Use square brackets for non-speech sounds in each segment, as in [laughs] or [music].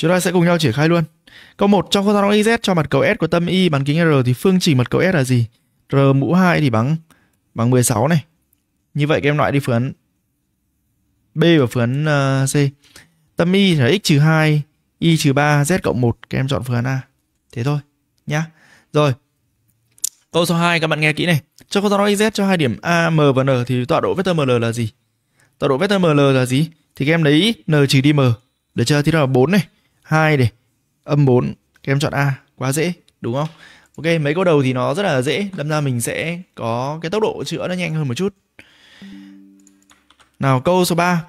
Chúng ta sẽ cùng nhau triển khai luôn. Câu 1 trong phương toán YZ cho mặt cầu S của tâm Y bán kính R thì phương trình mặt cầu S là gì? R mũ 2 thì bằng bằng 16 này. Như vậy các em loại đi phương án B và phương án uh, ờ, C. Tâm Y là x 2, y 3, z cộng 1. Các em chọn phương án A. Thế thôi nhá. Rồi. Câu số 2 các bạn nghe kỹ này. Cho phương toán YZ cho hai điểm A, M và N thì tọa độ vector ML là gì? Tọa độ vector ML là gì? Thì các em lấy N trừ đi M. Được chưa? Thì đó là 4 này, 2 này, âm 4. Các em chọn A. Quá dễ, đúng không? Ok, mấy câu đầu thì nó rất là dễ, đâm ra mình sẽ có cái tốc độ chữa nó nhanh hơn một chút. Nào câu số 3.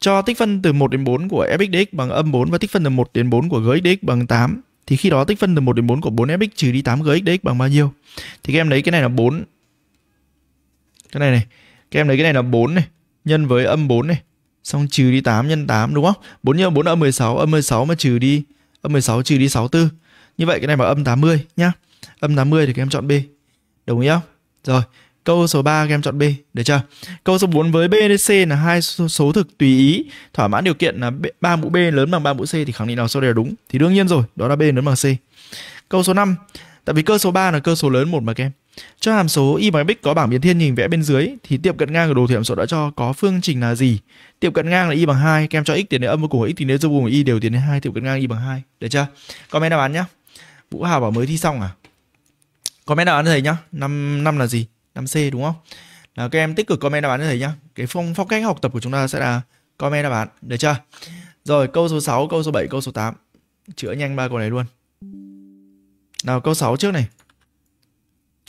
Cho tích phân từ 1 đến 4 của fxdx bằng âm 4 và tích phân từ 1 đến 4 của gxdx bằng 8 thì khi đó tích phân từ 1 đến 4 của 4fx trừ đi 8 gxdx bằng bao nhiêu? Thì các em lấy cái này là 4. Cái này này, các em lấy cái này là 4 này, nhân với âm 4 này, xong trừ đi 8 nhân 8 đúng không? 4 nhân 4 là âm 16, âm 16 mà trừ đi âm 16 trừ đi 64. Như vậy cái này bằng âm 80 nhá. Âm 80 thì các em chọn B. Đồng ý không? Rồi, Câu số 3 các em chọn B, được chưa? Câu số 4 với B đến C là hai số, số thực tùy ý thỏa mãn điều kiện là 3 mũ B lớn bằng 3 mũ C thì khẳng định nào số này là đúng. Thì đương nhiên rồi, đó là B lớn bằng C. Câu số 5, tại vì cơ số 3 là cơ số lớn một mà các em. Cho hàm số y bằng x có bảng biến thiên hình vẽ bên dưới thì tiệm cận ngang của đồ thị hàm số đã cho có phương trình là gì? Tiệm cận ngang là y bằng 2, kèm cho x tiến đến âm vô cùng x tiến đến dương vô cùng y đều tiến đến 2, tiệm cận ngang y bằng 2. Được chưa? Comment đáp án nhá. Vũ Hào bảo mới thi xong à? Comment đáp án thầy nhá. Năm năm là gì? 5C đúng không? Là các em tích cực comment đáp án cho thầy nhá. Cái phong phong cách học tập của chúng ta sẽ là comment đáp án, được chưa? Rồi câu số 6, câu số 7, câu số 8. Chữa nhanh ba câu này luôn. Nào câu 6 trước này.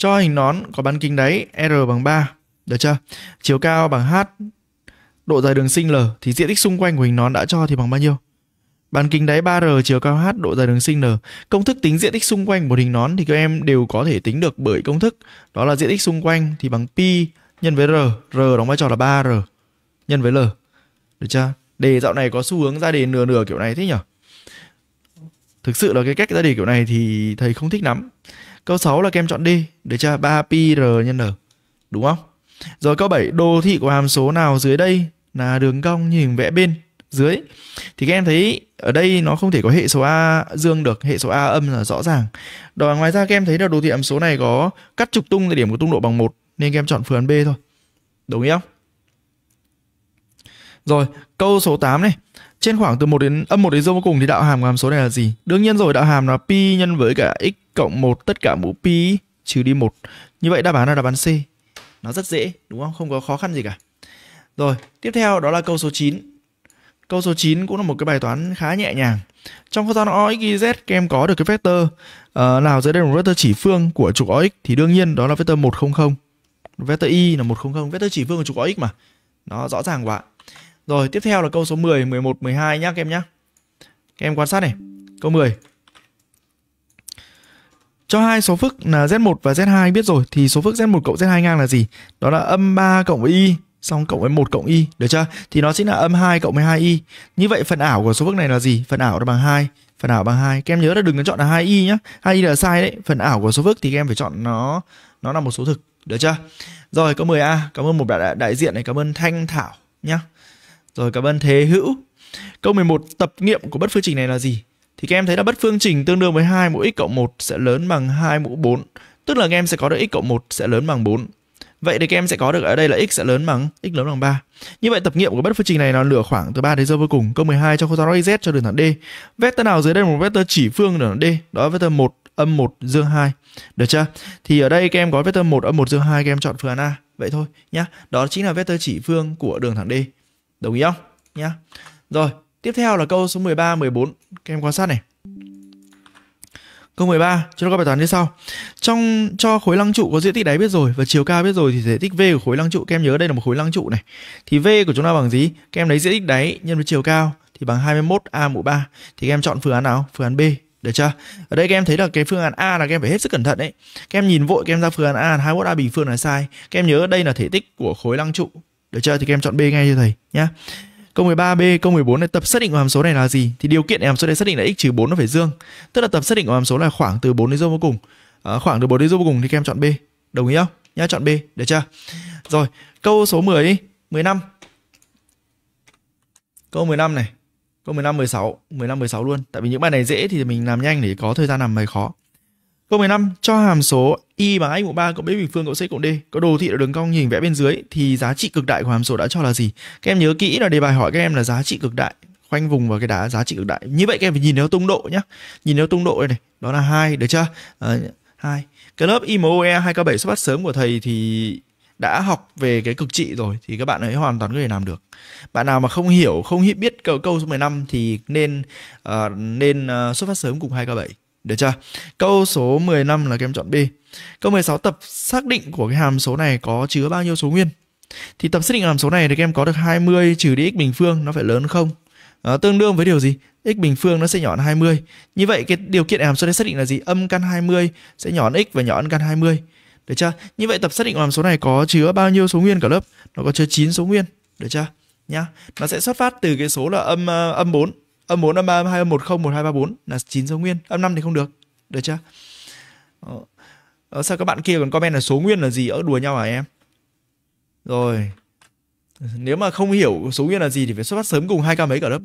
Cho hình nón có bán kính đáy R bằng 3, được chưa? Chiều cao bằng H, độ dài đường sinh L thì diện tích xung quanh của hình nón đã cho thì bằng bao nhiêu? Bán kính đáy 3R chiều cao H độ dài đường sinh N. Công thức tính diện tích xung quanh một hình nón thì các em đều có thể tính được bởi công thức đó là diện tích xung quanh thì bằng pi nhân với R. R đóng vai trò là 3R nhân với L. Được chưa? Đề dạo này có xu hướng ra đề nửa nửa kiểu này thế nhỉ? Thực sự là cái cách ra đề kiểu này thì thầy không thích lắm. Câu 6 là các em chọn D, được chưa? 3pi R nhân N. Đúng không? Rồi câu 7, đồ thị của hàm số nào dưới đây là đường cong như hình vẽ bên dưới thì các em thấy ở đây nó không thể có hệ số a dương được hệ số a âm là rõ ràng đó ngoài ra các em thấy là đồ thị hàm số này có cắt trục tung tại điểm của tung độ bằng một nên các em chọn phương án b thôi đúng ý không rồi câu số 8 này trên khoảng từ 1 đến âm 1 đến dương vô cùng thì đạo hàm của hàm số này là gì đương nhiên rồi đạo hàm là pi nhân với cả x cộng 1 tất cả mũ pi trừ đi một như vậy đáp án là đáp án c nó rất dễ đúng không không có khó khăn gì cả rồi tiếp theo đó là câu số 9 Câu số 9 cũng là một cái bài toán khá nhẹ nhàng. Trong không toán OX, YZ các em có được cái vector uh, nào dưới đây là một vector chỉ phương của trục OX thì đương nhiên đó là vector 100. Vector Y là 100, vector chỉ phương của trục OX mà. Nó rõ ràng quá. Rồi, tiếp theo là câu số 10, 11, 12 nhá các em nhá. Các em quan sát này. Câu 10. Cho hai số phức là Z1 và Z2 biết rồi thì số phức Z1 cộng Z2 ngang là gì? Đó là âm 3 cộng với Y xong cộng với 1 cộng y, được chưa? Thì nó sẽ là âm 2 cộng 12y. Như vậy phần ảo của số phức này là gì? Phần ảo là bằng 2, phần ảo bằng 2. Các em nhớ là đừng có chọn là 2y nhá. 2y là sai đấy. Phần ảo của số phức thì các em phải chọn nó nó là một số thực, được chưa? Rồi câu 10A, cảm ơn một bạn đại, đại diện này, cảm ơn Thanh Thảo nhá. Rồi cảm ơn Thế Hữu. Câu 11, tập nghiệm của bất phương trình này là gì? Thì các em thấy là bất phương trình tương đương với 2 mũ x cộng 1 sẽ lớn bằng 2 mũ 4. Tức là các em sẽ có được x cộng 1 sẽ lớn bằng 4. Vậy thì các em sẽ có được ở đây là x sẽ lớn bằng x lớn bằng 3. Như vậy tập nghiệm của bất phương trình này nó lửa khoảng từ 3 đến giờ vô cùng. Câu 12 cho khối toán z cho đường thẳng D. Vector nào dưới đây là một vector chỉ phương đường thẳng D, đó là vector 1 âm 1 dương 2. Được chưa? Thì ở đây các em có vector 1 âm 1 dương 2 các em chọn phương án A. Vậy thôi nhá. Đó chính là vector chỉ phương của đường thẳng D. Đồng ý không? Nhá. Rồi, tiếp theo là câu số 13 14. Các em quan sát này. Câu 13, chúng ta có bài toán như sau. Trong cho khối lăng trụ có diện tích đáy biết rồi và chiều cao biết rồi thì thể tích V của khối lăng trụ các em nhớ đây là một khối lăng trụ này. Thì V của chúng ta bằng gì? Các em lấy diện tích đáy nhân với chiều cao thì bằng 21 A mũ 3. Thì các em chọn phương án nào? Phương án B. Được chưa? Ở đây các em thấy là cái phương án A là các em phải hết sức cẩn thận đấy. Các em nhìn vội các em ra phương án A 21 A bình phương là sai. Các em nhớ đây là thể tích của khối lăng trụ. Được chưa? Thì các em chọn B ngay cho thầy nhá. Câu 13B, câu 14 này tập xác định của hàm số này là gì? Thì điều kiện để hàm số này xác định là x 4 nó phải dương. Tức là tập xác định của hàm số là khoảng từ 4 đến dương vô cùng. À, khoảng từ 4 đến dương vô cùng thì các em chọn B. Đồng ý không? Nhá chọn B, được chưa? Rồi, câu số 10 đi, 15. Câu 15 này. Câu 15 16, 15 16 luôn. Tại vì những bài này dễ thì mình làm nhanh để có thời gian làm bài khó. Câu 15 cho hàm số y bằng x mũ 3 cộng b bình phương cộng c cộng d có đồ thị ở đường cong hình vẽ bên dưới thì giá trị cực đại của hàm số đã cho là gì? Các em nhớ kỹ là đề bài hỏi các em là giá trị cực đại khoanh vùng vào cái đá giá trị cực đại. Như vậy các em phải nhìn theo tung độ nhá, Nhìn theo tung độ đây này, đó là hai được chưa? Ờ, à, 2. Cái lớp IMOE 2K7 xuất phát sớm của thầy thì đã học về cái cực trị rồi thì các bạn ấy hoàn toàn có thể làm được. Bạn nào mà không hiểu, không biết câu câu số 15 thì nên uh, nên uh, xuất phát sớm cùng 2K7. Được chưa? Câu số 15 là các em chọn B. Câu 16 tập xác định của cái hàm số này có chứa bao nhiêu số nguyên? Thì tập xác định hàm số này thì các em có được 20 trừ đi x bình phương nó phải lớn không? À, tương đương với điều gì? x bình phương nó sẽ nhỏ hơn 20. Như vậy cái điều kiện hàm số này xác định là gì? Âm căn 20 sẽ nhỏ hơn x và nhỏ hơn căn 20. Được chưa? Như vậy tập xác định hàm số này có chứa bao nhiêu số nguyên cả lớp? Nó có chứa 9 số nguyên. Được chưa? Nhá. Nó sẽ xuất phát từ cái số là âm uh, âm 4 âm 4 âm 3 âm 2 âm 1 0 1 2 3 4 là 9 số nguyên. Âm 5 thì không được. Được chưa? Ờ, ờ, sao các bạn kia còn comment là số nguyên là gì? Ở đùa nhau hả em? Rồi. Nếu mà không hiểu số nguyên là gì thì phải xuất phát sớm cùng hai ca mấy cả lớp.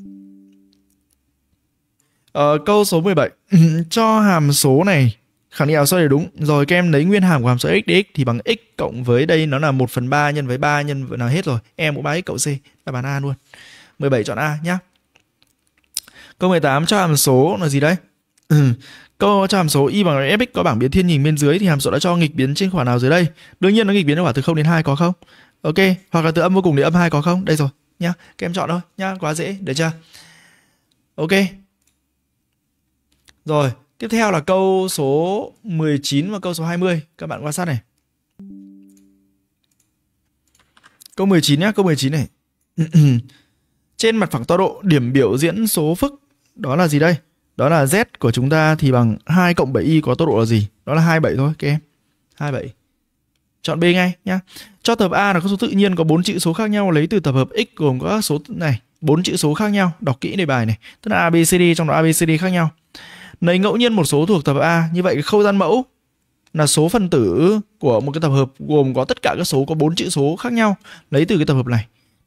Ờ, câu số 17 [clears throat] cho hàm số này. Khẳng định hàm số này đúng. Rồi các em lấy nguyên hàm của hàm số x dx thì bằng x cộng với đây nó là 1 phần 3 nhân với 3 nhân là hết rồi. Em cũng 3x cộng c. Đáp án A luôn. 17 chọn A nhá. Câu 18 cho hàm số là gì đấy? Ừ. Câu cho hàm số y bằng fx có bảng biến thiên nhìn bên dưới thì hàm số đã cho nghịch biến trên khoảng nào dưới đây? Đương nhiên nó nghịch biến ở khoảng từ 0 đến 2 có không? Ok, hoặc là từ âm vô cùng đến âm 2 có không? Đây rồi, nhá. Các em chọn thôi, nhá, quá dễ, được chưa? Ok. Rồi, tiếp theo là câu số 19 và câu số 20. Các bạn quan sát này. Câu 19 nhá, câu 19 này. [clears throat] Trên mặt phẳng tọa độ, điểm biểu diễn số phức đó là gì đây? Đó là z của chúng ta thì bằng 2 cộng 7y có tốc độ là gì? Đó là 27 thôi các em. 27. Chọn B ngay nhá. Cho tập A là có số tự nhiên có 4 chữ số khác nhau lấy từ tập hợp x gồm có các số này, 4 chữ số khác nhau, đọc kỹ đề bài này, tức là ABCD trong đó ABCD khác nhau. Lấy ngẫu nhiên một số thuộc tập hợp A, như vậy cái khâu gian mẫu là số phần tử của một cái tập hợp gồm có tất cả các số có 4 chữ số khác nhau lấy từ cái tập hợp này.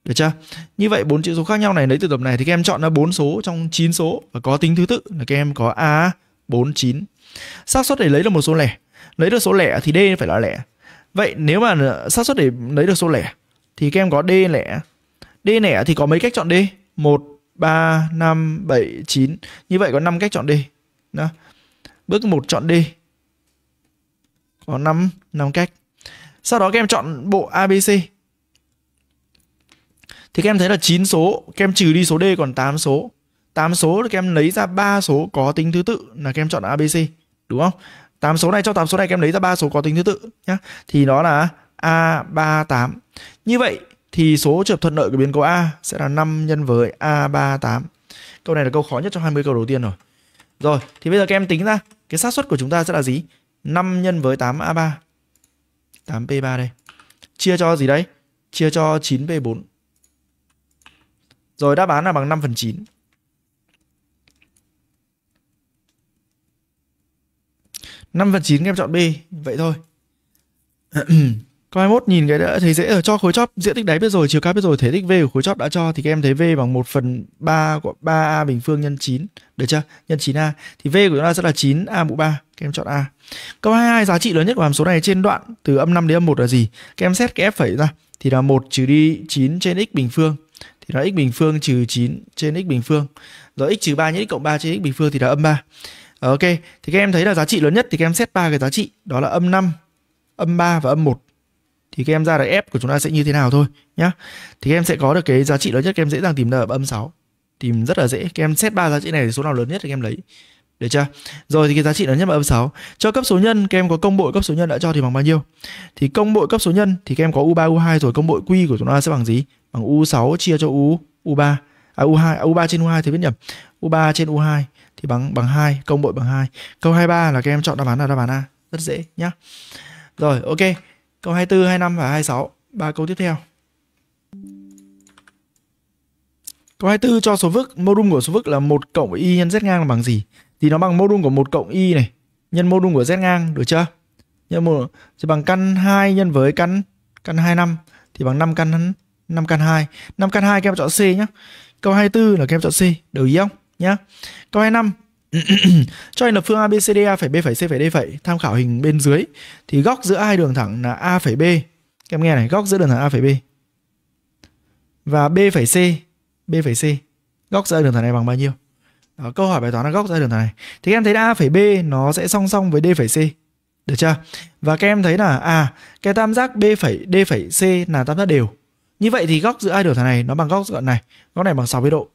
Được chưa? Như vậy bốn chữ số khác nhau này lấy từ tập này thì các em chọn ra bốn số trong 9 số và có tính thứ tự là các em có A 49. xác suất để lấy được một số lẻ. Lấy được số lẻ thì D phải là lẻ. Vậy nếu mà xác suất để lấy được số lẻ thì các em có D lẻ. D lẻ thì có mấy cách chọn D? 1 3 5 7 9. Như vậy có 5 cách chọn D. Đó. Bước 1 chọn D. Có 5 5 cách. Sau đó các em chọn bộ ABC thì các em thấy là 9 số, các em trừ đi số D còn 8 số. 8 số thì các em lấy ra 3 số có tính thứ tự là các em chọn ABC, đúng không? 8 số này cho 8 số này các em lấy ra 3 số có tính thứ tự nhá. Thì đó là A38. Như vậy thì số trường hợp thuận lợi của biến cố A sẽ là 5 nhân với A38. Câu này là câu khó nhất trong 20 câu đầu tiên rồi. Rồi, thì bây giờ các em tính ra cái xác suất của chúng ta sẽ là gì? 5 nhân với 8A3. 8P3 đây. Chia cho gì đấy? Chia cho 9P4. Rồi đáp án là bằng 5 phần 9. năm phần chín em chọn B Vậy thôi [clears throat] Câu 21 nhìn cái đã thấy dễ ở cho khối chóp diện tích đáy biết rồi, chiều cao biết rồi, thể tích V của khối chóp đã cho thì các em thấy V bằng 1 phần 3 của 3A bình phương nhân 9. Được chưa? Nhân 9A. Thì V của chúng ta sẽ là 9A mũ 3. Các em chọn A. Câu 22 giá trị lớn nhất của hàm số này trên đoạn từ âm 5 đến âm 1 là gì? Các em xét cái F phẩy ra thì là 1 trừ đi 9 trên x bình phương thì nó x bình phương trừ 9 trên x bình phương. Rồi x trừ 3 nhân x cộng 3 trên x bình phương thì là âm 3. Ờ, ok, thì các em thấy là giá trị lớn nhất thì các em xét ba cái giá trị, đó là âm 5, âm 3 và âm 1. Thì các em ra được f của chúng ta sẽ như thế nào thôi nhá. Thì các em sẽ có được cái giá trị lớn nhất các em dễ dàng tìm ra ở âm 6. Tìm rất là dễ. Các em xét ba giá trị này thì số nào lớn nhất thì các em lấy. Được chưa? Rồi thì cái giá trị lớn nhất là âm 6. Cho cấp số nhân các em có công bội cấp số nhân đã cho thì bằng bao nhiêu? Thì công bội cấp số nhân thì các em có U3 U2 rồi công bội q của chúng ta sẽ bằng gì? Bằng U6 chia cho U U3. À U2, à, U3 trên U2 thì biết nhầm. U3 trên U2 thì bằng bằng 2, công bội bằng 2. Câu 23 là các em chọn đáp án là đáp án A. Rất dễ nhá. Rồi, ok. Câu 24, 25 và 26, ba câu tiếp theo. Câu 24 cho số vức, mô của số vức là 1 cộng y nhân z ngang là bằng gì? Thì nó bằng mô của 1 cộng y này, nhân mô của z ngang, được chưa? Nhân một thì bằng căn 2 nhân với căn căn 25 thì bằng 5 căn 5 căn 2. 5 căn 2 các em chọn C nhé. Câu 24 là các em chọn C, để ý không nhá. Câu 25 [clears throat] cho hình lập phương ABCD A phẩy B phải C phải D phải tham khảo hình bên dưới thì góc giữa hai đường thẳng là A phải B. Các em nghe này, góc giữa đường thẳng A phải B và B phải C, B phải C. Góc giữa đường thẳng này bằng bao nhiêu? Đó, câu hỏi bài toán là góc giữa đường thẳng này. Thì các em thấy là A phải B nó sẽ song song với D phải C. Được chưa? Và các em thấy là à cái tam giác B phải D phải C là tam giác đều. Như vậy thì góc giữa hai đường thẳng này nó bằng góc gọn này. Góc này bằng 60 độ.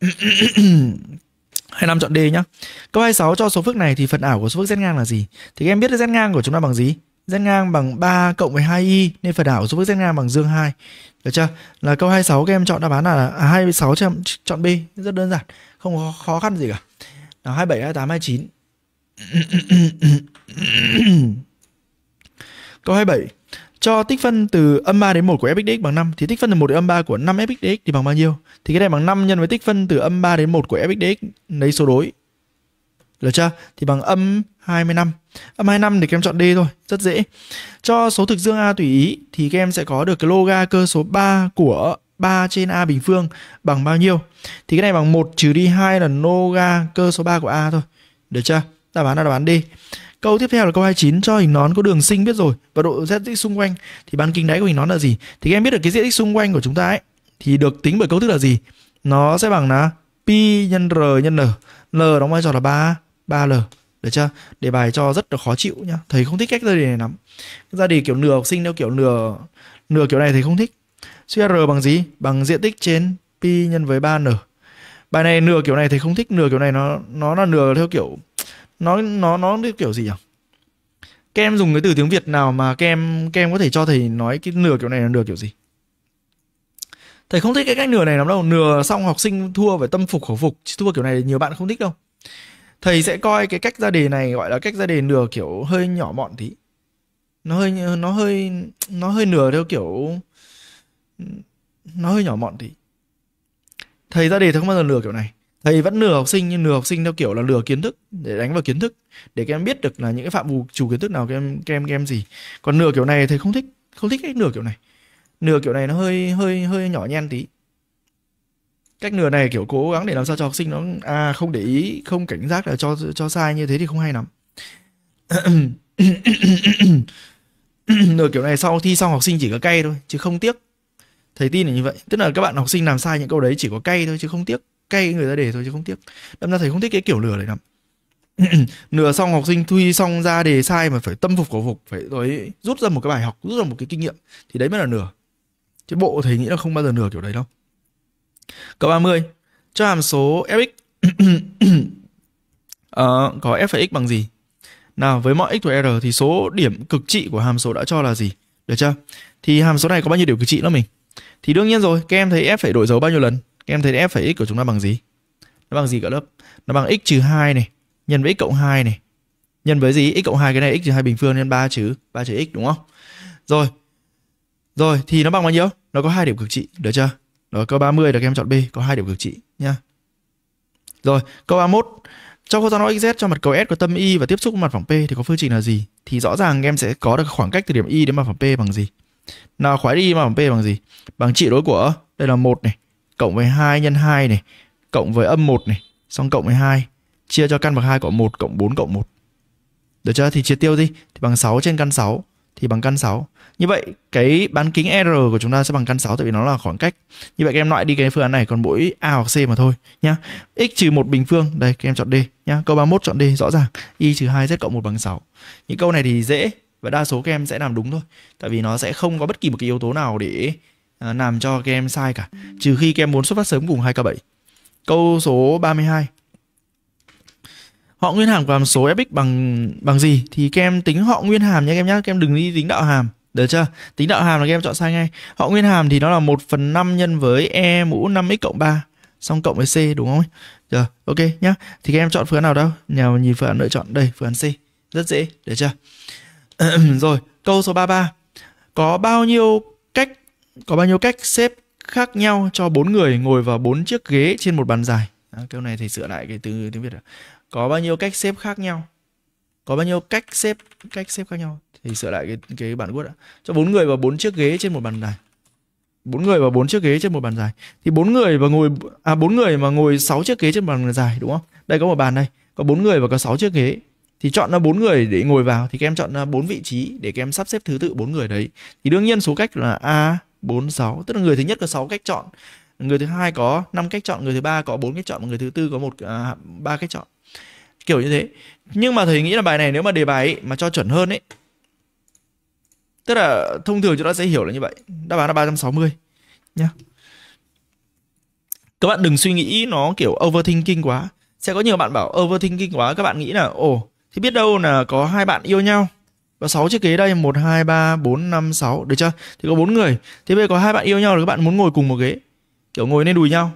[clears throat] 25 chọn D nhá. Câu 26 cho số phức này thì phần ảo của số phức z ngang là gì? Thì các em biết z ngang của chúng ta bằng gì? Z ngang bằng 3 cộng với 2y nên phần ảo của số phức z ngang bằng dương 2. Được chưa? Là câu 26 các em chọn đáp án là à, 26 chọn, chọn B, rất đơn giản, không có khó khăn gì cả. Nào 27 28 29. câu 27 cho tích phân từ âm 3 đến 1 của fxdx bằng 5 thì tích phân từ 1 đến âm 3 của 5 fxdx thì bằng bao nhiêu? Thì cái này bằng 5 nhân với tích phân từ âm 3 đến 1 của fxdx lấy số đối. Được chưa? Thì bằng âm 25. Âm 25 thì các em chọn D thôi, rất dễ. Cho số thực dương A tùy ý thì các em sẽ có được cái loga cơ số 3 của 3 trên A bình phương bằng bao nhiêu? Thì cái này bằng 1 trừ đi 2 là loga cơ số 3 của A thôi. Được chưa? Đáp án là đáp án D. Câu tiếp theo là câu 29 cho hình nón có đường sinh biết rồi và độ diện tích xung quanh thì bán kính đáy của hình nón là gì? Thì các em biết được cái diện tích xung quanh của chúng ta ấy thì được tính bởi cấu thức là gì? Nó sẽ bằng là pi nhân r nhân n. L đóng vai trò là 3 3L. Được chưa? Đề bài cho rất là khó chịu nhá. Thầy không thích cách ra đề này lắm. Ra đề kiểu nửa học sinh theo kiểu nửa nửa kiểu này thầy không thích. Suy R bằng gì? Bằng diện tích trên pi nhân với 3N. Bài này nửa kiểu này thầy không thích, nửa kiểu này nó nó là nửa theo kiểu nó nó nó kiểu gì nhỉ? Các em dùng cái từ tiếng Việt nào mà các em các em có thể cho thầy nói cái nửa kiểu này là nửa kiểu gì? Thầy không thích cái cách nửa này lắm đâu, nửa xong học sinh thua phải tâm phục khẩu phục, thua kiểu này nhiều bạn không thích đâu. Thầy sẽ coi cái cách ra đề này gọi là cách ra đề nửa kiểu hơi nhỏ mọn tí. Nó hơi nó hơi nó hơi nửa theo kiểu nó hơi nhỏ mọn tí. Thầy ra đề thì không bao giờ nửa kiểu này thầy vẫn nửa học sinh, nhưng nửa học sinh theo kiểu là lừa kiến thức, để đánh vào kiến thức, để các em biết được là những cái phạm vụ chủ kiến thức nào các em các em các em gì. Còn nửa kiểu này thầy không thích không thích cái nửa kiểu này. Nửa kiểu này nó hơi hơi hơi nhỏ nhen tí. Cách nửa này kiểu cố gắng để làm sao cho học sinh nó à không để ý, không cảnh giác là cho cho sai như thế thì không hay lắm. [coughs] Nửa kiểu này sau thi xong học sinh chỉ có cay thôi, chứ không tiếc. Thầy tin là như vậy. Tức là các bạn học sinh làm sai những câu đấy chỉ có cay thôi, chứ không tiếc cay người ta để thôi chứ không tiếc đâm ra thầy không thích cái kiểu lừa này lắm [clears throat] nửa xong học sinh thi xong ra đề sai mà phải tâm phục khẩu phục phải rồi rút ra một cái bài học rút ra một cái kinh nghiệm thì đấy mới là nửa chứ bộ thầy nghĩ là không bao giờ nửa kiểu đấy đâu Câu 30. Cho hàm số fx uh, [clears throat] ờ, có f phải x bằng gì? Nào, với mọi x của r thì số điểm cực trị của hàm số đã cho là gì? Được chưa? Thì hàm số này có bao nhiêu điểm cực trị nữa mình? Thì đương nhiên rồi, các em thấy f phải đổi dấu bao nhiêu lần? Các em thấy f phải x của chúng ta bằng gì? Nó bằng gì cả lớp? Nó bằng x trừ 2 này, nhân với x cộng 2 này. Nhân với gì? x cộng 2 cái này x trừ 2 bình phương nhân 3 trừ 3 trừ x đúng không? Rồi. Rồi thì nó bằng bao nhiêu? Nó có hai điểm cực trị, được chưa? Rồi câu 30 được các em chọn B, có hai điểm cực trị nha. Rồi, câu 31. Trong câu nói xz cho mặt cầu S có tâm y và tiếp xúc với mặt phẳng P thì có phương trình là gì? Thì rõ ràng em sẽ có được khoảng cách từ điểm y đến mặt phẳng P bằng gì? Nào khoái đi mặt phẳng P bằng gì? Bằng trị đối của đây là một này, cộng với 2 nhân 2 này, cộng với âm 1 này, xong cộng với 2, chia cho căn bậc 2 cộng 1 cộng 4 cộng 1. Được chưa? Thì chia tiêu đi, Thì bằng 6 trên căn 6 thì bằng căn 6. Như vậy cái bán kính R của chúng ta sẽ bằng căn 6 tại vì nó là khoảng cách. Như vậy các em loại đi cái phương án này còn mỗi A hoặc C mà thôi nhá. X trừ 1 bình phương, đây các em chọn D nhá. Câu 31 chọn D rõ ràng. Y trừ 2 z cộng 1 bằng 6. Những câu này thì dễ và đa số các em sẽ làm đúng thôi. Tại vì nó sẽ không có bất kỳ một cái yếu tố nào để À, làm cho các em sai cả. Trừ khi các em muốn xuất phát sớm cùng 2K7. Câu số 32 họ nguyên hàm của hàm số fx bằng bằng gì? Thì các em tính họ nguyên hàm nha các em nhé các em đừng đi tính đạo hàm. Được chưa? Tính đạo hàm là các em chọn sai ngay. Họ nguyên hàm thì nó là 1 phần 5 nhân với e mũ 5x cộng 3 xong cộng với c, đúng không rồi ok nhá. Thì các em chọn phương án nào đâu? Nhào nhìn phương án lựa chọn. Đây, phương án c. Rất dễ. Được chưa? [clears throat] Rồi, câu số 33 có bao nhiêu có bao nhiêu cách xếp khác nhau cho bốn người ngồi vào bốn chiếc ghế trên một bàn dài? À, câu này thì sửa lại cái từ tiếng việt có bao nhiêu cách xếp khác nhau? Có bao nhiêu cách xếp cách xếp khác nhau? Thì sửa lại cái cái bản word ạ. Cho bốn người và bốn chiếc ghế trên một bàn dài. Bốn người và bốn chiếc ghế trên một bàn dài. Thì bốn người và ngồi à bốn người mà ngồi sáu chiếc ghế trên bàn dài đúng không? Đây có một bàn đây. Có bốn người và có sáu chiếc ghế. Thì chọn là bốn người để ngồi vào. Thì các em chọn ra bốn vị trí để các em sắp xếp thứ tự bốn người đấy. Thì đương nhiên số cách là a bốn sáu. Tức là người thứ nhất có 6 cách chọn. Người thứ hai có 5 cách chọn người thứ ba có bốn cách chọn người thứ tư có một à, ba cách chọn. Kiểu như thế. Nhưng mà thầy nghĩ là bài này nếu mà đề bài ấy, mà cho chuẩn hơn ấy tức là thông thường chúng ta sẽ hiểu là như vậy. Đáp án là 360 nhá. Các bạn đừng suy nghĩ nó kiểu overthinking quá. Sẽ có nhiều bạn bảo overthinking quá. Các bạn nghĩ là ồ thì biết đâu là có hai bạn yêu nhau có 6 chiếc ghế đây, một, hai, ba, bốn, năm, sáu. Được chưa? Thì có bốn người. Thế bây giờ có hai bạn yêu nhau là các bạn muốn ngồi cùng một ghế. Kiểu ngồi lên đùi nhau.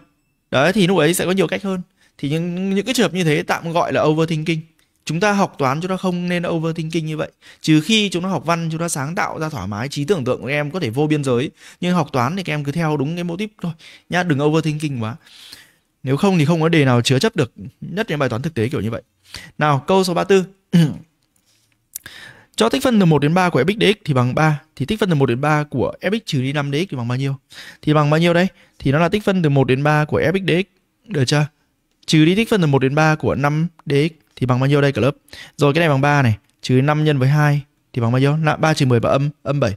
Đấy, thì lúc ấy sẽ có nhiều cách hơn. Thì những những cái trường hợp như thế tạm gọi là overthinking. Chúng ta học toán, chúng ta không nên overthinking như vậy. Trừ khi chúng ta học văn, chúng ta sáng tạo ra thoải mái, trí tưởng tượng của em có thể vô biên giới. Nhưng học toán thì các em cứ theo đúng cái mô típ thôi. Nhá, đừng overthinking quá. Nếu không thì không có đề nào chứa chấp được nhất những bài toán thực tế kiểu như vậy. Nào, câu số 34 [clears throat] cho tích phân từ 1 đến 3 của fx dx thì bằng 3 thì tích phân từ 1 đến 3 của fx trừ đi 5 dx thì bằng bao nhiêu? Thì bằng bao nhiêu đây? thì nó là tích phân từ 1 đến 3 của fx dx. Được chưa? Trừ đi tích phân từ 1 đến 3 của 5 dx thì bằng bao nhiêu đây cả lớp rồi cái này bằng 3 này. Trừ 5 nhân với 2 thì bằng bao nhiêu? 3 trừ 10 và âm âm 7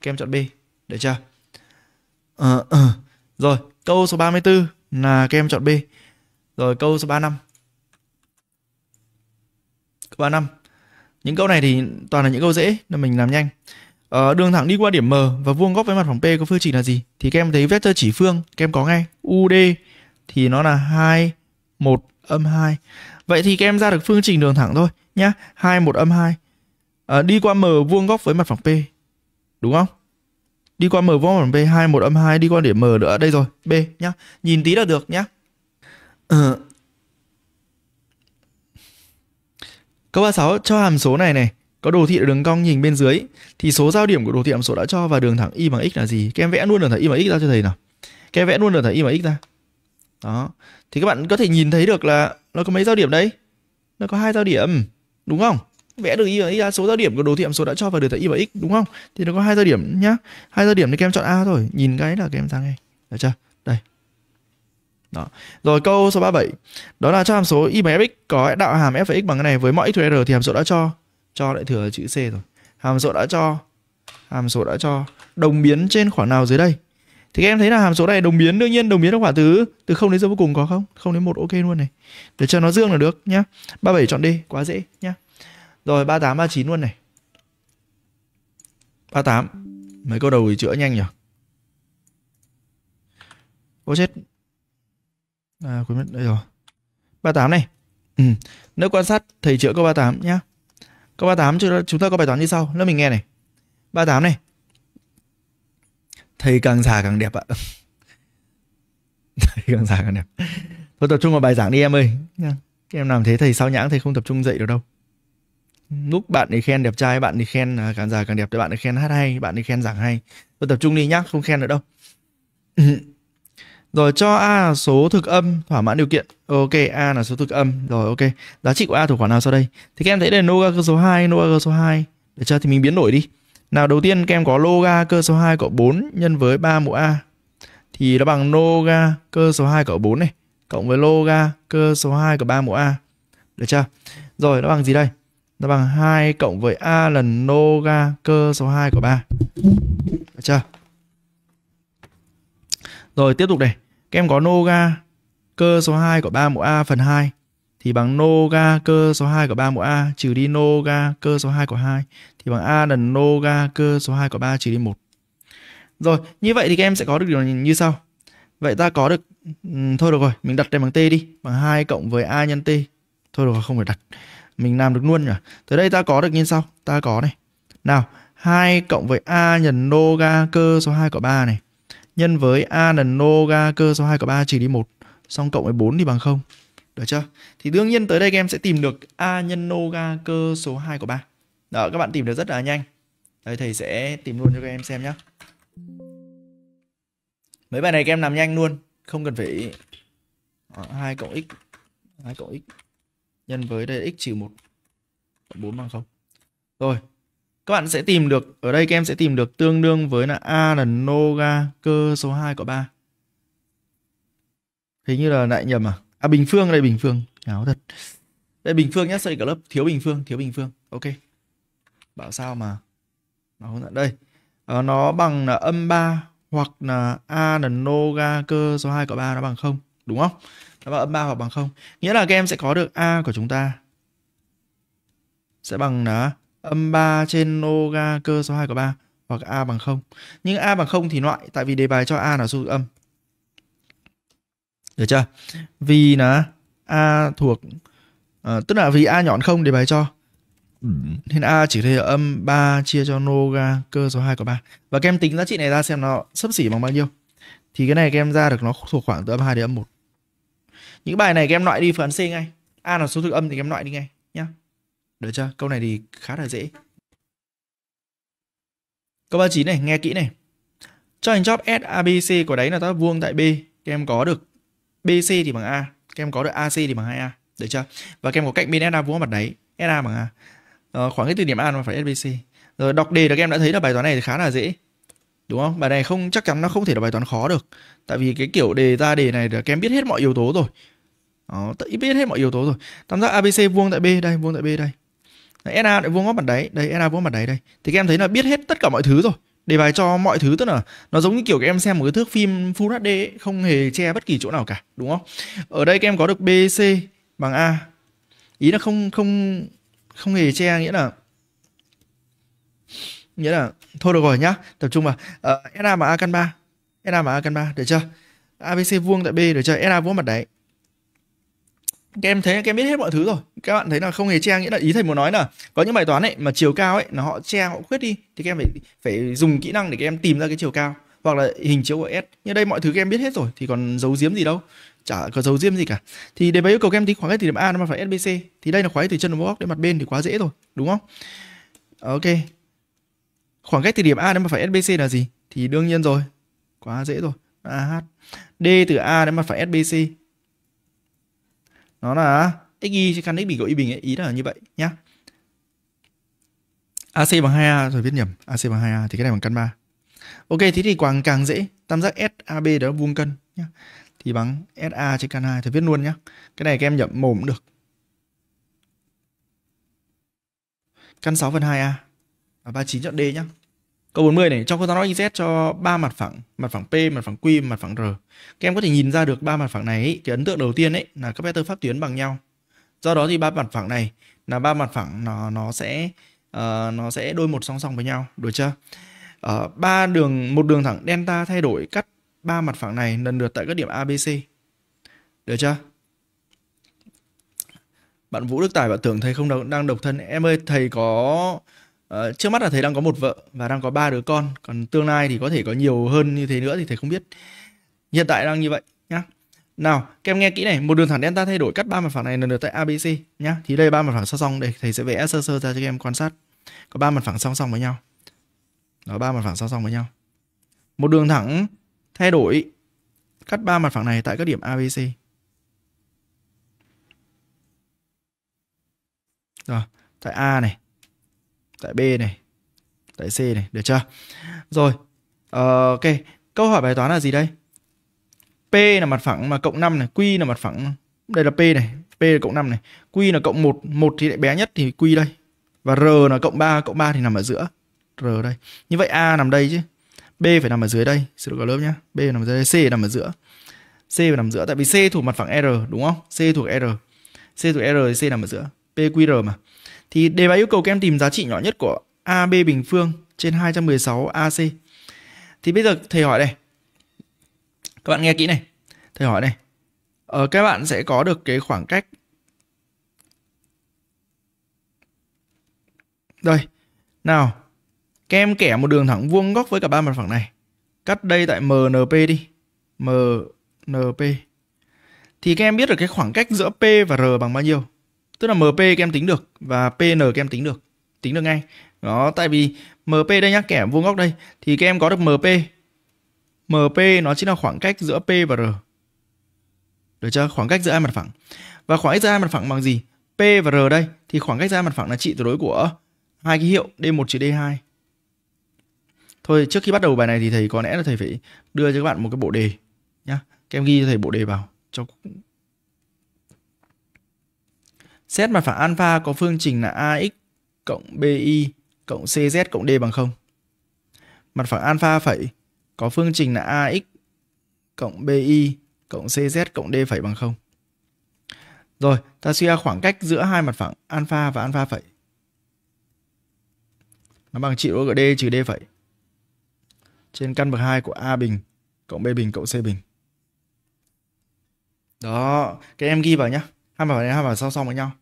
các em chọn B. Được chưa? À, à. rồi câu số 34 là các em chọn B. Rồi câu số 35 câu 35 những câu này thì toàn là những câu dễ nên mình làm nhanh. Ờ, đường thẳng đi qua điểm M và vuông góc với mặt phẳng P có phương trình là gì? Thì các em thấy vectơ chỉ phương các em có ngay. UD thì nó là 2 1 âm 2 vậy thì các em ra được phương trình đường thẳng thôi nhá. 2 1 âm 2 Ờ, đi qua M vuông góc với mặt phẳng P. Đúng không? Đi qua M vuông góc mặt phẳng P 2 1 âm 2 đi qua điểm M nữa. Đây rồi B nhá. Nhìn tí là được nhá. Ờ, Câu 36 cho hàm số này này có đồ thị ở đường cong nhìn bên dưới thì số giao điểm của đồ thị hàm số đã cho và đường thẳng y bằng x là gì? Các em vẽ luôn đường thẳng y bằng x ra cho thầy nào. Các em vẽ luôn đường thẳng y bằng x ra. Đó. Thì các bạn có thể nhìn thấy được là nó có mấy giao điểm đấy? Nó có hai giao điểm, đúng không? Vẽ đường y bằng x ra số giao điểm của đồ thị hàm số đã cho và đường thẳng y bằng x đúng không? Thì nó có hai giao điểm nhá. Hai giao điểm thì các em chọn A thôi, nhìn cái là các em ra ngay. Được chưa? Đây. Đó. Rồi, câu số 37 Đó là cho hàm số y bằng fx có đạo hàm f và x bằng cái này Với mọi x thuộc r thì hàm số đã cho Cho lại thừa chữ C rồi. Hàm số đã cho, Hàm số đã cho Đồng biến trên khoảng nào dưới đây? Thì các em thấy là hàm số này đồng biến, Đương nhiên đồng biến trong khoảng từ Từ 0 đến giờ vô cùng có không? 0 đến 1 ok luôn này. Để cho nó dương là được nhá. 37 chọn D, quá dễ nhá. Rồi 38 39 luôn này. 38 Mấy câu đầu thì chữa nhanh nhỉ Ô chết. À, quên mất đây rồi. 38 này. Ừ. Nếu quan sát thầy chữa câu 38 nhá. Câu 38 chúng ta có bài toán như sau. Lớp mình nghe này. 38 này. Thầy càng già càng đẹp ạ. [laughs] thầy càng già càng đẹp. Thôi tập trung vào bài giảng đi em ơi. Nha. Em làm thế thầy sao nhãng thầy không tập trung dạy được đâu. Lúc bạn thì khen đẹp trai, bạn thì khen à, càng già càng đẹp, bạn thì khen hát hay, bạn thì khen giảng hay. Tôi tập trung đi nhá, không khen nữa đâu. [laughs] Rồi cho A là số thực âm thỏa mãn điều kiện. Ok, A là số thực âm. Rồi ok. Giá trị của A thuộc khoảng nào sau đây? Thì các em thấy đây là loga cơ số 2, loga cơ số 2. Để cho thì mình biến đổi đi. Nào đầu tiên các em có loga cơ số 2 cộng 4 nhân với 3 mũ A. Thì nó bằng loga cơ số 2 cộng 4 này. Cộng với loga cơ số 2 cộng 3 mũ A. Được chưa? Rồi nó bằng gì đây? Nó bằng 2 cộng với A lần loga cơ số 2 của 3. Được chưa? Rồi tiếp tục này. Các em có noga cơ số 2 của 3 mũ A phần 2 thì bằng noga cơ số 2 của 3 mũ A trừ đi noga cơ số 2 của 2 thì bằng A lần noga cơ số 2 của 3 trừ đi 1. Rồi, như vậy thì các em sẽ có được điều như sau. Vậy ta có được thôi được rồi, mình đặt đây bằng t đi, bằng 2 cộng với a nhân t. Thôi được rồi, không phải đặt. Mình làm được luôn nhỉ. Tới đây ta có được như sau, ta có này. Nào, 2 cộng với a nhân noga cơ số 2 của 3 này nhân với a lần nô ga cơ số 2 của 3 trừ đi 1 xong cộng với 4 thì bằng 0. Được chưa? Thì đương nhiên tới đây các em sẽ tìm được a nhân nô ga cơ số 2 của 3. Đó các bạn tìm được rất là nhanh. Đây thầy sẽ tìm luôn cho các em xem nhé. Mấy bài này các em làm nhanh luôn, không cần phải 2 cộng x 2 cộng x nhân với đây x trừ 1 4 bằng 0. Rồi các bạn sẽ tìm được ở đây các em sẽ tìm được tương đương với là a lần noga cơ số 2 của 3 hình như là lại nhầm à? À bình phương đây bình phương. Áo thật. Đây bình phương nhé xây cả lớp thiếu bình phương thiếu bình phương. Ok. Bảo sao mà nó không dẫn đây. À, nó bằng là âm 3 hoặc là a lần noga cơ số 2 của 3 nó bằng không đúng không? Nó bằng âm 3 hoặc bằng không. Nghĩa là các em sẽ có được a của chúng ta sẽ bằng là âm 3 trên oga cơ số 2 của 3 hoặc a bằng 0. Nhưng a bằng 0 thì loại tại vì đề bài cho a là số âm. Được chưa? Vì là a thuộc à, tức là vì a nhọn 0 đề bài cho nên a chỉ thể âm 3 chia cho noga cơ số 2 của 3. Và các em tính giá trị này ra xem nó sấp xỉ bằng bao nhiêu. Thì cái này các em ra được nó thuộc khoảng từ âm 2 đến âm 1. Những bài này các em loại đi phần C ngay. A là số thực âm thì các em loại đi ngay. Được chưa? Câu này thì khá là dễ. Câu 39 này, nghe kỹ này. Cho hình chóp SABC của đáy là tác vuông tại B, các em có được BC thì bằng A, các em có được AC thì bằng 2A, được chưa? Và các em có cạnh bên SA vuông mặt đáy, SA bằng A. Ờ, khoảng cách từ điểm A mà phải SBC. Rồi đọc đề là các em đã thấy là bài toán này thì khá là dễ. Đúng không? Bài này không chắc chắn nó không thể là bài toán khó được. Tại vì cái kiểu đề ra đề này là các em biết hết mọi yếu tố rồi. Đó, biết hết mọi yếu tố rồi. Tam giác ABC vuông tại B đây, vuông tại B đây. Đấy, NA lại vuông góc mặt đáy đây NA vuông mặt đáy đây. Thì các em thấy là biết hết tất cả mọi thứ rồi. Đề bài cho mọi thứ tức là nó giống như kiểu các em xem một cái thước phim Full HD ấy, không hề che bất kỳ chỗ nào cả đúng không? Ở đây các em có được BC bằng A. Ý là không không không hề che nghĩa là nghĩa là thôi được rồi nhá. Tập trung vào uh, NA mà A căn 3 NA mà A căn 3 được chưa? ABC vuông tại B được chưa? NA vuông mặt đáy các em thấy, các em biết hết mọi thứ rồi. Các bạn thấy là không hề che nghĩa là ý thầy muốn nói là có những bài toán ấy mà chiều cao ấy là họ che, họ khuyết đi, thì các em phải phải dùng kỹ năng để các em tìm ra cái chiều cao hoặc là hình chiếu của S. Như đây mọi thứ các em biết hết rồi, thì còn giấu giếm gì đâu. Chả có dấu diêm gì cả. Thì để bài yêu cầu các em tính khoảng cách từ điểm A nó phải SBC thì đây là khoảng cách từ chân đến góc đến mặt bên thì quá dễ rồi, đúng không? Ok. Khoảng cách từ điểm A đến mặt phải SBC là gì? Thì đương nhiên rồi, quá dễ rồi. AH D từ A đến mặt phải SBC nó là xy trên căn x bình cộng y bình ấy. ý là như vậy nhá. AC bằng 2A rồi viết nhầm. AC bằng 2A thì cái này bằng căn 3 Ok thế thì càng càng dễ. Tam giác SAB đó vuông cân nhá. Thì bằng SA trên căn 2 thì viết luôn nhá. Cái này các em nhậm mồm cũng được. Căn 6 phần 2A và 39 chọn D nhá Câu 40 này, trong câu toán nói Z cho ba mặt phẳng, mặt phẳng P, mặt phẳng Q, mặt phẳng R. Các em có thể nhìn ra được ba mặt phẳng này, ấy, cái ấn tượng đầu tiên ấy là các vectơ pháp tuyến bằng nhau. Do đó thì ba mặt phẳng này là ba mặt phẳng nó nó sẽ uh, nó sẽ đôi một song song với nhau, được chưa? Uh, ba đường một đường thẳng delta thay đổi cắt ba mặt phẳng này lần lượt tại các điểm ABC. Được chưa? Bạn Vũ Đức Tài bạn tưởng thầy không đang độc thân. Em ơi, thầy có Uh, trước mắt là thầy đang có một vợ và đang có ba đứa con. Còn tương lai thì có thể có nhiều hơn như thế nữa thì thầy không biết. Hiện tại đang như vậy nhá. Nào các em nghe kỹ này. Một đường thẳng delta thay đổi cắt ba mặt phẳng này lần lượt tại abc nhá. Thì đây ba mặt phẳng song song đây thầy sẽ vẽ sơ sơ ra cho các em quan sát. Có ba mặt phẳng song song với nhau. Đó ba mặt phẳng song song với nhau. Một đường thẳng thay đổi cắt ba mặt phẳng này tại các điểm abc rồi tại a này tại B này, tại C này, được chưa? Rồi, uh, ok, câu hỏi bài toán là gì đây? P là mặt phẳng mà cộng 5 này, Q là mặt phẳng, đây là P này, P là cộng 5 này, Q là cộng 1, 1 thì lại bé nhất thì Q đây. Và R là cộng 3, cộng 3 thì nằm ở giữa. R đây. Như vậy A nằm đây chứ. B phải nằm ở dưới đây, sự cả lớp nhá. B nằm ở dưới đây, C nằm ở giữa. C phải nằm ở giữa tại vì C thuộc mặt phẳng R đúng không? C thuộc R. C thuộc R thì C nằm ở giữa. PQR mà. Thì đề bài yêu cầu các em tìm giá trị nhỏ nhất của AB bình phương trên 216 AC. Thì bây giờ thầy hỏi đây. Các bạn nghe kỹ này. Thầy hỏi này. Ờ, các bạn sẽ có được cái khoảng cách Đây. Nào. Các em kẻ một đường thẳng vuông góc với cả ba mặt phẳng này. Cắt đây tại MNP đi. MNP. Thì các em biết được cái khoảng cách giữa P và R bằng bao nhiêu? Tức là MP các em tính được và PN các em tính được. Tính được ngay. Đó, tại vì MP đây nhá, kẻ vuông góc đây thì các em có được MP. MP nó chính là khoảng cách giữa P và R. Được chưa? Khoảng cách giữa hai mặt phẳng. Và khoảng cách giữa hai mặt phẳng bằng gì? P và R đây thì khoảng cách giữa hai mặt phẳng là trị tuyệt đối của hai ký hiệu D1 trừ D2. Thôi trước khi bắt đầu bài này thì thầy có lẽ là thầy phải đưa cho các bạn một cái bộ đề nhá. Các em ghi cho thầy bộ đề vào cho Xét mặt phẳng alpha có phương trình là AX cộng BY cộng CZ cộng D bằng 0. Mặt phẳng alpha phẩy có phương trình là AX cộng BY cộng CZ cộng D phẩy bằng 0. Rồi, ta suy ra khoảng cách giữa hai mặt phẳng alpha và alpha phẩy. Nó bằng chịu của D trừ D phẩy. Trên căn bậc 2 của A bình cộng B bình cộng C bình. Đó, các em ghi vào nhá. Hai mặt phẳng này hai mặt song song với nhau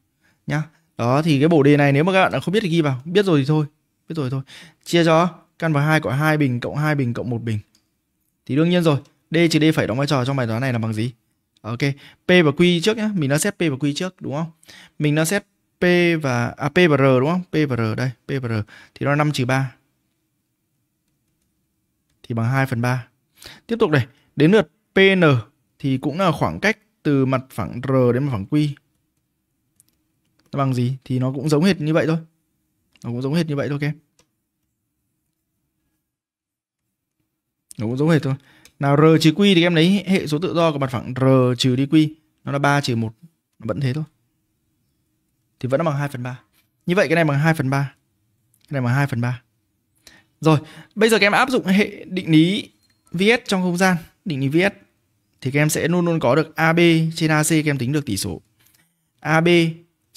nhá. Đó thì cái bổ đề này nếu mà các bạn đã không biết thì ghi vào, biết rồi thì thôi, biết rồi thì thôi. Chia cho căn vào hai của hai bình cộng hai bình cộng một bình. Thì đương nhiên rồi, D trừ D phải đóng vai trò trong bài toán này là bằng gì? Ok, P và Q trước nhé, mình đã xét P và Q trước đúng không? Mình đã xét P và à, P và R đúng không? P và R đây, P và R thì nó 5 trừ 3. Thì bằng 2 phần 3. Tiếp tục này, đến lượt PN thì cũng là khoảng cách từ mặt phẳng R đến mặt phẳng Q. Nó bằng gì? Thì nó cũng giống hệt như vậy thôi. Nó cũng giống hệt như vậy thôi các em. Nó cũng giống hệt thôi. Nào R trừ Q thì em lấy hệ số tự do của mặt phẳng R trừ đi Q. Nó là 3 trừ 1. Nó vẫn thế thôi. Thì vẫn là bằng 2 phần 3. Như vậy cái này bằng 2 phần 3. Cái này bằng 2 phần 3. Rồi, bây giờ các em áp dụng hệ định lý VS trong không gian. Định lý VS thì các em sẽ luôn luôn có được AB trên AC các em tính được tỷ số. AB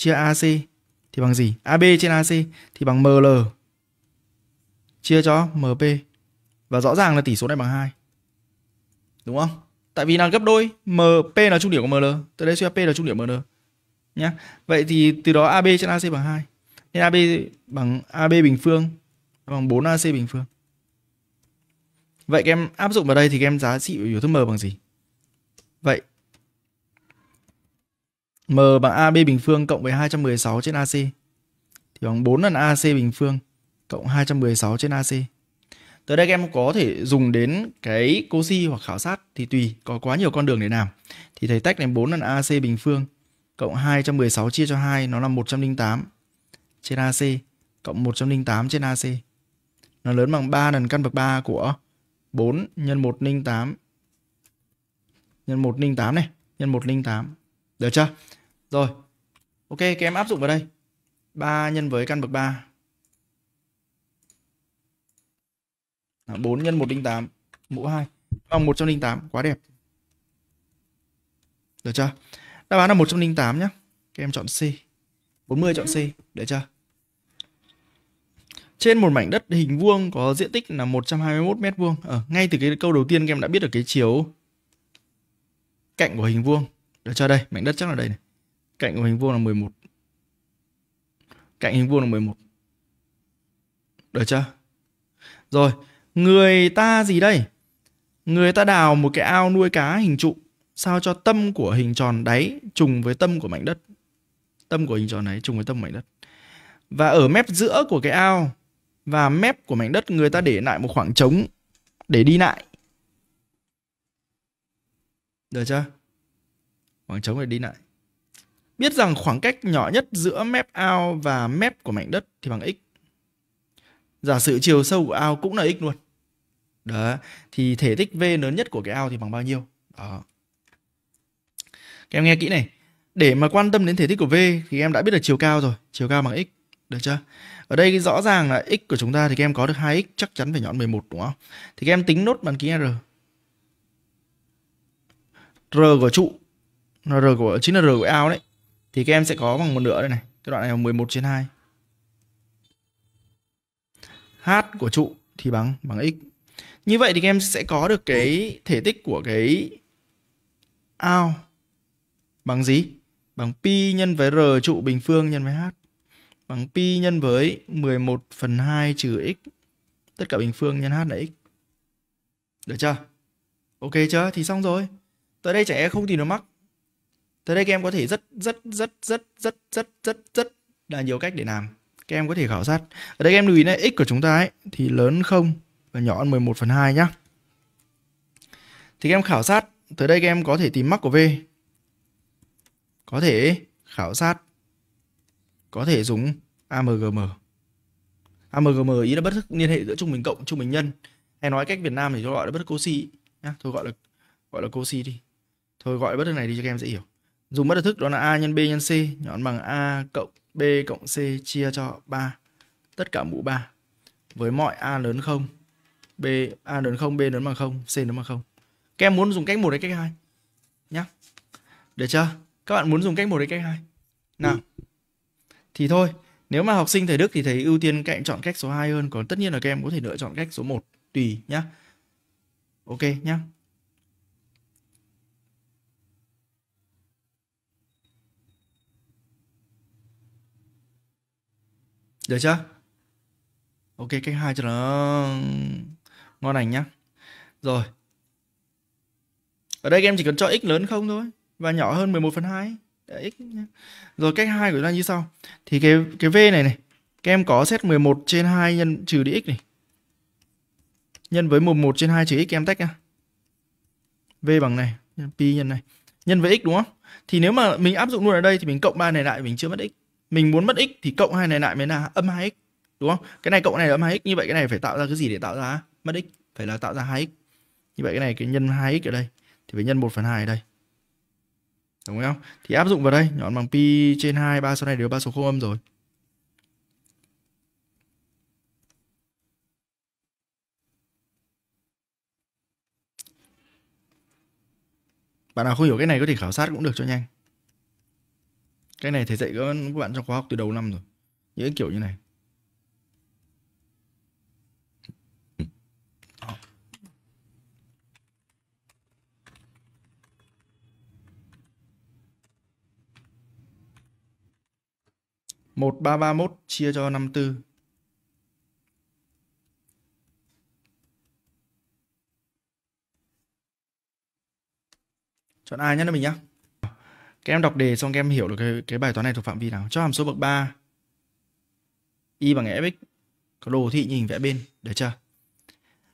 chia AC thì bằng gì? AB trên AC thì bằng ML chia cho MP. Và rõ ràng là tỷ số này bằng 2. Đúng không? Tại vì là gấp đôi, MP là trung điểm của ML, từ đây suy ra P là trung điểm ML. Nhá. Vậy thì từ đó AB trên AC bằng 2. Nên AB bằng AB bình phương bằng 4 AC bình phương. Vậy các em áp dụng vào đây thì các em giá trị của biểu thức M bằng gì? Vậy M bằng AB bình phương cộng với 216 trên AC thì bằng 4 lần AC bình phương cộng 216 trên AC. Tới đây các em có thể dùng đến cái cosi hoặc khảo sát thì tùy, có quá nhiều con đường để làm. Thì thầy tách đến 4 lần AC bình phương cộng 216 chia cho 2 nó là 108 trên AC cộng 108 trên AC. Nó lớn bằng 3 lần căn bậc 3 của 4 nhân 108 nhân 108 này, nhân 108. Được chưa? Rồi. Ok, các em áp dụng vào đây. 3 nhân với căn bậc 3. 4 nhân 108 mũ 2 bằng 108, quá đẹp. Được chưa? Đáp án là 108 nhá. Các em chọn C. 40 chọn C, được chưa? Trên một mảnh đất hình vuông có diện tích là 121 mét vuông. Ở ngay từ cái câu đầu tiên các em đã biết được cái chiều cạnh của hình vuông. Được chưa đây? Mảnh đất chắc là đây này. Cạnh của hình vuông là 11. Cạnh hình vuông là 11. Được chưa? Rồi, người ta gì đây? Người ta đào một cái ao nuôi cá hình trụ sao cho tâm của hình tròn đáy trùng với tâm của mảnh đất. Tâm của hình tròn đáy trùng với tâm mảnh đất. Và ở mép giữa của cái ao và mép của mảnh đất người ta để lại một khoảng trống để đi lại. Được chưa? Khoảng trống để đi lại. Biết rằng khoảng cách nhỏ nhất giữa mép ao và mép của mảnh đất thì bằng x. Giả sử chiều sâu của ao cũng là x luôn. Đó, thì thể tích V lớn nhất của cái ao thì bằng bao nhiêu? Đó. Các em nghe kỹ này. Để mà quan tâm đến thể tích của V thì em đã biết được chiều cao rồi, chiều cao bằng x, được chưa? Ở đây rõ ràng là x của chúng ta thì các em có được 2x chắc chắn phải nhọn 11 đúng không? Thì các em tính nốt bằng ký R. R của trụ, R của chính là R của ao đấy thì các em sẽ có bằng một nửa đây này. Cái đoạn này là 11 trên 2 h của trụ thì bằng bằng x. Như vậy thì các em sẽ có được cái thể tích của cái ao bằng gì? Bằng pi nhân với r trụ bình phương nhân với h. Bằng pi nhân với 11 phần 2 trừ x. Tất cả bình phương nhân h là x. Được chưa? Ok chưa? Thì xong rồi. Tới đây trẻ không tìm được mắc. Tới đây các em có thể rất rất rất rất rất rất rất rất là nhiều cách để làm. Các em có thể khảo sát. Ở đây các em lưu ý này, x của chúng ta ấy thì lớn không và nhỏ hơn 11 phần 2 nhá. Thì các em khảo sát, tới đây các em có thể tìm mắc của V. Có thể khảo sát. Có thể dùng AMGM. AMGM ý là bất thức liên hệ giữa trung bình cộng trung bình nhân hay nói cách Việt Nam thì cho gọi là bất thức cosi nhá thôi gọi là gọi là cosi đi thôi gọi bất thức này đi cho các em dễ hiểu dùng bất thức đó là a nhân b nhân c. Nhọn bằng a cộng b cộng c chia cho 3 tất cả mũ 3 với mọi a lớn 0, b a lớn 0, b lớn bằng 0, c lớn bằng 0. các em muốn dùng cách 1 hay cách 2? nhá. Được chưa? Các bạn muốn dùng cách 1 hay cách 2? nào. Thì thôi nếu mà học sinh thầy Đức thì thầy ưu tiên cạnh chọn cách số 2 hơn còn tất nhiên là các em có thể lựa chọn cách số 1 tùy nhá. Ok nhá. Được chưa? Ok, cách hai cho nó ngon lành nhá. Rồi. Ở đây các em chỉ cần cho x lớn không thôi, và nhỏ hơn 11 phần 2 x nhá. rồi cách hai của chúng ta như sau. Thì cái cái v này này, các em có xét 11 trên 2 nhân trừ đi x này. Nhân với 11 trên 2 trừ x em tách ra. V bằng này, pi nhân này. Nhân với x, đúng không? Thì nếu mà mình áp dụng luôn ở đây thì mình cộng ba này lại, mình chưa mất x mình muốn mất x thì cộng hai này lại mới là âm 2x đúng không? Cái này cộng này là âm 2x như vậy cái này phải tạo ra cái gì để tạo ra mất x? Phải là tạo ra 2x như vậy cái này cái nhân 2x ở đây thì phải nhân 1 phần 2 ở đây. Đúng không? Thì áp dụng vào đây nhọn bằng pi trên 2 ba số này đều ba số không âm rồi. Bạn nào không hiểu cái này có thể khảo sát cũng được cho nhanh cái này thầy dạy các bạn trong khóa học từ đầu năm rồi. Những kiểu như này. Một ba ba mốt, chia cho năm tư. Chọn ai nhé mình nhá các em đọc đề xong các em hiểu được cái, cái bài toán này thuộc phạm vi nào. Cho hàm số bậc 3 y bằng fx có đồ thị như hình vẽ bên. Được chưa?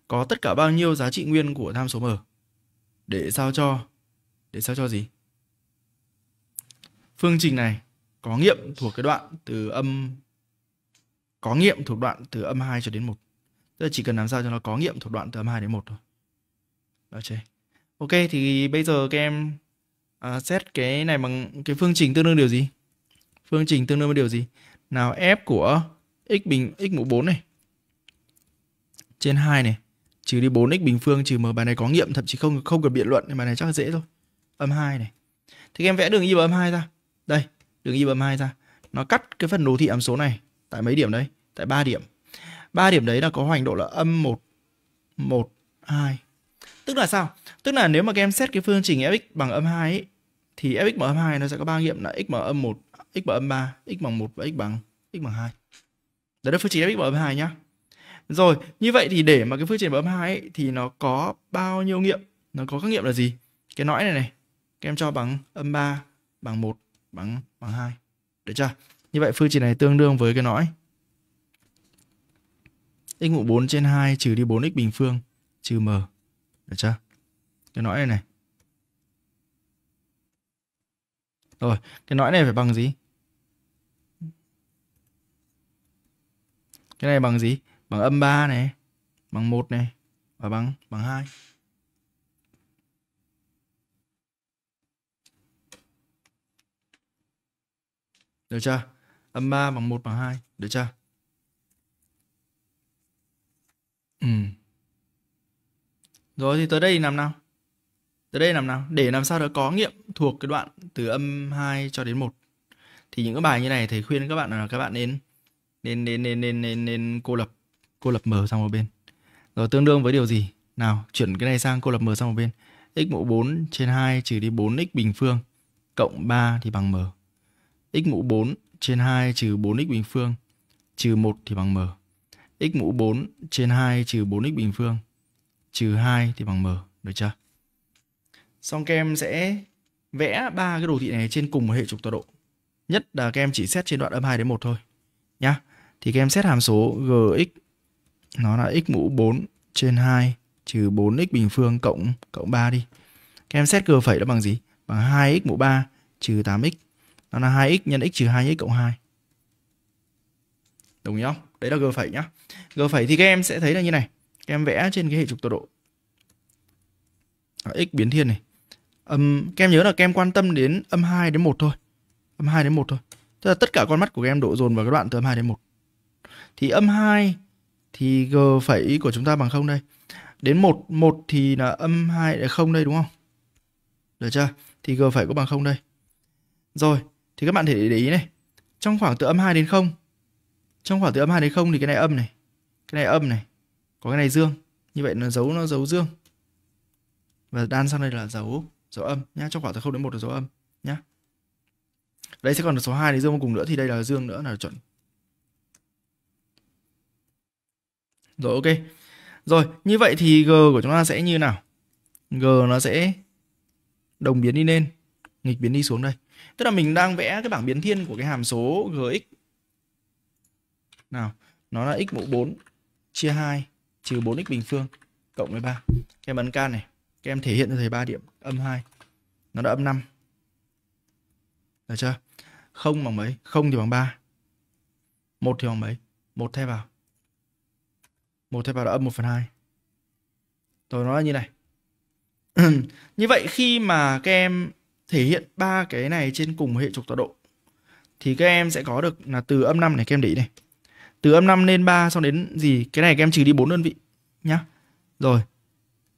Có tất cả bao nhiêu giá trị nguyên của tham số m? Để sao cho để sao cho gì? Phương trình này có nghiệm thuộc cái đoạn từ âm có nghiệm thuộc đoạn từ âm 2 cho đến 1 tức là chỉ cần làm sao cho nó có nghiệm thuộc đoạn từ âm 2 đến 1 thôi. Được ok thì bây giờ các em à, xét cái này bằng cái phương trình tương đương điều gì? Phương trình tương đương với điều gì? Nào f của x bình x mũ 4 này trên 2 này trừ đi 4x bình phương trừ m bài này có nghiệm thậm chí không không cần biện luận nhưng bài này chắc là dễ thôi. Âm 2 này. Thì em vẽ đường y vào âm 2 ra. Đây đường y vào âm 2 ra. Nó cắt cái phần đồ thị hàm số này tại mấy điểm đấy? Tại 3 điểm. 3 điểm đấy là có hoành độ là âm 1 1 2 tức là sao tức là nếu mà các em xét cái phương trình fx bằng âm 2 ấy, thì fx bằng âm 2 nó sẽ có ba nghiệm là x bằng âm 1 x bằng âm 3 x bằng 1 và x bằng x bằng 2 đấy là phương trình fx bằng âm 2 nhá rồi, như vậy thì để mà cái phương trình bằng âm 2 ấy, thì nó có bao nhiêu nghiệm? Nó có các nghiệm là gì? Cái nõi này này, các em cho bằng âm 3, bằng 1, bằng bằng 2. Được chưa? Như vậy phương trình này tương đương với cái nõi x mũ 4 trên 2 trừ đi 4x bình phương trừ m. Được chưa? Cái nõi này này. Rồi, cái nõi này phải bằng gì? Cái này bằng gì? bằng âm 3 này, bằng 1 này và bằng bằng 2. Được chưa? Âm 3 bằng 1 bằng 2, được chưa? Ừ. Rồi thì tới đây làm nào? Tới đây làm nào? Để làm sao đó có nghiệm thuộc cái đoạn từ âm 2 cho đến 1. Thì những cái bài như này thầy khuyên các bạn là các bạn nên nên nên nên nên nên, nên cô lập cô lập m sang một bên. Rồi tương đương với điều gì? Nào, chuyển cái này sang cô lập m sang một bên. x mũ 4 trên 2 trừ đi 4x bình phương cộng 3 thì bằng m. x mũ 4 trên 2 trừ 4x bình phương trừ 1 thì bằng m. x mũ 4 trên 2 trừ 4x bình phương trừ 2 thì bằng m. Được chưa? Xong các em sẽ vẽ ba cái đồ thị này trên cùng một hệ trục tọa độ. Nhất là các em chỉ xét trên đoạn âm 2 đến 1 thôi. Nhá. Thì các em xét hàm số gx, nó là x mũ 4 trên 2 trừ 4x bình phương cộng cộng 3 đi. Các em xét g phẩy nó bằng gì? Bằng 2x mũ 3 trừ 8x. Nó là 2x nhân x trừ 2x cộng 2. Đồng ý không? đấy là g phẩy nhá g phẩy thì các em sẽ thấy là như này các em vẽ trên cái hệ trục tọa độ. À, X biến thiên này. Âm các em nhớ là các em quan tâm đến âm 2 đến 1 thôi. Âm 2 đến 1 thôi. Tức là tất cả con mắt của các em độ dồn vào cái đoạn từ âm 2 đến 1 thì âm 2 thì g phẩy của chúng ta bằng 0 đây? Đến 1 1 thì là âm 2 là 0 đây, đúng không? Được chưa? Thì g phẩy có bằng 0 đây? Rồi, thì các bạn thể để ý này. Trong khoảng từ âm 2 đến 0 trong khoảng từ âm 2 đến 0 thì cái này âm này. Cái này âm này có cái này dương. Như vậy nó dấu nó dấu dương. Và đan sang đây là dấu dấu âm nhá. Trong khoảng từ không đến một là dấu âm nhá. Đây sẽ còn là số 2 thì dương cùng nữa. Thì đây là dương nữa là chuẩn. Rồi, ok. Rồi, như vậy thì g của chúng ta sẽ như nào? G nó sẽ đồng biến đi lên, nghịch biến đi xuống đây. Tức là mình đang vẽ cái bảng biến thiên của cái hàm số gx nào, nó là x mũ 4 chia 2 trừ 4x bình phương cộng với 3 các em ấn can này các em thể hiện cho thầy 3 điểm, âm 2 nó đã âm 5 được chưa? 0 bằng mấy? 0 thì bằng 3 1 thì bằng mấy? 1 thay vào. 1 thay vào là âm 1 phần 2 rồi nó là như này. [clears throat] Như vậy khi mà các em thể hiện ba cái này trên cùng hệ trục tọa độ, thì các em sẽ có được là từ âm 5 này các em để ý này. Từ âm 5 lên 3 xong đến gì? Cái này các em trừ đi 4 đơn vị nhá. Rồi.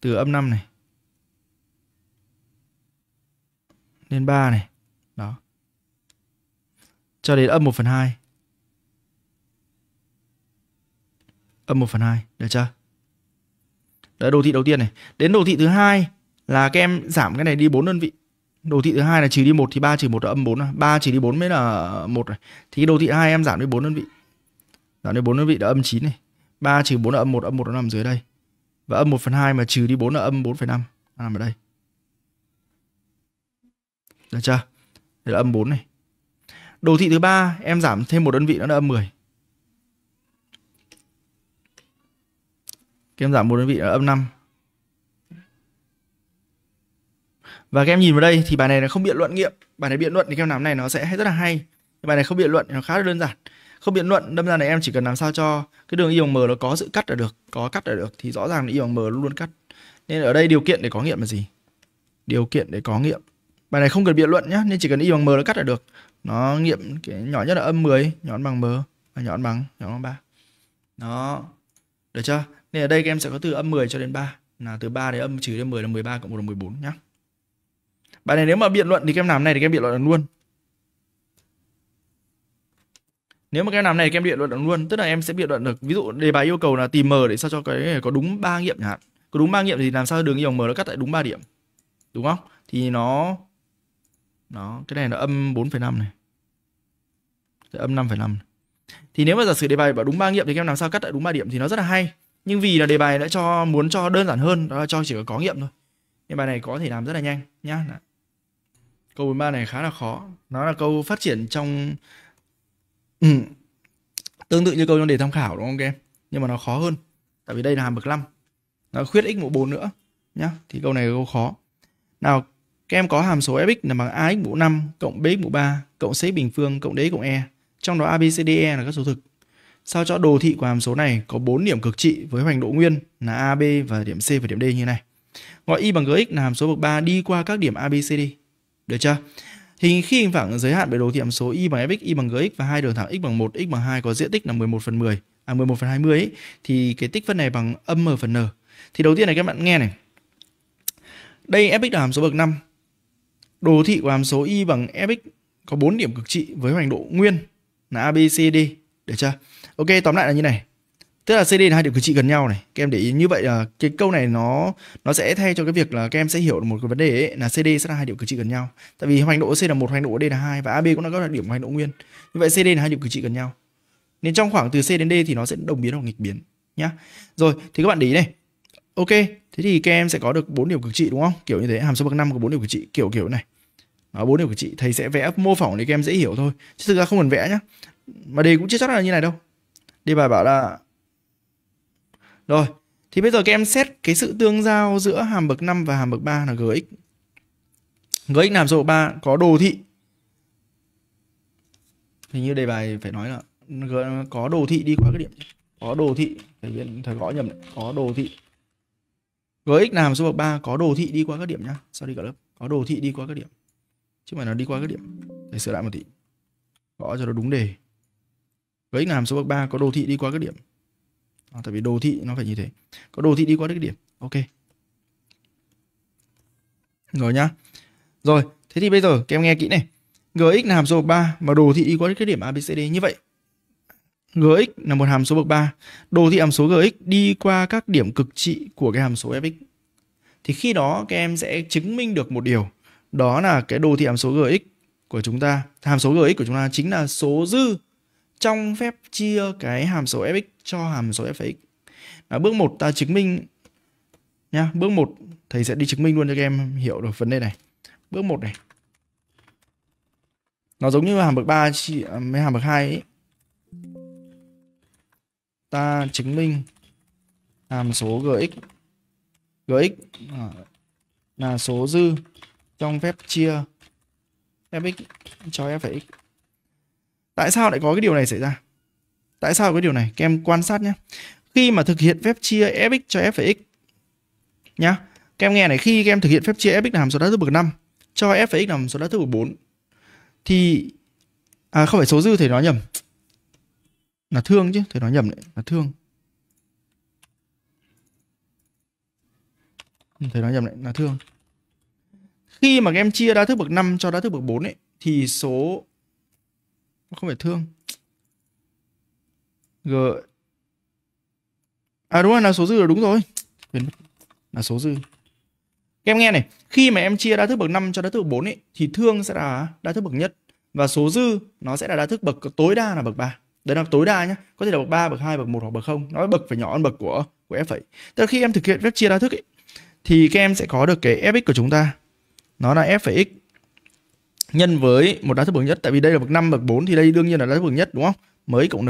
Từ âm 5 này lên 3 này. Đó. Cho đến âm 1 phần 2. Âm 1 phần 2. Được chưa? Đấy, đồ thị đầu tiên này. Đến đồ thị thứ hai là các em giảm cái này đi 4 đơn vị đồ thị thứ hai là trừ đi 1 thì 3 trừ 1 là âm 4 3 à. trừ đi 4 mới là 1 này thì đồ thị 2 em giảm đi 4 đơn vị giảm đi 4 đơn vị là âm 9 này 3 trừ 4 là âm 1 âm 1 nó nằm dưới đây. Và âm 1 phần 2 mà trừ đi 4 là âm 4,5 nó nằm ở đây. Được chưa? Đây là âm 4 này. Đồ thị thứ ba em giảm thêm một đơn vị nữa là âm 10 Các em giảm một đơn vị là âm 5 và các em nhìn vào đây thì bài này nó không biện luận nghiệm. Bài này biện luận thì các em làm này nó sẽ rất là hay. Bài này không biện luận nó khá là đơn giản không biện luận, đâm ra này em chỉ cần làm sao cho cái đường y bằng m nó có sự cắt là được, có cắt là được, thì rõ ràng là y bằng m luôn luôn cắt. Nên ở đây điều kiện để có nghiệm là gì? Điều kiện để có nghiệm. Bài này không cần biện luận nhé nên chỉ cần y bằng m nó cắt là được. Nó nghiệm cái nhỏ nhất là âm 10 nhỏ bằng m và nhỏ bằng nhỏ bằng ba. Đó, được chưa? Nên ở đây các em sẽ có từ âm 10 cho đến 3 là từ 3 đến âm, trừ đến 10 là 13 cộng 1 là 14 nhá. Bài này nếu mà biện luận thì các em làm này thì các em biện luận luôn. Nếu mà các em làm này các em biện luận được luôn, tức là em sẽ biện luận được. Ví dụ đề bài yêu cầu là tìm m để sao cho cái có đúng ba nghiệm chẳng hạn. Có đúng ba nghiệm thì làm sao đường y m nó cắt tại đúng ba điểm. Đúng không? Thì nó nó cái này là âm 4,5 này. Cái âm 5,5. Thì nếu mà giả sử đề bài bảo đúng ba nghiệm thì các em làm sao cắt tại đúng ba điểm thì nó rất là hay. Nhưng vì là đề bài đã cho muốn cho đơn giản hơn, đó là cho chỉ có có nghiệm thôi. Nên bài này có thể làm rất là nhanh nhá. Câu 13 này khá là khó. Nó là câu phát triển trong ừ. tương tự như câu trong đề tham khảo đúng không các em? Nhưng mà nó khó hơn. Tại vì đây là hàm bậc 5. Nó khuyết x mũ 4 nữa nhá. Thì câu này là câu khó. Nào, các em có hàm số fx là bằng ax mũ 5 cộng bx mũ 3 cộng c bình phương cộng d cộng e. Trong đó abcde là các số thực. Sao cho đồ thị của hàm số này có 4 điểm cực trị với hoành độ nguyên là AB và điểm C và điểm D như này. Gọi y bằng gx là hàm số bậc 3 đi qua các điểm abcd. Được chưa? Hình khi hình phẳng giới hạn về đồ thị hàm số y bằng fx, y bằng gx và hai đường thẳng x bằng 1, x bằng 2 có diện tích là 11 phần 10, à 11 phần 20 ấy, thì cái tích phân này bằng âm m phần n. Thì đầu tiên này các bạn nghe này. Đây fx là hàm số bậc 5. Đồ thị của hàm số y bằng fx có 4 điểm cực trị với hoành độ nguyên là abcd. Được chưa? Ok, tóm lại là như này tức là CD là hai điểm cực trị gần nhau này. Các em để ý như vậy là cái câu này nó nó sẽ thay cho cái việc là các em sẽ hiểu được một cái vấn đề ấy, là CD sẽ là hai điểm cực trị gần nhau. Tại vì hoành độ C là một hoành độ D là hai và AB cũng là các đặc điểm hoành độ nguyên. Như vậy CD là hai điểm cực trị gần nhau. Nên trong khoảng từ C đến D thì nó sẽ đồng biến hoặc nghịch biến nhá. Rồi thì các bạn để ý này. Ok thế thì các em sẽ có được bốn điểm cực trị đúng không? Kiểu như thế hàm số bậc năm có bốn điểm cực trị kiểu kiểu này. Đó bốn điểm cực trị. Thầy sẽ vẽ mô phỏng để các em dễ hiểu thôi. Chứ thực ra không cần vẽ nhá. Mà đề cũng chưa chắc là như này đâu. Đề bài bảo là rồi, thì bây giờ các em xét cái sự tương giao giữa hàm bậc 5 và hàm bậc 3 là gx. gx làm số 3 có đồ thị. Hình như đề bài phải nói là có đồ thị đi qua cái điểm. Có đồ thị thầy biết thầy gõ nhầm đấy. có đồ thị. Gx làm số bậc 3 có đồ thị đi qua các điểm nhá. Sau đi cả lớp? Có đồ thị đi qua các điểm. Chứ mà nó đi qua các điểm. Để sửa lại một tí. Gõ cho nó đúng đề. Gx làm số bậc 3 có đồ thị đi qua các điểm à, tại vì đồ thị nó phải như thế. Có đồ thị đi qua các điểm. Ok. Rồi nhá. Rồi thế thì bây giờ các em nghe kỹ này. Gx là hàm số bậc 3 mà đồ thị đi qua cái điểm abcd như vậy. Gx là một hàm số bậc 3 đồ thị hàm số gx đi qua các điểm cực trị của cái hàm số fx. Thì khi đó các em sẽ chứng minh được một điều. Đó là cái đồ thị hàm số gx của chúng ta hàm số gx của chúng ta chính là số dư trong phép chia cái hàm số fx cho hàm số fx. Đó, bước 1 ta chứng minh nha bước 1 thầy sẽ đi chứng minh luôn cho các em hiểu được vấn đề này. Bước 1 này. Nó giống như hàm bậc 3 chỉ với hàm bậc 2 ấy. Ta chứng minh hàm số gx gx à, là số dư trong phép chia fx cho f x. Tại sao lại có cái điều này xảy ra? Tại sao cái điều này? Các em quan sát nhé. Khi mà thực hiện phép chia fx cho f phải x nhá. Các em nghe này, khi các em thực hiện phép chia fx là hàm số đa thức bậc 5 cho f phải x là hàm số đa thức bậc 4 thì à không phải số dư thì nói nhầm là thương chứ thầy nói nhầm đấy là thương ừ, thầy nói nhầm đấy là thương khi mà các em chia đa thức bậc 5 cho đa thức bậc 4 ấy thì số không phải thương. G à đúng rồi là số dư là đúng rồi. Quên mất. Là số dư. Các em nghe này khi mà em chia đa thức bậc 5 cho đa thức bậc 4 ấy thì thương sẽ là đa thức bậc nhất. Và số dư nó sẽ là đa thức bậc tối đa là bậc 3 đấy là tối đa nhé có thể là bậc 3, bậc 2, bậc 1 hoặc bậc 0 nói bậc phải nhỏ hơn bậc của của f phẩy tức là khi em thực hiện phép chia đa thức ấy, thì các em sẽ có được cái fx của chúng ta. Nó là f phẩy x nhân với một đa thức bậc nhất tại vì đây là bậc 5, bậc 4 thì đây đương nhiên là đa thức bậc nhất đúng không mới cộng n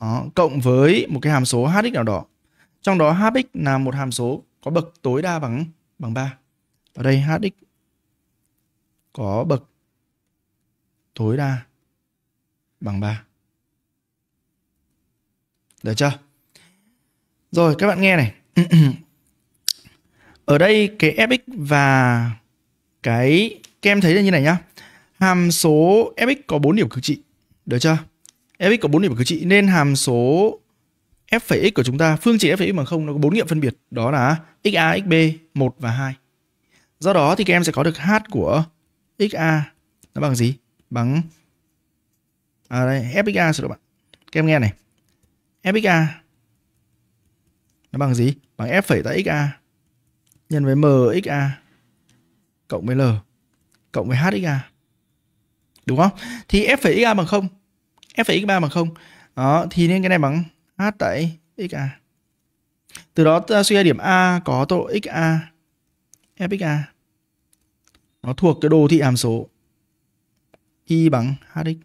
đó, cộng với một cái hàm số hx nào đó trong đó hx là một hàm số có bậc tối đa bằng bằng 3 ở đây hx có bậc tối đa bằng 3. Được chưa? Rồi các bạn nghe này. [clears throat] Ở đây cái fx và cái các em thấy là như này nhá. Hàm số fx có 4 điểm cực trị. Được chưa? fx có 4 điểm cực trị nên hàm số f phẩy x của chúng ta phương trình f phẩy x bằng không nó có bốn nghiệm phân biệt, đó là xa, xb, 1 và 2. Do đó thì các em sẽ có được h của xa nó bằng gì? Bằng à đây fxa rồi các bạn các em nghe này fxa nó bằng gì bằng f phẩy tại xa nhân với mxa cộng với l, cộng với hxa đúng không thì f phẩy xa bằng không, f phẩy x3 bằng không đó, thì nên cái này bằng h tại xa từ đó, ta suy ra điểm a có tốc độ xa fxa nó thuộc cái đồ thị hàm số y bằng hx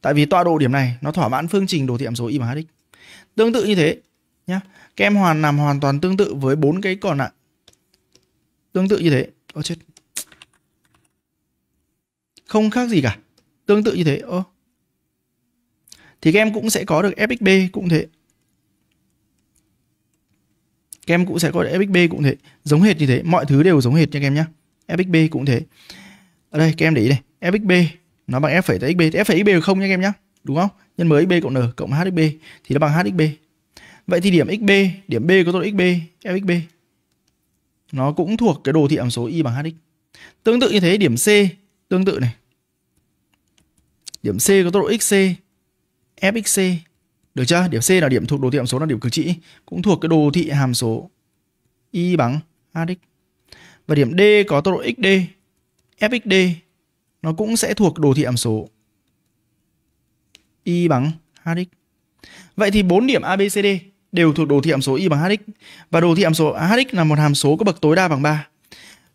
Tại vì tọa độ điểm này, nó thỏa mãn phương trình đồ thị hàm số y bằng hx. Tương tự như thế, nhá. Các em hoàn làm hoàn toàn tương tự với bốn cái còn lại. Tương tự như thế. Ô chết. Không khác gì cả. Tương tự như thế. ơ Thì các em cũng sẽ có được fxb cũng thế. Các em cũng sẽ có được fxb cũng thế. Giống hệt như thế. Mọi thứ đều giống hệt nha các em nhé. fxb cũng thế. Ở đây, các em để ý này. fxb nó bằng f phẩy xb thì f phẩy xb không nha các em nhé đúng không nhân mới xb cộng n cộng hxb thì nó bằng hxb vậy thì điểm xb điểm b có tọa độ xb fxb nó cũng thuộc cái đồ thị hàm số y bằng hx tương tự như thế, điểm c tương tự này. Điểm c có tốc độ xc fxc được chưa? Điểm c là điểm thuộc đồ thị hàm số, là điểm cực trị cũng thuộc cái đồ thị hàm số y bằng hx và điểm d có tốc độ xd fxd nó cũng sẽ thuộc đồ thị hàm số y bằng hx. Vậy thì bốn điểm ABCD đều thuộc đồ thị hàm số y bằng hx và đồ thị hàm số hx là một hàm số có bậc tối đa bằng 3.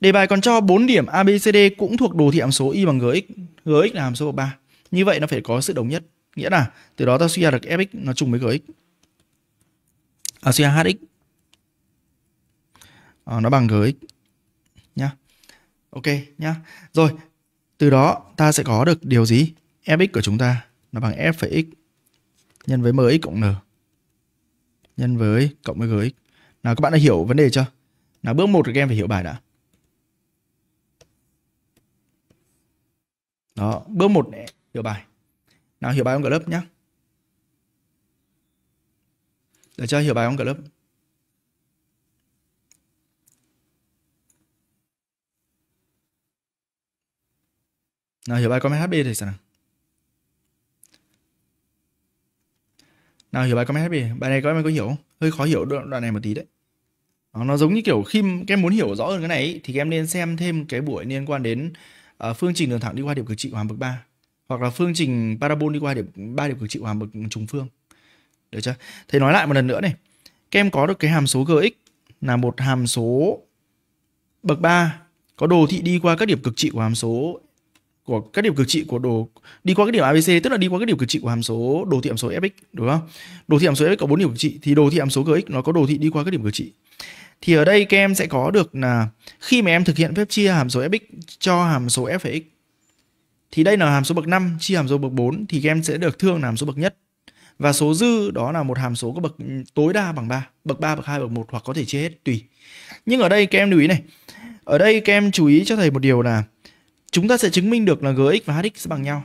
Đề bài còn cho 4 điểm ABCD cũng thuộc đồ thị hàm số y bằng gx, gx là hàm số bậc 3. Như vậy nó phải có sự đồng nhất, nghĩa là từ đó ta suy ra được fx nó trùng với gx. À suy ra hx à, ờ, nó bằng gx nhá. Ok nhá. Rồi, từ đó ta sẽ có được điều gì? fx của chúng ta nó bằng f phẩy x nhân với mx cộng n nhân với cộng với gx. Nào các bạn đã hiểu vấn đề chưa? Nào bước 1 các em phải hiểu bài đã. Đó, bước 1 hiểu bài. Nào hiểu bài không cả lớp nhé. để cho Hiểu bài không cả lớp. Nào hiểu bài comment HB thì sao nào? Nào hiểu bài comment HB. Bài này các em có hiểu không? Hơi khó hiểu đoạn này một tí đấy. Đó, nó giống như kiểu khi các em muốn hiểu rõ hơn cái này ấy, thì các em nên xem thêm cái buổi liên quan đến uh, phương trình đường thẳng đi qua điểm cực trị của hàm bậc 3 hoặc là phương trình parabol đi qua điểm ba điểm cực trị của hàm bậc trùng phương. Được chưa? Thầy nói lại một lần nữa này. Các em có được cái hàm số gx là một hàm số bậc 3 có đồ thị đi qua các điểm cực trị của hàm số của các điểm cực trị của đồ đi qua các điểm ABC tức là đi qua các điểm cực trị của hàm số đồ thị hàm số fx đúng không? Đồ thị hàm số fx có bốn điểm cực trị thì đồ thị hàm số gx nó có đồ thị đi qua các điểm cực trị. Thì ở đây các em sẽ có được là khi mà em thực hiện phép chia hàm số fx cho hàm số f x thì đây là hàm số bậc 5 chia hàm số bậc 4 thì các em sẽ được thương là hàm số bậc nhất. Và số dư đó là một hàm số có bậc tối đa bằng 3, bậc 3, bậc 2, bậc 1 hoặc có thể chia hết tùy. Nhưng ở đây các em lưu ý này. Ở đây các em chú ý cho thầy một điều là chúng ta sẽ chứng minh được là gx và hx sẽ bằng nhau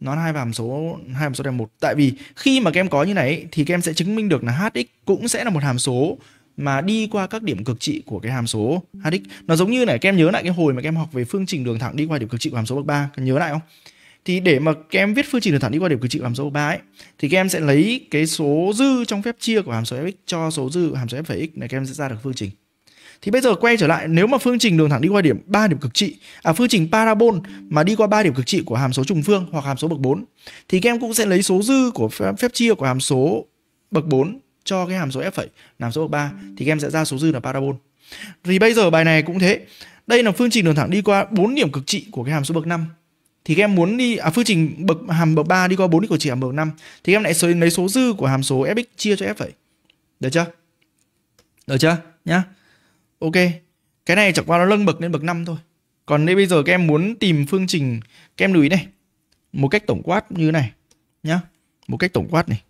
nó là hai hàm số hai hàm số đều một tại vì khi mà các em có như này thì các em sẽ chứng minh được là hx cũng sẽ là một hàm số mà đi qua các điểm cực trị của cái hàm số hx nó giống như này các em nhớ lại cái hồi mà các em học về phương trình đường thẳng đi qua điểm cực trị của hàm số bậc ba. Nhớ lại không? Thì để mà các em viết phương trình đường thẳng đi qua điểm cực trị của hàm số bậc ba ấy thì các em sẽ lấy cái số dư trong phép chia của hàm số fx cho số dư của hàm số f x này các em sẽ ra được phương trình. Thì bây giờ quay trở lại nếu mà phương trình đường thẳng đi qua điểm ba điểm cực trị, à phương trình parabol mà đi qua ba điểm cực trị của hàm số trùng phương hoặc hàm số bậc 4 thì các em cũng sẽ lấy số dư của phép, phép chia của hàm số bậc 4 cho cái hàm số f phẩy hàm số bậc 3 thì các em sẽ ra số dư là parabol. Thì bây giờ bài này cũng thế. Đây là phương trình đường thẳng đi qua 4 điểm cực trị của cái hàm số bậc 5 thì các em muốn đi à phương trình bậc hàm bậc 3 đi qua 4 điểm cực trị hàm bậc 5 thì các em lại lấy số dư của hàm số fx chia cho f phẩy. Được chưa? Được chưa? Nhá. Ok, cái này chẳng qua nó nâng bậc lên bậc 5 thôi. Còn đây bây giờ các em muốn tìm phương trình, các em lưu ý này. Một cách tổng quát như này nhá. Một cách tổng quát này.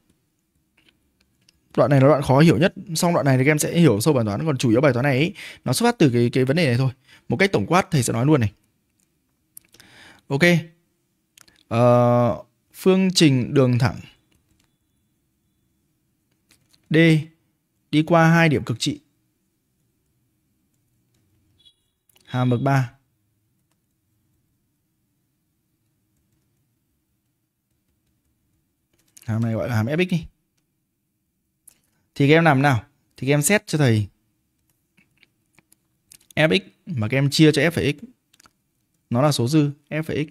Đoạn này là đoạn khó hiểu nhất, xong đoạn này thì các em sẽ hiểu sâu bài toán, còn chủ yếu bài toán này ấy, nó xuất phát từ cái cái vấn đề này thôi. Một cách tổng quát thầy sẽ nói luôn này. Ok. Uh, phương trình đường thẳng D đi qua hai điểm cực trị hàm bậc 3. Hàm này gọi là hàm fx đi. Thì các em làm nào? Thì các em xét cho thầy fx mà các em chia cho f x. Nó là số dư f x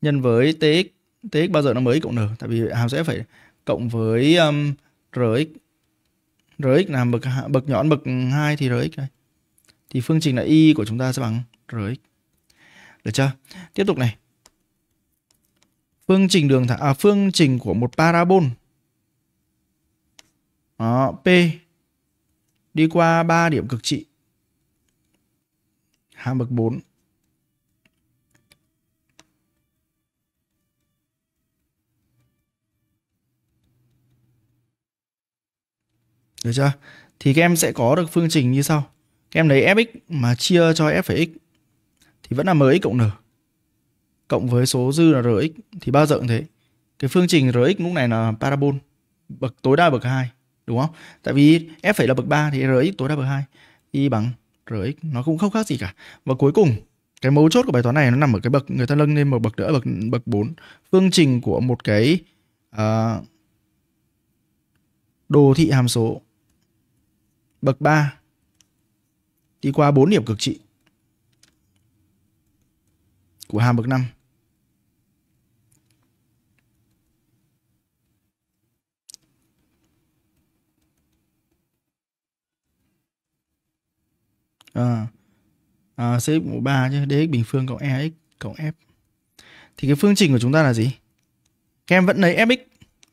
nhân với tx. tx bao giờ nó mới cộng n tại vì hàm số f phải cộng với um, rx. rx là bậc bậc nhọn bậc 2 thì rx đây thì phương trình là y của chúng ta sẽ bằng rx. Được chưa? Tiếp tục này. Phương trình đường thẳng à phương trình của một parabol. Đó, P đi qua 3 điểm cực trị. Hàm bậc 4. Được chưa? Thì các em sẽ có được phương trình như sau. Các em lấy fx mà chia cho f x thì vẫn là mx cộng n. Cộng với số dư là rx thì bao giờ cũng thế. Cái phương trình rx lúc này là parabol bậc tối đa bậc 2, đúng không? Tại vì f phải là bậc 3 thì rx tối đa bậc 2 y bằng rx nó cũng không khác gì cả. Và cuối cùng cái mấu chốt của bài toán này nó nằm ở cái bậc người ta nâng lên một bậc nữa bậc bậc 4. Phương trình của một cái uh, đồ thị hàm số bậc 3 đi qua 4 điểm cực trị của hàm bậc 5. À, à, xếp mũ 3 chứ dx bình phương cộng ex cộng f. Thì cái phương trình của chúng ta là gì? Các em vẫn lấy fx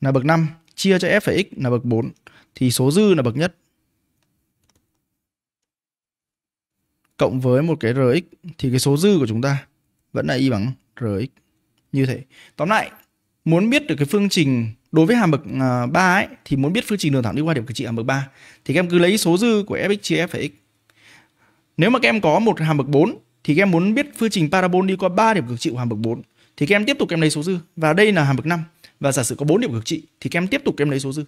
là bậc 5 chia cho f phải x là bậc 4 thì số dư là bậc nhất. Cộng với một cái rx thì cái số dư của chúng ta vẫn là y bằng rx như thế. Tóm lại muốn biết được cái phương trình đối với hàm bậc à, 3 ấy thì muốn biết phương trình đường thẳng đi qua điểm cực trị hàm bậc 3 thì các em cứ lấy số dư của fx chia f phải x. Nếu mà các em có một hàm bậc 4 thì các em muốn biết phương trình parabol đi qua 3 điểm cực trị của hàm bậc 4 thì các em tiếp tục các em lấy số dư và đây là hàm bậc 5 và giả sử có 4 điểm cực trị thì các em tiếp tục các em lấy số dư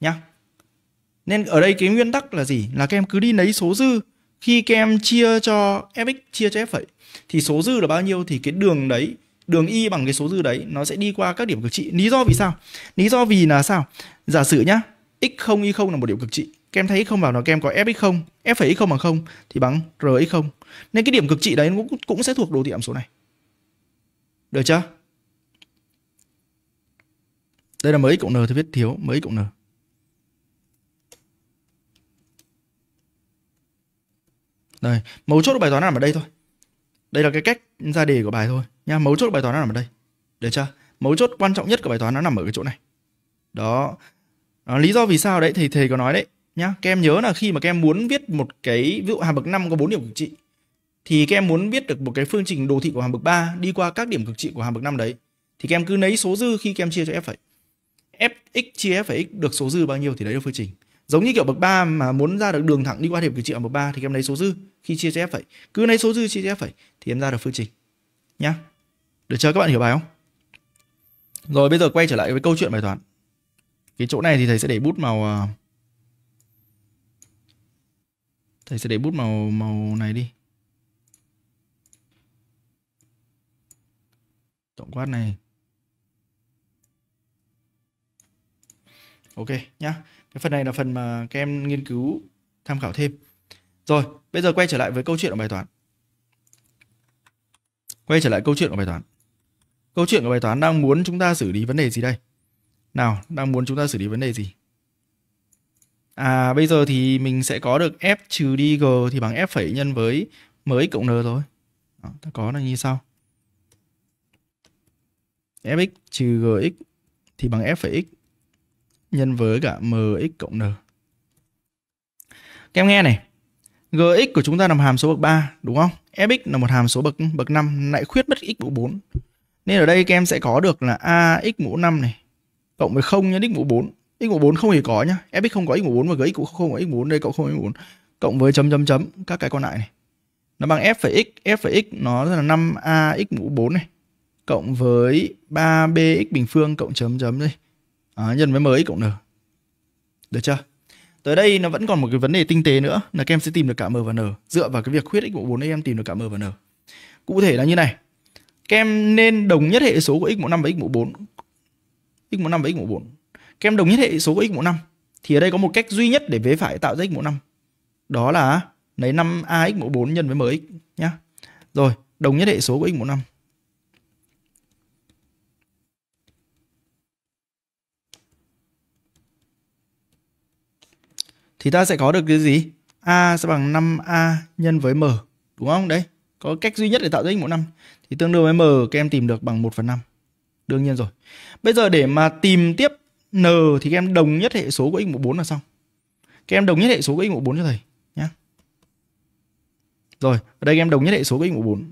nhá. Nên ở đây cái nguyên tắc là gì? Là các em cứ đi lấy số dư khi các em chia cho fx chia cho f phẩy thì số dư là bao nhiêu thì cái đường đấy đường y bằng cái số dư đấy nó sẽ đi qua các điểm cực trị. Lý do vì sao? Lý do vì là sao? Giả sử nhá, x0 y0 là một điểm cực trị. Các em thấy x không bảo là các em có fx0, f phẩy x0 bằng 0 thì bằng r x0. Nên cái điểm cực trị đấy cũng cũng sẽ thuộc đồ thị hàm số này. Được chưa? Đây là mấy cộng n thì viết thiếu, mấy cộng n. Đây, mấu chốt của bài toán nằm ở đây thôi. Đây là cái cách ra đề của bài thôi nha. Mấu chốt của bài toán nó nằm ở đây. Được chưa? Mấu chốt quan trọng nhất của bài toán nó nằm ở cái chỗ này. Đó. đó lý do vì sao đấy thì thầy có nói đấy nhá. Các em nhớ là khi mà các em muốn viết một cái, ví dụ hàm bậc 5 có 4 điểm cực trị, thì các em muốn viết được một cái phương trình đồ thị của hàm bậc 3 đi qua các điểm cực trị của hàm bậc 5 đấy, thì các em cứ lấy số dư khi các em chia cho f phẩy. fx chia f phẩy x được số dư bao nhiêu thì đấy là phương trình. Giống như kiểu bậc 3 mà muốn ra được đường thẳng đi qua điểm cực trị ở bậc 3 thì các em lấy số dư khi chia cho f phẩy. Cứ lấy số dư chia cho f phẩy thì em ra được phương trình. Nhá. Được chưa các bạn hiểu bài không? Rồi, bây giờ quay trở lại với câu chuyện bài toán. Cái chỗ này thì thầy sẽ để bút màu à, thầy sẽ để bút màu màu này đi. Tổng quát này. Ok nhá. Cái phần này là phần mà các em nghiên cứu tham khảo thêm. Rồi, bây giờ quay trở lại với câu chuyện của bài toán. Quay trở lại câu chuyện của bài toán. Câu chuyện của bài toán đang muốn chúng ta xử lý vấn đề gì đây? Nào, đang muốn chúng ta xử lý vấn đề gì? À, bây giờ thì mình sẽ có được f trừ đi g thì bằng f phẩy nhân với mới cộng n rồi. Đó, ta có là như sau. fx trừ gx thì bằng f phẩy x nhân với cả mx cộng n. Các em nghe này, gx của chúng ta nằm hàm số bậc 3 đúng không? fx là một hàm số bậc bậc 5 lại khuyết mất x mũ 4. Nên ở đây các em sẽ có được là ax mũ 5 này cộng với 0 nhân x mũ 4 x mũ 4 không hề có nhá. fx không có x mũ 4 và gx cũng không có x mũ 4 đây cộng không x mũ 4 cộng với chấm chấm chấm các cái còn lại này. Nó bằng f phẩy x, f phẩy x nó là 5a x mũ 4 này cộng với 3bx bình phương cộng chấm chấm đây. À, nhân với mx cộng n. Được chưa? Tới đây nó vẫn còn một cái vấn đề tinh tế nữa là các em sẽ tìm được cả m và n dựa vào cái việc khuyết x mũ 4 em tìm được cả m và n. Cụ thể là như này. Các em nên đồng nhất hệ số của x mũ 5 và x mũ 4. x mũ 5 và x mũ 4. Các em đồng nhất hệ số của x mũ 5 thì ở đây có một cách duy nhất để vế phải tạo ra x mũ 5. Đó là lấy 5 ax mũ 4 nhân với mx nhá. Rồi, đồng nhất hệ số của x mũ 5. thì ta sẽ có được cái gì? A sẽ bằng 5A nhân với M. Đúng không? Đấy. Có cách duy nhất để tạo ra x mũ 5. Thì tương đương với M các em tìm được bằng 1 phần 5. Đương nhiên rồi. Bây giờ để mà tìm tiếp N thì các em đồng nhất hệ số của x mũ 4 là xong. Các em đồng nhất hệ số của x mũ 4 cho thầy. nhá. Rồi, ở đây các em đồng nhất hệ số của x mũ 4.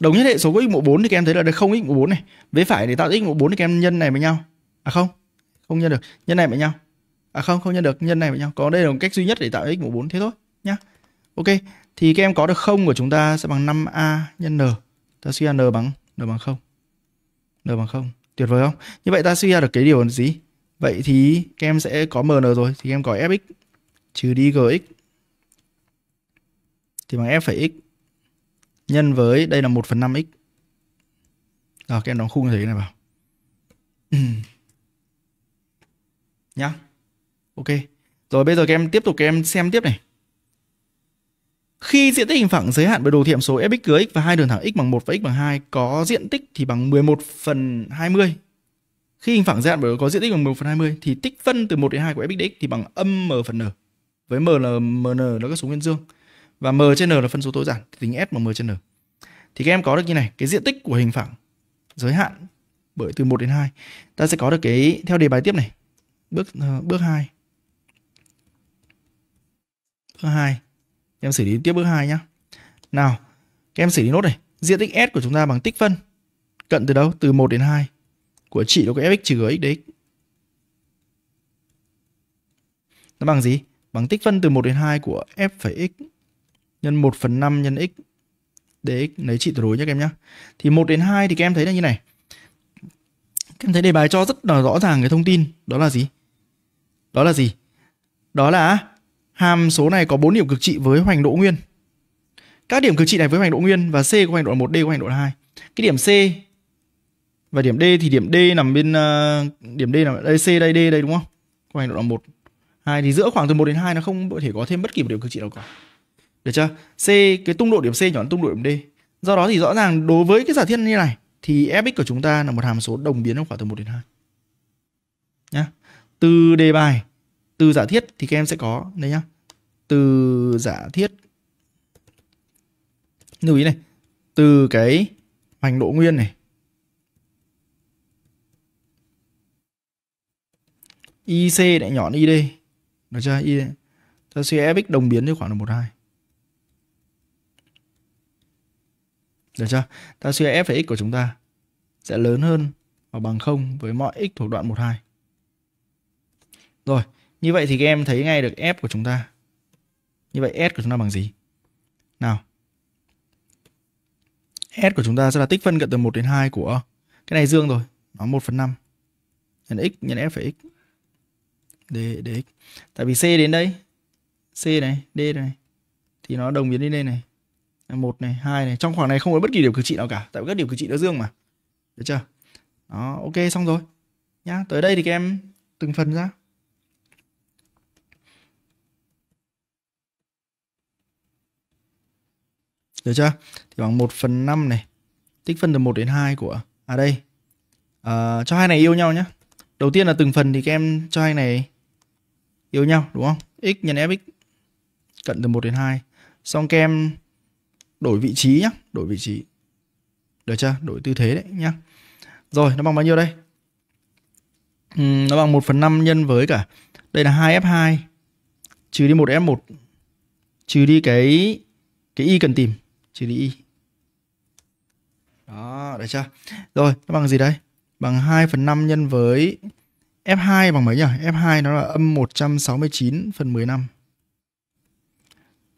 Đồng nhất hệ số của x mũ 4 thì các em thấy là đây không x mũ 4 này. Vế phải để tạo x mũ 4 thì các em nhân này với nhau. À không, không nhân được. Nhân này với nhau. À không, không nhân được. Nhân này với nhau. Có đây là một cách duy nhất để tạo x mũ 4 thế thôi nhá. Ok, thì các em có được không của chúng ta sẽ bằng 5a nhân n. Ta suy ra n bằng n bằng 0. n bằng 0. Tuyệt vời không? Như vậy ta suy ra được cái điều là gì? Vậy thì các em sẽ có mn rồi, thì các em có fx trừ đi gx thì bằng f phẩy x nhân với, đây là 1 phần 5x. Rồi các em đóng khung như thế này vào. [clears throat] Nhá. Ok. Rồi, bây giờ các em tiếp tục các em xem tiếp này. Khi diện tích hình phẳng giới hạn bởi đồ thị hàm số fx gx và hai đường thẳng x bằng 1 và x bằng 2 có diện tích thì bằng 11 phần 20. Khi hình phẳng giới hạn bởi có diện tích bằng 11 phần 20 thì tích phân từ 1 đến 2 của fx dx thì bằng âm m phần n. Với m là mn là các số nguyên dương và m trên n là phân số tối giản tính s bằng m trên n thì các em có được như này cái diện tích của hình phẳng giới hạn bởi từ 1 đến 2 ta sẽ có được cái theo đề bài tiếp này bước uh, bước 2 bước 2 các em xử lý tiếp bước 2 nhá. Nào, các em xử lý nốt này. Diện tích S của chúng ta bằng tích phân cận từ đâu? Từ 1 đến 2 của trị nó có fx trừ gx dx nó bằng gì? Bằng tích phân từ 1 đến 2 của f phẩy x nhân 1 phần 5 nhân x dx. Lấy trị tuyệt đối nhé các em nhé thì 1 đến 2 thì các em thấy là như này. Các em thấy đề bài cho rất là rõ ràng cái thông tin. Đó là gì? Đó là gì? Đó là hàm số này có 4 điểm cực trị với hoành độ nguyên. Các điểm cực trị này với hoành độ nguyên và c của hoành độ 1 d của hoành độ 2 cái điểm c và điểm d thì điểm d nằm bên uh, điểm d nằm đây c đây d đây đúng không? Của hoành độ là 1 2 thì giữa khoảng từ 1 đến 2 nó không có thể có thêm bất kỳ một điểm cực trị nào cả. Được chưa? C cái tung độ điểm c nhỏ hơn tung độ điểm d. Do đó thì rõ ràng đối với cái giả thiết như này thì fx của chúng ta là một hàm số đồng biến trong khoảng từ 1 đến 2 nhá. Từ đề bài từ giả thiết thì các em sẽ có, đây nhá. Từ giả thiết, lưu ý này. Từ cái hoành độ nguyên này. IC lại nhọn ID được chưa? ID ta suy fx đồng biến với khoảng là 12 được chưa? Ta suy f x của chúng ta sẽ lớn hơn và bằng 0 với mọi x thuộc đoạn 12 rồi như vậy thì các em thấy ngay được f của chúng ta như vậy s của chúng ta bằng gì nào S của chúng ta sẽ là tích phân cận từ 1 đến 2 của cái này dương rồi, nó 1 phần 5 nhân x nhân f phải x d dx. Tại vì c đến đây, c này, d này thì nó đồng biến đi đây này. một này, hai này, trong khoảng này không có bất kỳ điểm cực trị nào cả, tại vì các điểm cực trị nó dương mà. Được chưa? Đó, ok xong rồi. Nhá, tới đây thì các em từng phần ra. Được chưa? Thì bằng 1 phần 5 này. Tích phân từ 1 đến 2 của... À đây. À, cho hai này yêu nhau nhé. Đầu tiên là từng phần thì các em cho hai này yêu nhau đúng không? x nhân fx cận từ 1 đến 2. Xong các em đổi vị trí nhé. Đổi vị trí. Được chưa? Đổi tư thế đấy nhá. Rồi, nó bằng bao nhiêu đây? Ừ, nó bằng 1 phần 5 nhân với cả đây là 2F2 trừ đi 1F1 trừ đi cái cái y cần tìm trừ đi y. Đó được chưa? Rồi nó bằng gì đây bằng 2 phần 5 nhân với F2 bằng mấy nhỉ? F2 nó là âm 169 phần 15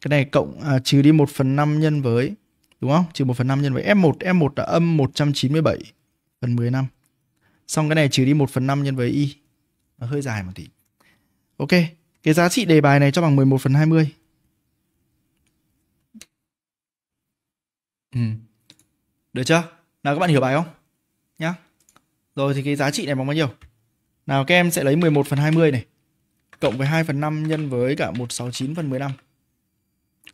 cái này cộng à, trừ đi 1 phần 5 nhân với đúng không? Trừ 1 phần 5 nhân với F1 F1 là âm 197 phần 15 xong cái này trừ đi 1 phần 5 nhân với y. Nó hơi dài một tí. Ok cái giá trị đề bài này cho bằng 11 phần 20 Ừ. Được chưa? Nào các bạn hiểu bài không? Nhá. Rồi thì cái giá trị này bằng bao nhiêu? Nào các em sẽ lấy 11 phần 20 này. Cộng với 2 phần 5 nhân với cả 169 phần 15.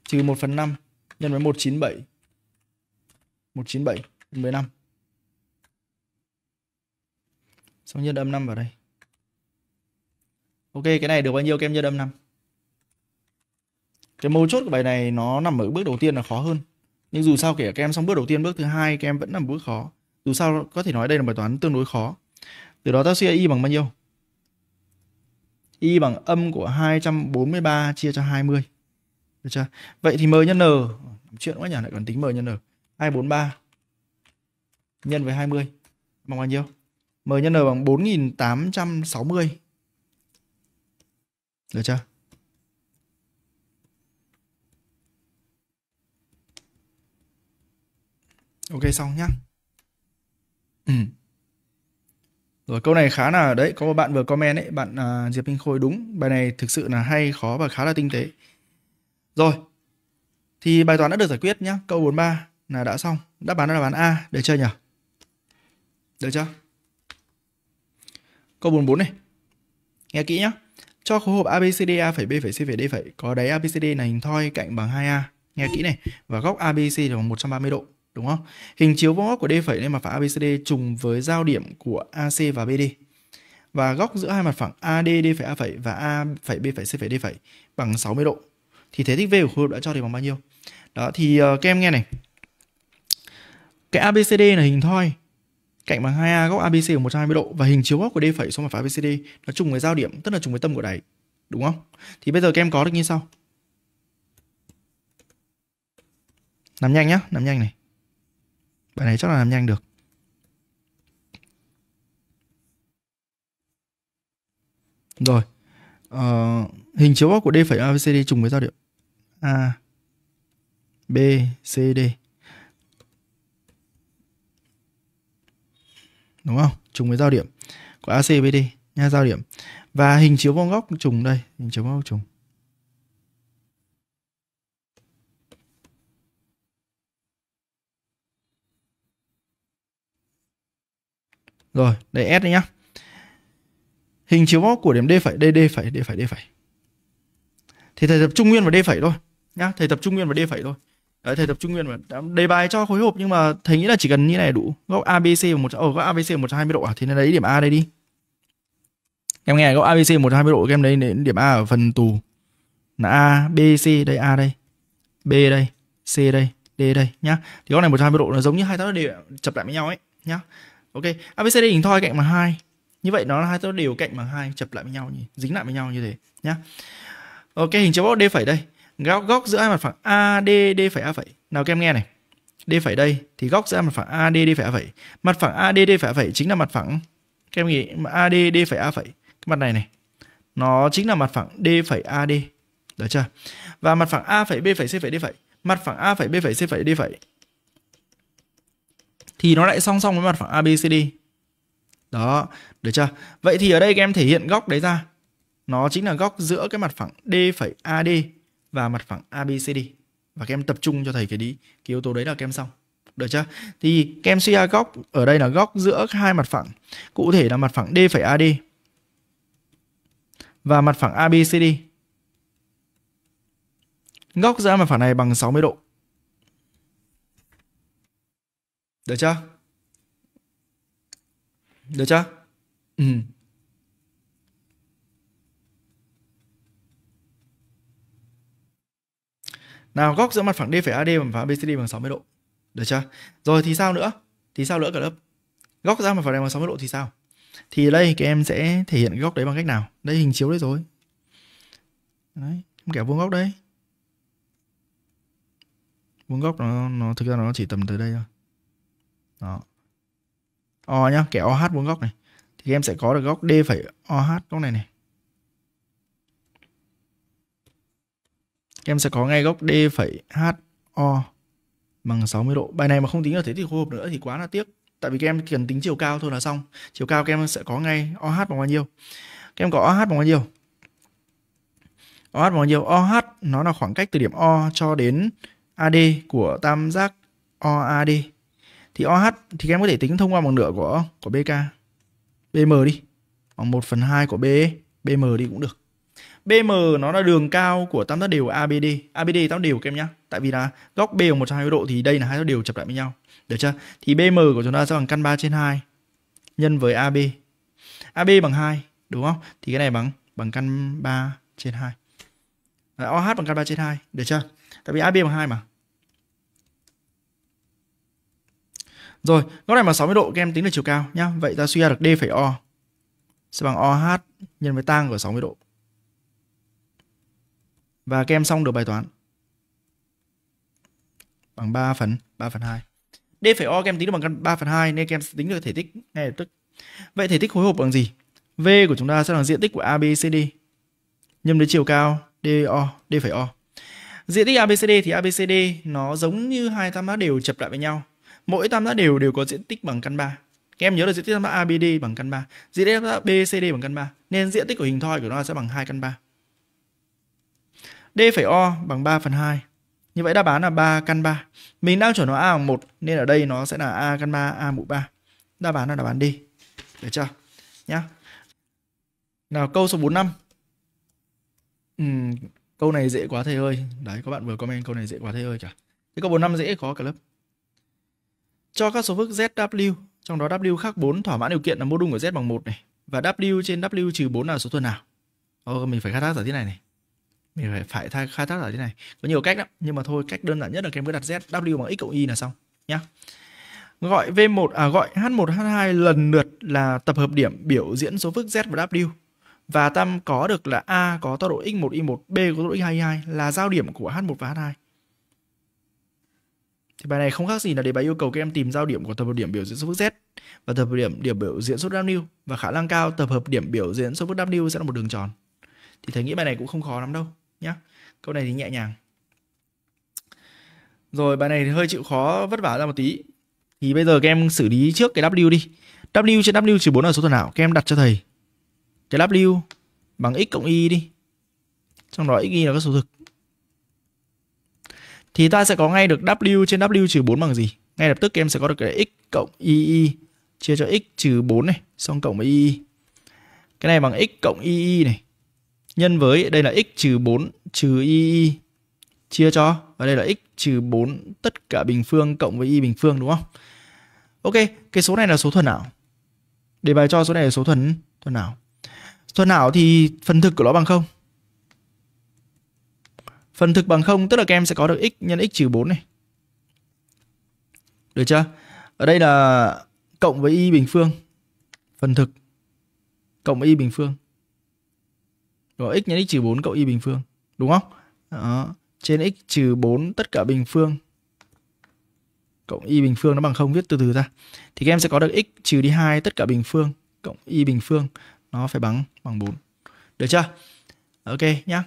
Trừ 1 phần 5 nhân với 197. 197 phần 15. Xong nhân âm 5 vào đây. Ok, cái này được bao nhiêu các em nhân âm 5? Cái mấu chốt của bài này nó nằm ở bước đầu tiên là khó hơn nhưng dù sao kể các em xong bước đầu tiên, bước thứ hai, các em vẫn là bước khó. Dù sao, có thể nói đây là bài toán tương đối khó. Từ đó ta suy ra y bằng bao nhiêu? Y bằng âm của 243 chia cho 20 được chưa? Vậy thì m nhân n chuyện quá nhỉ, lại còn tính m nhân n. 243 nhân với 20 bằng bao nhiêu? M nhân n bằng 4860 được chưa? Ok xong nhá. Ừ. rồi câu này khá là đấy có một bạn vừa comment ấy bạn uh, diệp minh khôi đúng bài này thực sự là hay khó và khá là tinh tế. Rồi thì bài toán đã được giải quyết nhá câu 43 là đã xong. Đáp án là đáp án a được chưa nhỉ? Được chưa? Câu 44 này. Nghe kỹ nhá. Cho khối hộp ABCD A phẩy B phẩy C phẩy D phẩy có đáy ABCD là hình thoi cạnh bằng 2A nghe kỹ này. Và góc ABC là bằng 130 độ đúng không? Hình chiếu vuông góc của D phẩy lên mặt phẳng ABCD trùng với giao điểm của AC và BD. Và góc giữa hai mặt phẳng AD D phẩy A phẩy và A phẩy B phẩy C phẩy D phẩy bằng 60 độ. Thì thể tích V của khối đã cho thì bằng bao nhiêu? Đó thì uh, các em nghe này. Cái ABCD là hình thoi cạnh bằng 2A góc ABC của 120 độ và hình chiếu góc của D phẩy xuống mặt phẳng ABCD nó trùng với giao điểm, tức là trùng với tâm của đáy. Đúng không? Thì bây giờ các em có được như sau. nắm nhanh nhá, nắm nhanh này. Bài này chắc là làm nhanh được. Rồi. Ờ, hình chiếu góc của D phẩy ABCD trùng với giao điểm A B C D. Đúng không? Trùng với giao điểm của ACBD nha giao điểm. Và hình chiếu vuông góc trùng đây, hình chiếu vuông góc trùng. Rồi, đây S đấy nhá. Hình chiếu góc của điểm D phải, D D phải, D phải, D phải. Thì thầy tập trung nguyên vào D phải thôi nhá, thầy tập trung nguyên vào D phải thôi. Đấy, thầy tập trung nguyên vào đề bài cho khối hộp nhưng mà thầy nghĩ là chỉ cần như này đủ. Góc ABC một ở góc ABC 120 độ à thì nên lấy điểm A đây đi. Em nghe góc ABC 120 độ em lấy đến điểm A ở phần tù. Là A, B, C, đây A đây. B đây, C đây, D đây nhá. Thì góc này 120 độ nó giống như hai tháo đều chập lại với nhau ấy nhá. Ok, ABCD hình thoi cạnh bằng 2. Như vậy nó là hai tốc đều cạnh bằng 2 chập lại với nhau nhỉ, dính lại với nhau như thế nhá. Ok, hình chấm góc D phải đây. Góc góc giữa hai mặt phẳng AD D A phẩy. Nào các em nghe này. D phải đây thì góc giữa mặt phẳng AD D A phẩy. Mặt phẳng AD D A phẩy chính là mặt phẳng các em nghĩ AD D A phẩy. Cái mặt này này. Nó chính là mặt phẳng D phải AD. Được chưa? Và mặt phẳng A phẩy B phẩy C phẩy D phẩy. Mặt phẳng A phẩy B phẩy C phẩy D phẩy thì nó lại song song với mặt phẳng ABCD. Đó, được chưa? Vậy thì ở đây các em thể hiện góc đấy ra. Nó chính là góc giữa cái mặt phẳng DAD và mặt phẳng ABCD. Và các em tập trung cho thầy cái đi, cái yếu tố đấy là các em xong. Được chưa? Thì các em suy ra góc ở đây là góc giữa hai mặt phẳng. Cụ thể là mặt phẳng DAD và mặt phẳng ABCD. Góc giữa mặt phẳng này bằng 60 độ. Được chưa? Được chưa? Ừ. Nào góc giữa mặt phẳng D phải AD và phẳng ABCD bằng 60 độ. Được chưa? Rồi thì sao nữa? Thì sao nữa cả lớp? Góc ra mặt phẳng này bằng 60 độ thì sao? Thì đây các em sẽ thể hiện cái góc đấy bằng cách nào? Đây hình chiếu đấy rồi. Đấy, kẻ vuông góc đây. Vuông góc nó nó thực ra nó chỉ tầm tới đây thôi. Đó. O nhá, kẻ OH vuông góc này. Thì em sẽ có được góc D phải OH góc này này. Em sẽ có ngay góc D phải HO bằng 60 độ. Bài này mà không tính ở thế thì khối hợp nữa thì quá là tiếc. Tại vì các em cần tính chiều cao thôi là xong. Chiều cao các em sẽ có ngay OH bằng bao nhiêu. Các em có OH bằng bao nhiêu? OH bằng bao nhiêu? OH nó là khoảng cách từ điểm O cho đến AD của tam giác OAD thì OH thì các em có thể tính thông qua bằng nửa của của BK BM đi. Bằng 1 phần 2 của B BM đi cũng được. BM nó là đường cao của tam giác đều ABD ABD tam giác đều các em nhá. Tại vì là góc B bằng 120 độ thì đây là hai tam giác đều chập lại với nhau. Được chưa? Thì BM của chúng ta sẽ bằng căn 3 trên 2 nhân với AB AB bằng 2 đúng không? Thì cái này bằng bằng căn 3 trên 2 Là OH bằng căn 3 trên 2 được chưa? Tại vì AB bằng 2 mà. Rồi, góc này mà 60 độ các em tính được chiều cao nhá. Vậy ta suy ra được D phẩy O sẽ bằng OH nhân với tang của 60 độ. Và các em xong được bài toán. Bằng 3 phần 3 phần 2. D phẩy O các em tính được bằng căn 3 phần 2 nên các em tính được thể tích ngay lập tức. Vậy thể tích khối hộp bằng gì? V của chúng ta sẽ là diện tích của ABCD nhân với chiều cao DO, D phẩy O. Diện tích ABCD thì ABCD nó giống như hai tam giác đều chập lại với nhau mỗi tam giác đều đều có diện tích bằng căn 3 các em nhớ là diện tích tam giác ABD bằng căn 3 diện tích tam giác BCD bằng căn 3 nên diện tích của hình thoi của nó sẽ bằng 2 căn 3 D phẩy O bằng 3 phần 2 như vậy đáp án là 3 căn 3 mình đang chuẩn nó A bằng 1 nên ở đây nó sẽ là A căn 3 A mũ 3 đáp án là đáp án D. Được chưa? Nhá. Nào câu số 45 ừ, câu này dễ quá thầy ơi. Đấy các bạn vừa comment câu này dễ quá thầy ơi cả cái câu 45 dễ có cả lớp cho các số phức ZW, trong đó W khác 4 thỏa mãn điều kiện là mô đun của Z bằng 1 này và W trên W trừ 4 là số thuần nào. Ồ, mình phải khai thác giả thiết này này. Mình phải phải thay khai thác giả thiết này. Có nhiều cách lắm, nhưng mà thôi cách đơn giản nhất là em cứ đặt Z W bằng x cộng y là xong nhá. Gọi V1 à gọi H1 H2 lần lượt là tập hợp điểm biểu diễn số phức Z và W. Và tam có được là A có tọa độ x1 y1, B có tọa độ x2 y2 là giao điểm của H1 và H2. Thì bài này không khác gì là đề bài yêu cầu các em tìm giao điểm của tập hợp điểm biểu diễn số phức Z và tập hợp điểm điểm biểu diễn số W và khả năng cao, tập hợp điểm biểu diễn số phức W sẽ là một đường tròn. Thì thầy nghĩ bài này cũng không khó lắm đâu, nhá. Câu này thì nhẹ nhàng. Rồi, bài này thì hơi chịu khó, vất vả ra một tí. Thì bây giờ các em xử lý trước cái W đi. W trên W trừ 4 là số thuần nào? Các em đặt cho thầy. Cái W bằng x cộng y đi. Trong đó x, y là các số thực. Thì ta sẽ có ngay được W trên W trừ 4 bằng gì? Ngay lập tức em sẽ có được cái x cộng ii chia cho x trừ 4 này, xong cộng với ii Cái này bằng x cộng ii này. Nhân với đây là x trừ 4 trừ ii chia cho và đây là x trừ 4 tất cả bình phương cộng với y bình phương đúng không? Ok, cái số này là số thuần nào? Đề bài cho số này là số thuần thuần nào? Thuần nào thì phần thực của nó bằng không? Phần thực bằng 0 tức là các em sẽ có được x nhân x trừ 4 này. Được chưa? Ở đây là cộng với y bình phương. Phần thực cộng với y bình phương. Rồi x nhân x trừ 4 cộng y bình phương. Đúng không? Đó. Trên x trừ 4 tất cả bình phương cộng y bình phương nó bằng 0 viết từ từ ra. Thì các em sẽ có được x trừ đi 2 tất cả bình phương cộng y bình phương nó phải bằng bằng 4. Được chưa? Ok, nhá.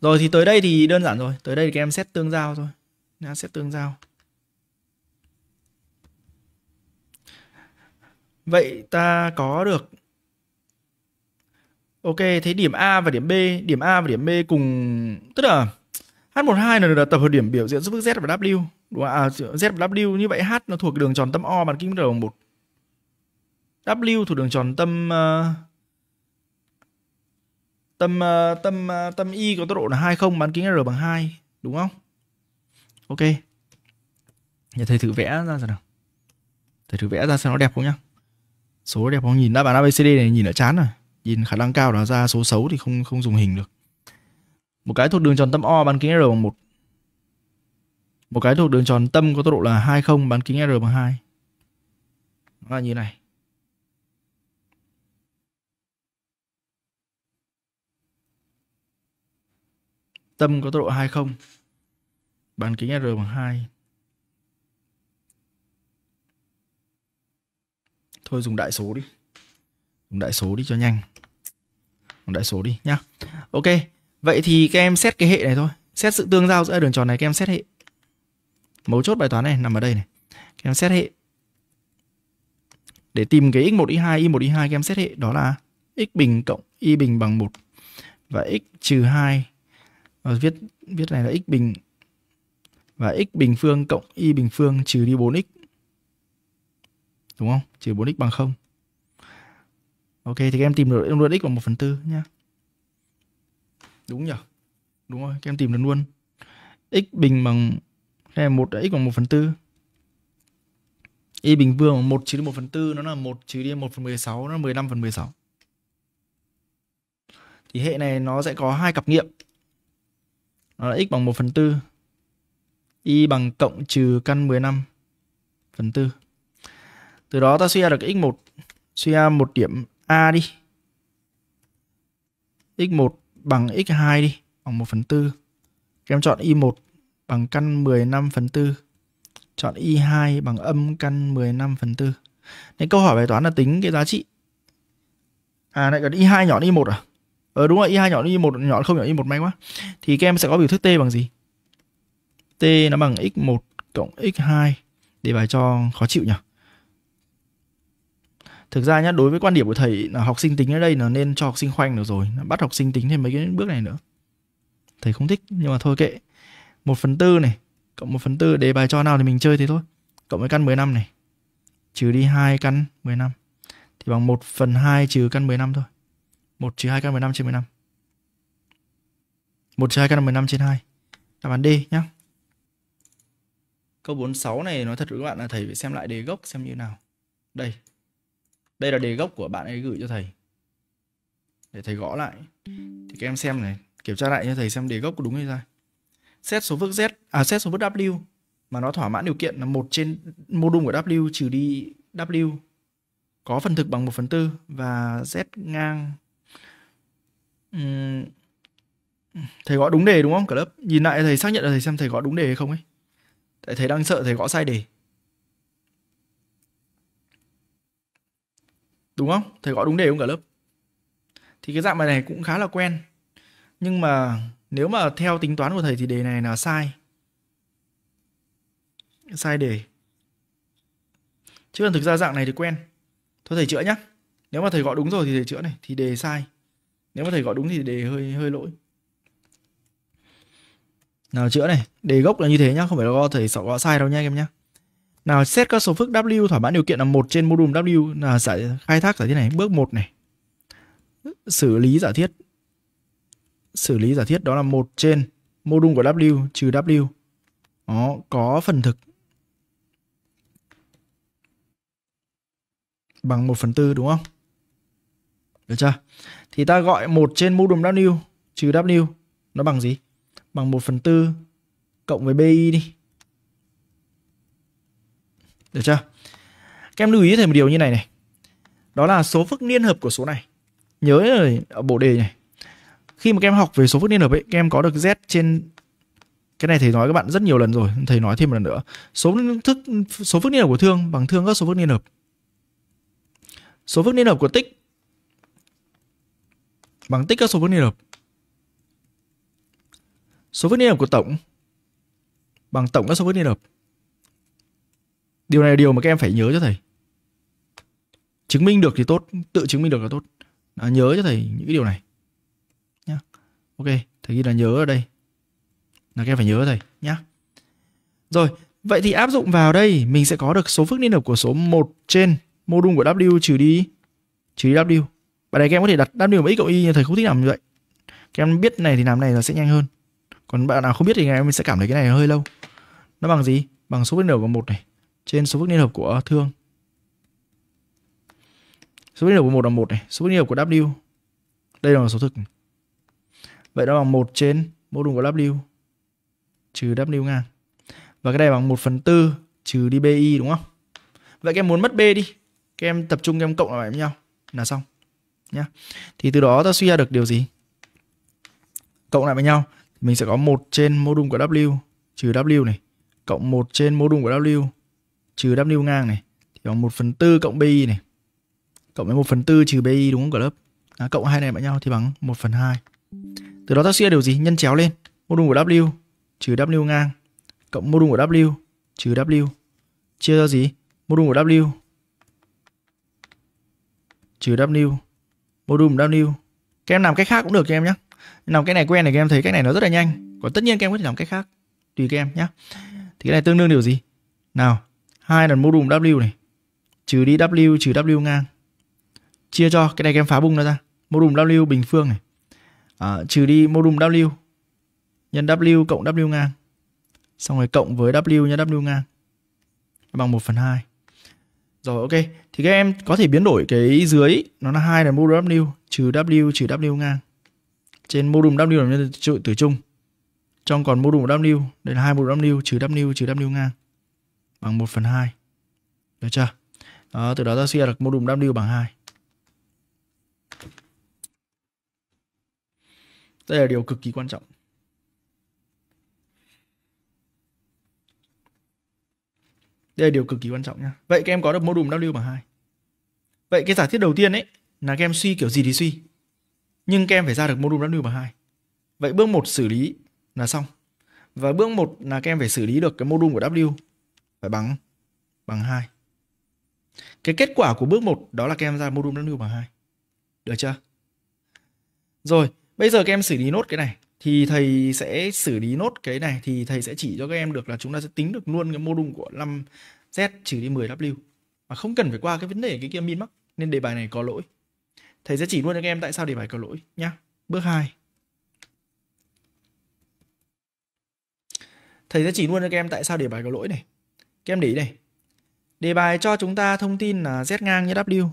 Rồi thì tới đây thì đơn giản rồi. Tới đây thì các em xét tương giao thôi. Nha, xét tương giao. Vậy ta có được Ok, thế điểm A và điểm B, điểm A và điểm B cùng tức là H12 là, là tập hợp điểm biểu diễn số phức Z và W. Đúng không? À, Z và W như vậy H nó thuộc đường tròn tâm O bán kính R bằng 1. W thuộc đường tròn tâm uh, tâm ờ, tâm ờ, tâm Y có tốc độ là 20 bán kính R bằng 2, đúng không? Ok. Nhà thầy thử vẽ ra xem nào. Thầy thử vẽ ra xem nó đẹp không nhá. Số đẹp không? Nhìn đáp án ABCD này nhìn đã chán rồi nhìn khả năng cao là ra số xấu thì không không dùng hình được một cái thuộc đường tròn tâm O bán kính R bằng 1 một cái thuộc đường tròn tâm có tốc độ là 20 bán kính R bằng 2 nó là như này tâm có tốc độ 2 không? bán kính R bằng 2 thôi dùng đại số đi. Dùng đại số đi cho nhanh. Dùng đại số đi nhá. Ok, vậy thì các em xét cái hệ này thôi. Xét sự tương giao giữa đường tròn này, các em xét hệ. Mấu chốt bài toán này nằm ở đây này. Các em xét hệ. Để tìm cái x1 y2 y1 y2 các em xét hệ, đó là x bình cộng y bình bằng 1 và x trừ 2 và viết viết này là x bình và x bình phương cộng y bình phương trừ đi 4x đúng không trừ 4x bằng 0 Ok thì các em tìm được luôn x bằng 1 phần 4 nhá. Đúng nhỉ? Đúng rồi, các em tìm được luôn. x bình bằng hay là 1 x bằng 1 phần 4 Y bình phương bằng 1 trừ đi 1 phần 4 nó là 1 trừ đi 1 phần 16 nó là 15 phần 16. Thì hệ này nó sẽ có hai cặp nghiệm. Nó là x bằng 1 phần 4. Y bằng cộng trừ căn 15 phần 4. Từ đó ta suy ra được x1 suy ra một điểm A đi. x1 bằng x2 đi, bằng 1 phần 4. Các em chọn y1 bằng căn 15 phần 4. Chọn y2 bằng âm căn 15 phần 4. Nên câu hỏi bài toán là tính cái giá trị. À lại còn y2 nhỏ y1 à? Ờ đúng rồi, y2 nhỏ y1 nhỏ không nhỏ y1 may quá. Thì các em sẽ có biểu thức t bằng gì? t nó bằng x1 cộng x2 để bài cho khó chịu nhỉ? thực ra nhá đối với quan điểm của thầy là học sinh tính ở đây là nên cho học sinh khoanh được rồi bắt học sinh tính thêm mấy cái bước này nữa thầy không thích nhưng mà thôi kệ 1 phần tư này cộng 1 phần tư đề bài cho nào thì mình chơi thế thôi cộng với căn 15 này trừ đi hai căn 15 thì bằng 1 phần 2 trừ căn 15 thôi 1 trừ 2 căn 15 trên 15 1 trừ 2 căn 15 trên 2 đáp án D nhé. Câu 46 này nói thật với các bạn là thầy phải xem lại đề gốc xem như nào. Đây. Đây là đề gốc của bạn ấy gửi cho thầy. Để thầy gõ lại. Thì các em xem này, kiểm tra lại cho thầy xem đề gốc có đúng hay sai. Xét số phức z à xét số phức w, mà nó thỏa mãn điều kiện là 1 trên, mô đun của w trừ đi w có phần thực bằng 1 phần tư và z ngang uhm, thầy Thầy gõ đúng đề đúng không cả lớp? Nhìn lại thầy xác nhận là thầy xem thầy gõ đúng đề hay không ấy. Tại thầy đang sợ thầy gõ sai đề. Đúng không? Thầy gõ đúng đề không cả lớp? Thì cái dạng bài này cũng khá là quen. Nhưng mà nếu mà theo tính toán của thầy thì đề này là sai. Sai đề. Chứ còn thực ra dạng này thì quen. Thôi thầy chữa nhá. Nếu mà thầy gõ đúng rồi thì thầy chữa này thì đề sai. Nếu mà thầy gọi đúng thì đề hơi hơi lỗi. Nào chữa này, đề gốc là như thế nhá, không phải là do thầy sợ gõ sai đâu nha anh em nhá. Nào xét các số phức W thỏa mãn điều kiện là một trên mô đun W là giải khai thác giải thiết này, bước 1 này. Xử lý giả thiết. Xử lý giả thiết đó là một trên mô đun của W trừ W. Đó, có phần thực bằng 1 phần tư đúng không? Được chưa? Thì ta gọi một trên mũ đun W trừ W nó bằng gì? Bằng 1 phần tư cộng với BI đi. Được chưa? Các em lưu ý thêm một điều như này này. Đó là số phức liên hợp của số này. Nhớ rồi ở bộ đề này. Khi mà các em học về số phức liên hợp ấy, các em có được Z trên cái này thầy nói các bạn rất nhiều lần rồi, thầy nói thêm một lần nữa. Số thức số phức liên hợp của thương bằng thương các số phức liên hợp. Số phức liên hợp của tích bằng tích các số phức liên hợp. Số phức liên hợp của tổng bằng tổng các số phức liên hợp. Điều này là điều mà các em phải nhớ cho thầy. Chứng minh được thì tốt, tự chứng minh được là tốt. À, nhớ cho thầy những cái điều này. Nhá. Ok, thầy ghi là nhớ ở đây. Là các em phải nhớ thầy nhá. Rồi, vậy thì áp dụng vào đây mình sẽ có được số phức liên hợp của số 1 trên mô đun của W trừ đi trừ đi W. Bài này các em có thể đặt W và x cộng y nhưng thầy không thích làm như vậy. Các em biết này thì làm này là sẽ nhanh hơn. Còn bạn nào không biết thì em sẽ cảm thấy cái này hơi lâu. Nó bằng gì? Bằng số phức nửa hợp của một này trên số phức liên hợp của thương. Số phức liên hợp của một là một này, số phức liên hợp của W. Đây là số thực. Vậy nó bằng 1 trên mô đun của W trừ W ngang. Và cái này bằng 1 phần 4 trừ đi BI đúng không? Vậy các em muốn mất B đi. Các em tập trung các em cộng lại với nhau là xong. Nhá. Thì từ đó ta suy ra được điều gì? Cộng lại với nhau mình sẽ có 1 trên mô đun của W trừ W này cộng 1 trên mô đun của W trừ W ngang này thì bằng 1 phần 4 cộng BI này cộng với 1 phần 4 trừ BI đúng không cả lớp? À, cộng hai này với nhau thì bằng 1 phần 2 từ đó ta suy ra điều gì? Nhân chéo lên mô đun của W trừ W ngang cộng mô đun của W trừ W. Chia ra gì? Mô đun của W trừ W module W các em làm cách khác cũng được cho em nhé làm cái này quen thì các em thấy cách này nó rất là nhanh. Còn tất nhiên các em có thể làm cách khác tùy các em nhé thì cái này tương đương điều gì? Nào hai lần mô W này trừ đi W trừ W ngang. Chia cho cái này các em phá bung nó ra. Mô W bình phương này. À, trừ đi mô W nhân W cộng W ngang. Xong rồi cộng với W nhân W ngang. Bằng 1 phần 2 rồi, ok. Thì các em có thể biến đổi cái dưới, nó là hai là mô đun W, trừ W trừ W ngang. Trên mô đun W là nhân tử chung. Trong còn mô đun W, đây là hai mô đun W, trừ W trừ W ngang. Bằng 1 phần 2 được chưa? Đó, từ đó ta suy ra được mô đun W bằng 2 đây là điều cực kỳ quan trọng. Đây là điều cực kỳ quan trọng nha vậy các em có được mô đùm W bằng 2 vậy cái giả thiết đầu tiên ấy là các em suy kiểu gì thì suy nhưng các em phải ra được mô đùm W bằng 2 vậy bước 1 xử lý là xong và bước 1 là các em phải xử lý được cái mô đùm của W phải bằng bằng 2. Cái kết quả của bước 1 đó là các em ra mô đùm W bằng 2. Được chưa? Rồi, bây giờ các em xử lý nốt cái này thì thầy sẽ xử lý nốt cái này, thì thầy sẽ chỉ cho các em được là chúng ta sẽ tính được luôn cái mô đun của 5Z trừ đi 10W mà không cần phải qua cái vấn đề cái kia min mắc, nên đề bài này có lỗi. Thầy sẽ chỉ luôn cho các em tại sao đề bài có lỗi nhá. Bước 2. Thầy sẽ chỉ luôn cho các em tại sao đề bài có lỗi này. Các em để ý này. Đề bài cho chúng ta thông tin là Z ngang như W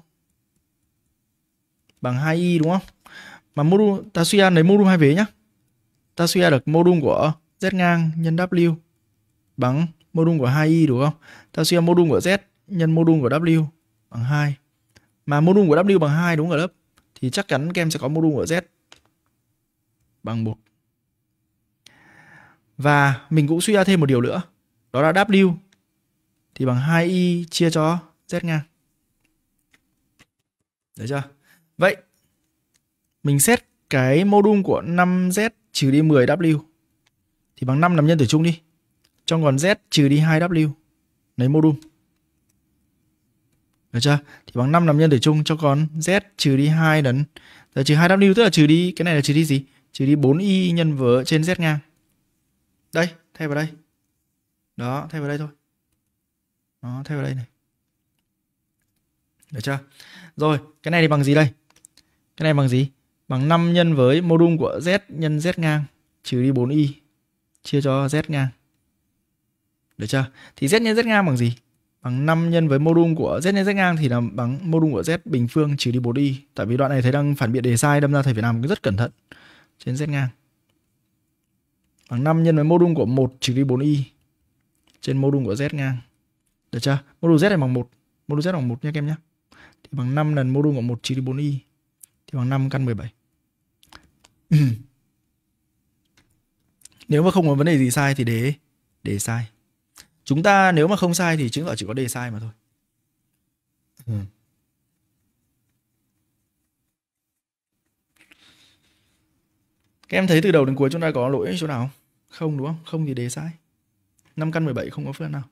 bằng 2y đúng không? Mà mô đun, ta suy ra lấy mô đun hai vế nhá. Ta suy ra được mô đun của Z ngang nhân W bằng mô đun của 2y đúng không? Ta suy ra mô đun của Z nhân mô đun của W bằng 2. Mà mô đun của W bằng 2 đúng không ở lớp? Thì chắc chắn các em sẽ có mô đun của Z bằng 1. Và mình cũng suy ra thêm một điều nữa. Đó là W thì bằng 2y chia cho z ngang. Đấy chưa? Vậy, mình xét cái mô đun của 5z trừ đi 10w thì bằng 5 làm nhân tử chung đi. Trong còn z trừ đi 2w lấy mô đun. Được chưa? Thì bằng 5 làm nhân tử chung cho con z trừ đi 2 lần Giờ trừ 2w tức là trừ đi cái này là trừ đi gì? Trừ đi 4y nhân với trên z ngang. Đây, thay vào đây. Đó, thay vào đây thôi. Đó, thay vào đây này. Được chưa? Rồi, cái này thì bằng gì đây? Cái này bằng gì? Bằng 5 nhân với mô đun của z nhân z ngang, trừ đi 4y chia cho z ngang. Được chưa? Thì z nhân z ngang bằng gì? Bằng 5 nhân với mô đun của z nhân z ngang thì là bằng mô đun của z bình phương trừ đi 4y. Tại vì đoạn này thầy đang phản biện đề sai, đâm ra thầy phải làm rất cẩn thận. Trên z ngang. Bằng 5 nhân với mô đun của 1 trừ đi 4y trên mô đun của z ngang. Được chưa? Mô đun z này bằng 1. Mô đun z bằng 1 nha các em nhé. Thì bằng 5 lần mô đun của 1 trừ đi 4y thì bằng 5 căn 17 nếu mà không có vấn đề gì sai thì để để sai. Chúng ta nếu mà không sai thì chứng tỏ chỉ có đề sai mà thôi. Ừ. Các em thấy từ đầu đến cuối chúng ta có lỗi chỗ nào không? Không đúng không? Không thì đề sai. 5 căn 17 không có phương nào.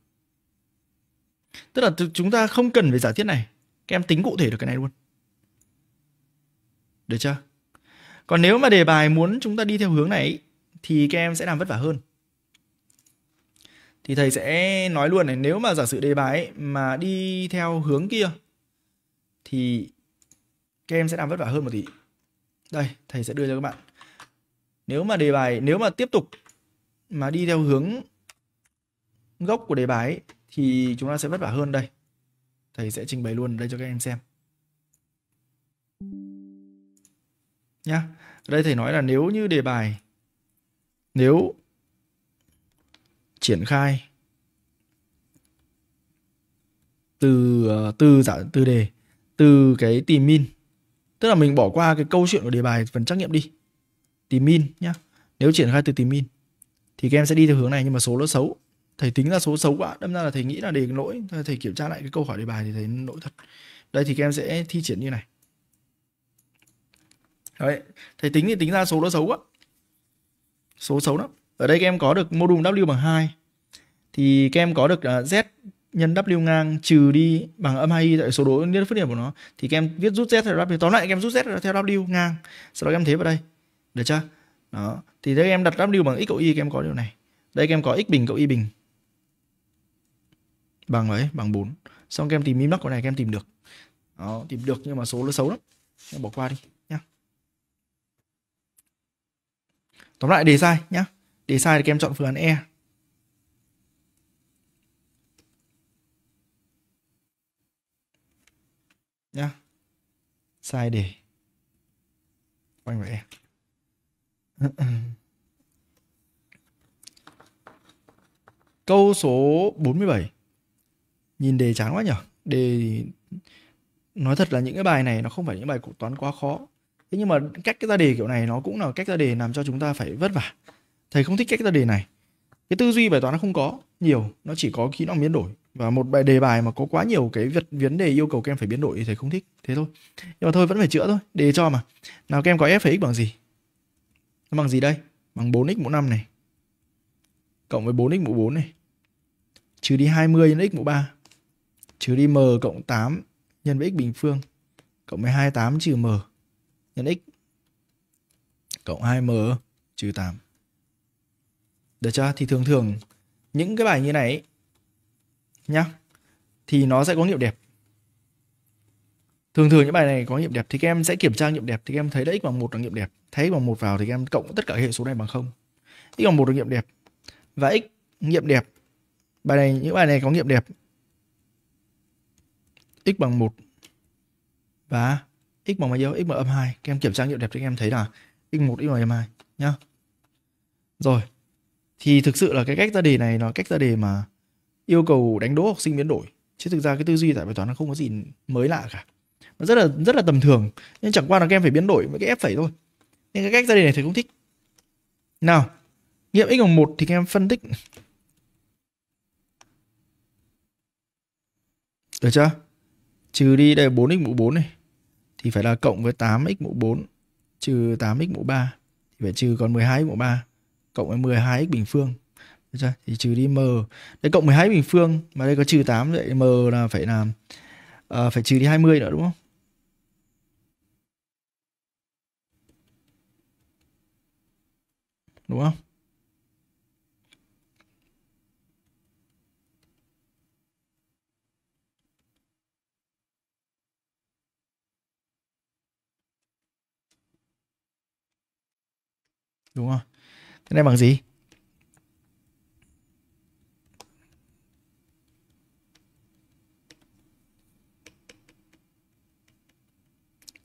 Tức là chúng ta không cần phải giả thiết này. Các em tính cụ thể được cái này luôn. Được chưa? Còn nếu mà đề bài muốn chúng ta đi theo hướng này thì các em sẽ làm vất vả hơn. Thì thầy sẽ nói luôn này, nếu mà giả sử đề bài ấy, mà đi theo hướng kia thì các em sẽ làm vất vả hơn một tí. Đây, thầy sẽ đưa cho các bạn. Nếu mà đề bài nếu mà tiếp tục mà đi theo hướng gốc của đề bài ấy, thì chúng ta sẽ vất vả hơn đây. Thầy sẽ trình bày luôn đây cho các em xem. Nhá. Ở đây thầy nói là nếu như đề bài, nếu triển khai từ ờ, từ giả, từ đề, từ cái tìm min, tức là mình bỏ qua cái câu chuyện của đề bài phần trắc nghiệm đi. Tìm min nhá. Nếu triển khai từ tìm min, thì các em sẽ đi theo hướng này nhưng mà số nó xấu. Thầy tính ra số xấu quá, đâm ra là thầy nghĩ là đề lỗi, thầy kiểm tra lại cái câu hỏi đề bài thì thấy lỗi thật. Đây thì các em sẽ thi triển như này đấy thầy tính thì tính ra số nó xấu quá số xấu lắm ở đây các em có được module w bằng 2 thì các em có được z nhân w ngang trừ đi bằng âm 2y tại số đối liên phức điểm của nó thì các em viết rút z theo w tóm lại các em rút z theo w ngang sau đó các em thế vào đây được chưa đó thì đây em đặt w bằng x cộng y các em có điều này đây các em có x bình cộng y bình bằng ấy bằng 4 xong các em tìm min mắc của này các em tìm được đó, tìm được nhưng mà số nó xấu lắm em bỏ qua đi nhá tóm lại, đề sai nhá. Đề sai thì các em chọn phương án e. Nhá. Sai đề. Quanh vào e. [laughs] Câu số 47 nhìn đề chán quá nhở. Đề nói thật là những cái bài này nó không phải những bài của toán quá khó thế nhưng mà cách cái ra đề kiểu này nó cũng là cách ra đề làm cho chúng ta phải vất vả. Thầy không thích cách ra đề này. Cái tư duy bài toán nó không có nhiều, nó chỉ có kỹ năng biến đổi. Và một bài đề bài mà có quá nhiều cái việc vấn đề yêu cầu các em phải biến đổi thì thầy không thích. Thế thôi. Nhưng mà thôi, vẫn phải chữa thôi. Đề cho mà. Nào các em có f phải x bằng gì? Nó bằng gì đây? Bằng 4x mũ 5 này. Cộng với 4x mũ 4 này. Trừ đi 20 nhân x mũ 3 trừ đi m cộng 8 nhân với x bình phương. Cộng với 28 trừ m nhân x cộng 2m trừ 8. Được chưa? Thì thường thường những cái bài như này ấy, nhá thì nó sẽ có nghiệm đẹp. Thường thường những bài này có nghiệm đẹp thì các em sẽ kiểm tra nghiệm đẹp thì các em thấy là x bằng 1 là nghiệm đẹp. Thấy x bằng 1 vào thì các em cộng tất cả hệ số này bằng 0. x bằng 1 là nghiệm đẹp. Và x nghiệm đẹp. Bài này những bài này có nghiệm đẹp x bằng 1 và x bằng bao nhiêu? x bằng âm 2. Các em kiểm tra nghiệm đẹp thì các em thấy là x1 x bằng âm 2 nhá. Rồi. Thì thực sự là cái cách ra đề này là cách ra đề mà yêu cầu đánh đố học sinh biến đổi. Chứ thực ra cái tư duy tại bài toán nó không có gì mới lạ cả. Nó rất là rất là tầm thường. Nhưng chẳng qua là các em phải biến đổi với cái ép phẩy thôi. Nên cái cách ra đề này thầy không thích. Nào, nghiệm x bằng một thì các em phân tích được chưa trừ đi đây 4x mũ 4 này thì phải là cộng với 8x mũ 4 trừ 8x mũ 3 thì phải trừ còn 12x mũ 3 cộng với 12x bình phương. Được chưa? Thì trừ đi m. Đây cộng 12 bình phương mà đây có trừ 8 vậy m là phải làm uh, ờ, phải trừ đi 20 nữa đúng không? Đúng không? Đúng không? Cái này bằng gì?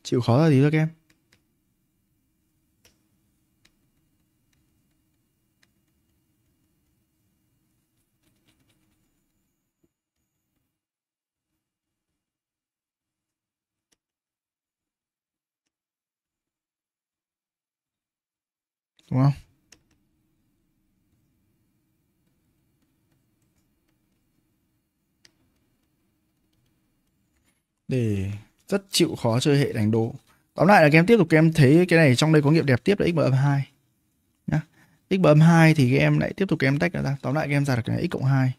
Chịu khó là gì thôi các em? Đúng không? Để rất chịu khó chơi hệ đánh đố. Tóm lại là các em tiếp tục các em thấy cái này trong đây có nghiệm đẹp tiếp là x bờ âm 2 nhá. X bờ âm 2 thì các em lại tiếp tục các em tách ra tóm lại các em ra được cái x cộng 2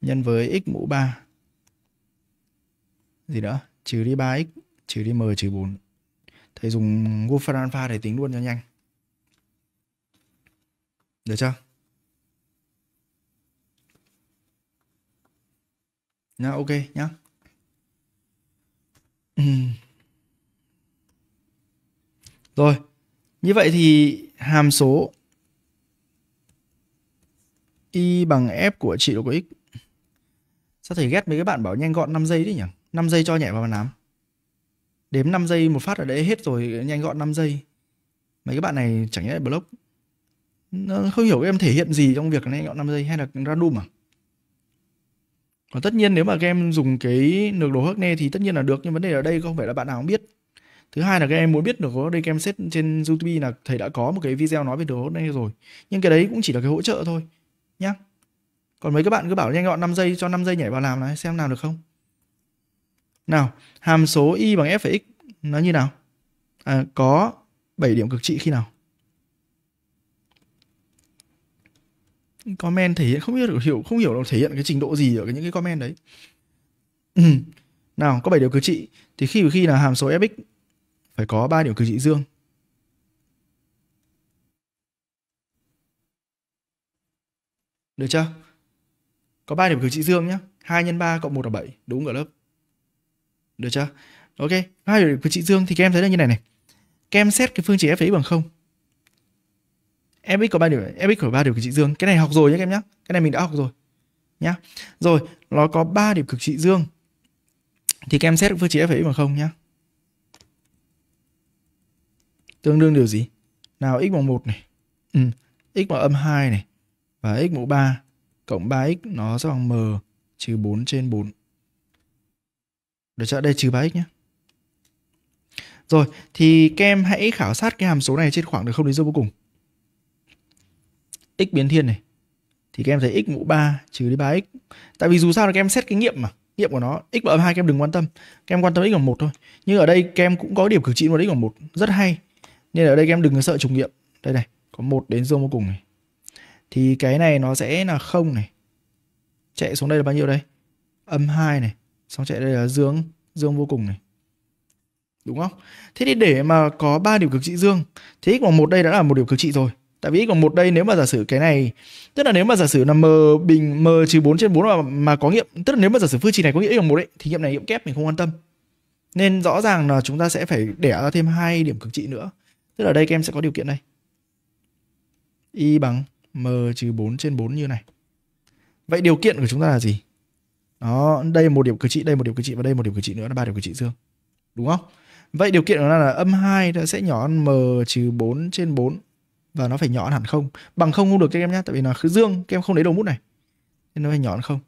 nhân với x mũ 3 gì nữa? Trừ đi 3x trừ đi m, trừ 4 thì dùng Wolfram alpha để tính luôn cho nhanh. Được chưa? Nhá, ok nhá. [clears throat] Rồi, như vậy thì hàm số y bằng f của trị độ của x. Sao thầy ghét mấy cái bạn bảo nhanh gọn 5 giây đấy nhỉ? 5 giây cho nhẹ vào bàn nám đếm 5 giây một phát ở đấy hết rồi, nhanh gọn 5 giây. Mấy các bạn này chẳng nhẽ block. Nó không hiểu em thể hiện gì trong việc nhanh gọn 5 giây hay là random à? Còn tất nhiên nếu mà các em dùng cái nược đồ Hackney thì tất nhiên là được, nhưng vấn đề ở đây không phải là bạn nào cũng biết. Thứ hai là các em muốn biết được đây các em xét trên YouTube là thầy đã có một cái video nói về đồ Hackney rồi. Nhưng cái đấy cũng chỉ là cái hỗ trợ thôi, nhá. Còn mấy các bạn cứ bảo nhanh gọn 5 giây, cho 5 giây nhảy vào làm này, xem làm được không? Nào hàm số y bằng f phải x nó như nào? À, có 7 điểm cực trị khi nào? Comment thể hiện không biết được hiểu không hiểu được thể hiện cái trình độ gì ở những cái comment đấy. Ừ. nào có 7 điểm cực trị thì khi khi là hàm số fx phải có 3 điểm cực trị dương? Được chưa? Có 3 điểm cực trị dương nhé 2 x 3 cộng 1 là 7 đúng ở lớp được chưa? Ok hai biểu của chị dương thì các em thấy là như này này. Các em xét cái phương trình f bằng không. Fx có ba điều, fx có ba điều cực trị dương. Cái này học rồi nhé các em nhé cái này mình đã học rồi nhá. Rồi nó có ba điểm cực trị dương. Thì các em xét phương trình f bằng không nhá. Tương đương điều gì? Nào x bằng một này. Ừ. x bằng âm 2 này. Và x mũ 3 cộng 3x nó sẽ bằng m trừ 4 trên 4 được chưa đây trừ 3x nhé rồi thì các em hãy khảo sát cái hàm số này trên khoảng được không đến dương vô cùng x biến thiên này thì các em thấy x mũ 3 trừ đi 3x. Tại vì dù sao là các em xét cái nghiệm mà, nghiệm của nó x bằng 2 các em đừng quan tâm. Các em quan tâm x bằng 1 thôi. Nhưng ở đây các em cũng có điểm cực trị một x bằng 1, rất hay. Nên ở đây các em đừng có sợ trùng nghiệm. Đây này, có 1 đến dương vô cùng này. Thì cái này nó sẽ là 0 này. Chạy xuống đây là bao nhiêu đây? Âm 2 này, xong chạy đây là dương dương vô cùng này. Đúng không? Thế thì để mà có ba điểm cực trị dương, thì x bằng một đây đã là một điểm cực trị rồi. Tại vì x bằng một đây nếu mà giả sử cái này tức là nếu mà giả sử là m bình m trừ 4 trên 4 mà, mà có nghiệm tức là nếu mà giả sử phương trình này có nghĩa x bằng một đấy thì nghiệm này nghiệm kép mình không quan tâm. Nên rõ ràng là chúng ta sẽ phải đẻ ra thêm hai điểm cực trị nữa. Tức là đây các em sẽ có điều kiện đây y bằng m trừ 4 trên 4 như này. Vậy điều kiện của chúng ta là gì? Đó, đây một điểm cử trị đây một điểm cử trị và đây một điểm cử trị nữa, là ba điểm cử trị dương đúng không? Vậy điều kiện của nó là âm 2 nó sẽ nhỏ hơn m trừ 4 trên 4 và nó phải nhọn hẳn không. Bằng không không được các em nhé, tại vì là khứ dương, các em không lấy đầu mút này. Nên nó phải nhỏ hơn không.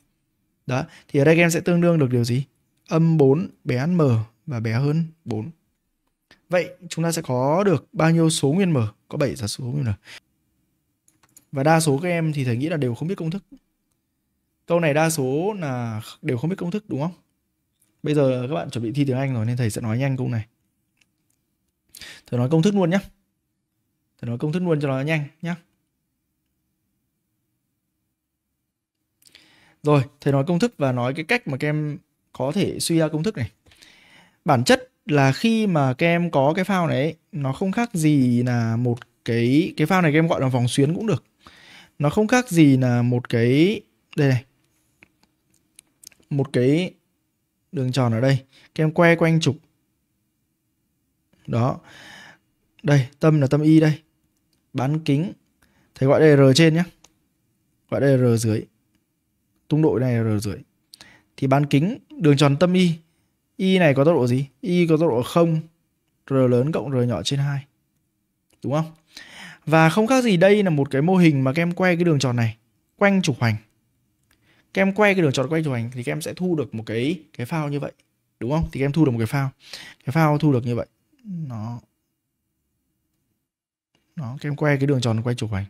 Đó, thì ở đây các em sẽ tương đương được điều gì? Âm 4 bé hơn m và bé hơn 4 vậy chúng ta sẽ có được bao nhiêu số nguyên m? Có 7 giả số nguyên m. Và đa số các em thì thầy nghĩ là đều không biết công thức câu này đa số là đều không biết công thức, đúng không? Bây giờ các bạn chuẩn bị thi tiếng anh rồi nên thầy sẽ nói nhanh câu này. Thầy nói công thức luôn nhé thầy nói công thức luôn cho nó nhanh nhé rồi, thầy nói công thức và nói cái cách mà các em có thể suy ra công thức này. Bản chất là khi mà các em có cái phao này nó không khác gì là một cái cái phao này các em gọi là vòng xuyến cũng được. Nó không khác gì là một cái, đây này một cái đường tròn ở đây. Các em que quanh trục. Đó. Đây, tâm là tâm y đây. Bán kính. Thầy gọi đây là r trên nhé gọi đây là r dưới. Tung độ này là r dưới. Thì bán kính, đường tròn tâm y. Y này có tốc độ gì? Y có tốc độ không? R lớn cộng r nhỏ trên 2 đúng không? Và không khác gì đây là một cái mô hình mà các em quay cái đường tròn này. Quanh trục hoành các em quay cái đường tròn quay trục hoành thì các em sẽ thu được một cái cái phao như vậy, đúng không? Thì các em thu được một cái phao cái phao thu được như vậy. Nó nó, các em quay cái đường tròn quay trục hành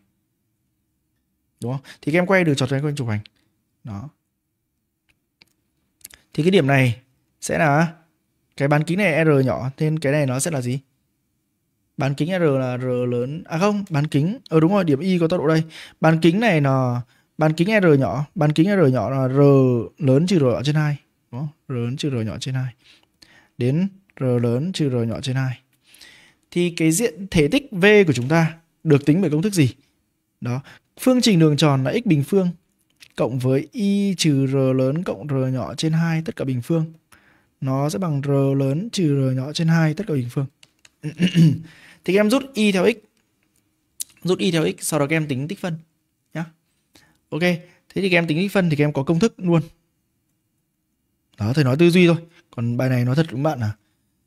đúng không? Thì các em quay đường tròn quay trục hành đó. Thì cái điểm này sẽ là cái bán kính này r nhỏ nên cái này nó sẽ là gì? Bán kính r là r lớn à không, bán kính ờ đúng rồi, điểm y có tốc độ đây. Bán kính này là bán kính r nhỏ, bán kính r nhỏ là r lớn trừ r nhỏ trên 2 đúng không? r lớn trừ r nhỏ trên 2 đến r lớn trừ r nhỏ trên 2 thì cái diện thể tích v của chúng ta được tính bởi công thức gì đó, phương trình đường tròn là x bình phương cộng với y trừ r lớn cộng r nhỏ trên 2 tất cả bình phương. Nó sẽ bằng r lớn trừ r nhỏ trên 2 tất cả bình phương. [clears throat] thì các em rút y theo x. Rút y theo x, sau đó các em tính tích phân. Ok, thế thì các em tính tích phân thì các em có công thức luôn. Đó, thầy nói tư duy thôi. Còn bài này nói thật đúng bạn là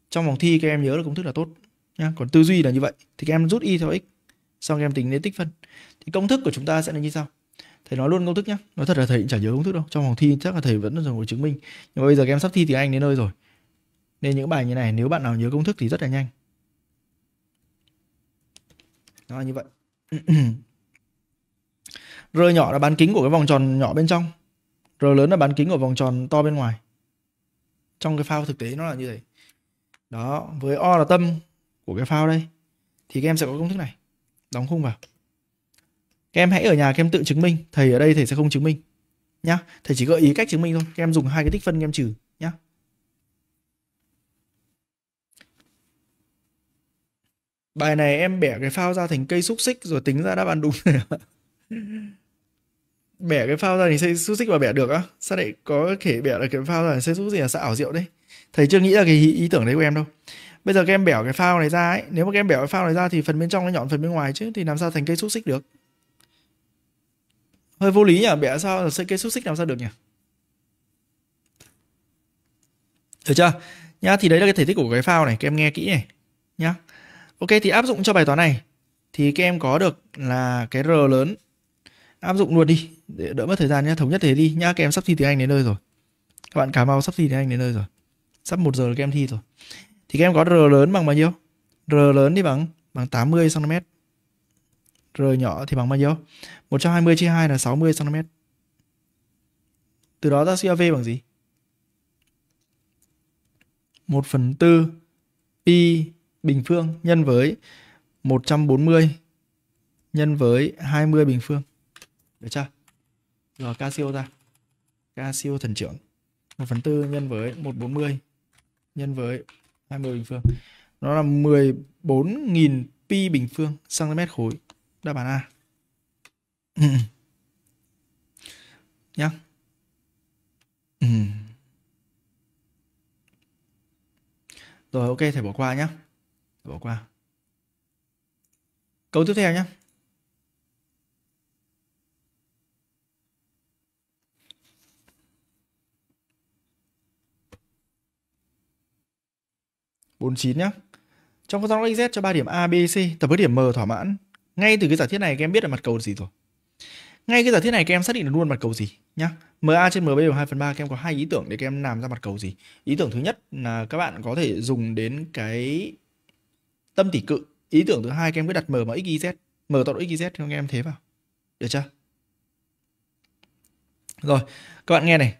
trong vòng thi các em nhớ là công thức là tốt nhá. Còn tư duy là như vậy thì các em rút y theo x xong các em tính đến tích phân. Thì công thức của chúng ta sẽ là như sau thầy nói luôn công thức nhé nói thật là thầy cũng chả nhớ công thức đâu trong vòng thi chắc là thầy vẫn dùng chứng minh nhưng mà bây giờ các em sắp thi tiếng anh đến nơi rồi nên những bài như này nếu bạn nào nhớ công thức thì rất là nhanh nó là như vậy [clears throat] r nhỏ là bán kính của cái vòng tròn nhỏ bên trong. R lớn là bán kính của vòng tròn to bên ngoài. Trong cái phao thực tế nó là như thế. Đó, với o là tâm của cái phao đây, thì các em sẽ có công thức này. Đóng khung vào. Các em hãy ở nhà các em tự chứng minh. Thầy ở đây thầy sẽ không chứng minh, nhá. Thầy chỉ gợi ý cách chứng minh thôi. Các em dùng hai cái tích phân các em trừ, nhá. Bài này em bẻ cái phao ra thành cây xúc xích rồi tính ra đáp án đúng. [laughs] bẻ cái phao ra thì xây xúc xích mà bẻ được á. Sao lại có thể bẻ được cái phao ra xây xúc xích là sao ảo diệu đấy. Thầy chưa nghĩ ra cái ý, ý tưởng đấy của em đâu. Bây giờ các em bẻ cái phao này ra ấy nếu mà các em bẻ cái phao này ra thì phần bên trong nó nhọn phần bên ngoài chứ thì làm sao thành cây xúc xích được? Hơi vô lý nhỉ bẻ sao là cây xúc xích làm sao được nhỉ? Được chưa? Nhá thì đấy là cái thể tích của cái phao này các em nghe kỹ này nhá. Ok thì áp dụng cho bài toán này. Thì các em có được là cái r lớn. Áp dụng luôn đi để đỡ mất thời gian nhé thống nhất thế đi nhá, các em sắp thi tiếng anh đến nơi rồi các bạn cà mau sắp thi tiếng anh đến nơi rồi sắp một giờ các em thi rồi thì các em có r lớn bằng bao nhiêu r lớn thì bằng bằng 80 cm R nhỏ thì bằng bao nhiêu? 120 chia 2 là 60 cm. Từ đó ta suy ra V bằng gì? 1 phần 4 pi bình phương nhân với 140 nhân với 20 bình phương. Được chưa? Rồi, Casio ra. Casio thần trưởng. 1 phần 4 nhân với 140 nhân với 20 bình phương. Nó là 14.000 pi bình phương cm khối đáp án A [clears throat] nhá ừ. rồi, ok, thầy bỏ qua nhá thầy bỏ qua câu tiếp theo nhá bốn chín nhá. Trong con Z cho 3 điểm A, B, C, tập với điểm M thỏa mãn. Ngay từ cái giả thiết này các em biết là mặt cầu là gì rồi. Ngay cái giả thiết này các em xác định được luôn mặt cầu gì nhá. MA trên MB bằng 2 phần 3 các em có hai ý tưởng để các em làm ra mặt cầu gì. Ý tưởng thứ nhất là các bạn có thể dùng đến cái tâm tỷ cự. Ý tưởng thứ hai các em cứ đặt M bằng x y z. M tọa độ x y z cho các em thế vào. Được chưa? Rồi, các bạn nghe này.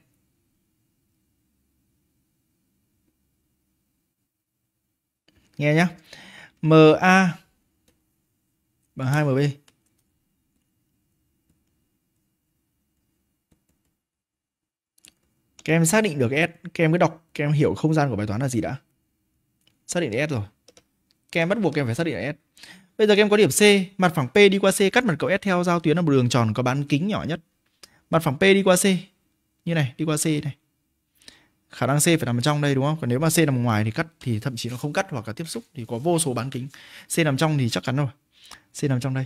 Nghe nhá. MA bằng 2MB. Các em xác định được S, các em cứ đọc, các em hiểu không gian của bài toán là gì đã. Xác định S rồi. Các em bắt buộc các em phải xác định S. Bây giờ các em có điểm C, mặt phẳng P đi qua C cắt mặt cầu S theo giao tuyến là một đường tròn có bán kính nhỏ nhất. Mặt phẳng P đi qua C. Như này, đi qua C này. Khả năng C phải nằm ở trong đây, đúng không? Còn nếu mà C nằm ngoài thì cắt, thì thậm chí nó không cắt hoặc là tiếp xúc thì có vô số bán kính. C nằm trong thì chắc chắn rồi. C nằm trong đây.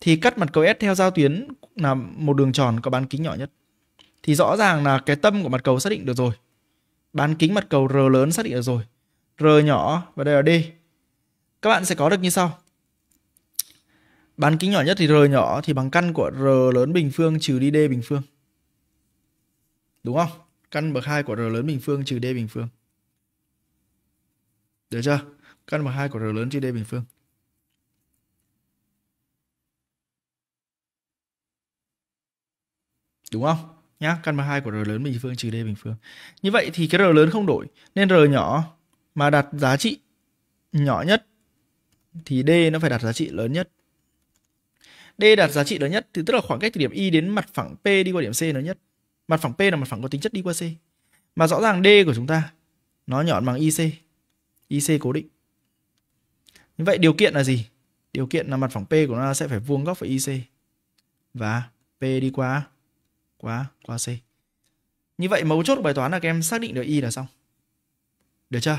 Thì cắt mặt cầu S theo giao tuyến là một đường tròn có bán kính nhỏ nhất. Thì rõ ràng là cái tâm của mặt cầu xác định được rồi. Bán kính mặt cầu R lớn xác định được rồi. R nhỏ, và đây là D. Các bạn sẽ có được như sau. Bán kính nhỏ nhất thì R nhỏ thì bằng căn của R lớn bình phương trừ đi D bình phương. Đúng không? Căn bậc 2 của R lớn bình phương trừ D bình phương. Được chưa? Căn bậc 2 của R lớn trừ D bình phương. Đúng không? Nhá, căn bậc 2 của R lớn bình phương trừ D bình phương. Như vậy thì cái R lớn không đổi nên R nhỏ mà đặt giá trị nhỏ nhất thì D nó phải đặt giá trị lớn nhất. D đặt giá trị lớn nhất thì tức là khoảng cách từ điểm Y đến mặt phẳng P đi qua điểm C lớn nhất. Mặt phẳng P là mặt phẳng có tính chất đi qua C. Mà rõ ràng D của chúng ta, nó nhọn bằng IC. IC cố định. Như vậy điều kiện là gì? Điều kiện là mặt phẳng P của nó sẽ phải vuông góc với IC. Và P đi qua qua qua C. Như vậy mấu chốt của bài toán là các em xác định được Y là xong. Được chưa?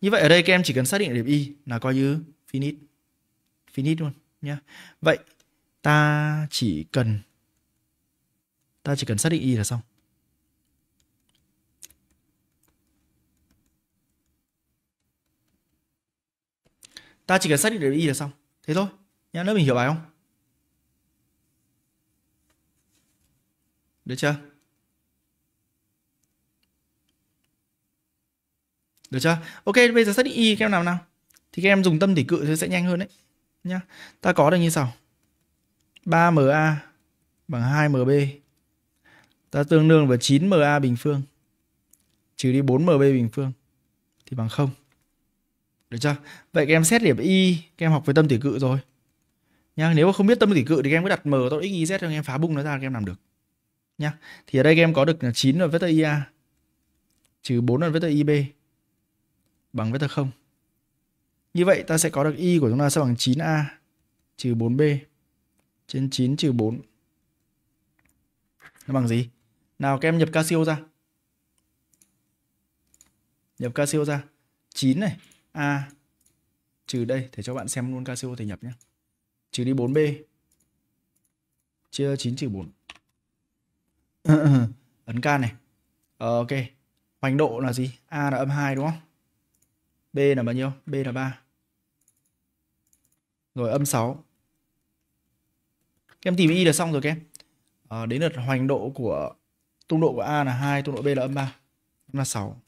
Như vậy ở đây các em chỉ cần xác định điểm Y là coi như finite. Finite luôn nhá. Vậy ta chỉ cần ta chỉ cần xác định y là xong. Ta chỉ cần xác định được y là xong. Thế thôi. Nhá, lớp mình hiểu bài không? Được chưa? Được chưa? Ok, bây giờ xác định y các em làm nào. Thì các em dùng tâm tỷ cự thì sẽ nhanh hơn đấy. Nhá. Ta có được như sau. 3MA bằng 2MB ta tương đương với 9MA bình phương trừ đi 4MB bình phương thì bằng 0. Được chưa? Vậy các em xét điểm y, các em học về tâm tỷ cự rồi. Nha, nếu mà không biết tâm tỷ cự thì các em cứ đặt m tốt x y z cho các em phá bung nó ra các em làm được. Nha. Thì ở đây các em có được là 9 lần vector ia trừ 4 lần vector ib bằng vector 0. Như vậy ta sẽ có được y của chúng ta sẽ bằng 9a trừ 4b trên 9 trừ 4 nó bằng gì? Nào các em nhập Casio ra. Nhập Casio ra. 9 này, A trừ đây để cho bạn xem luôn Casio thì nhập nhé. Trừ đi 4B. Chia 9 trừ 4. [coughs] Ấn K này. Ờ, ok. Hoành độ là gì? A là âm 2 đúng không? B là bao nhiêu? B là 3. Rồi âm 6 Các em tìm y là xong rồi các em à, đến lượt hoành độ của tung độ của a là 2 tung độ b là âm 3 là 6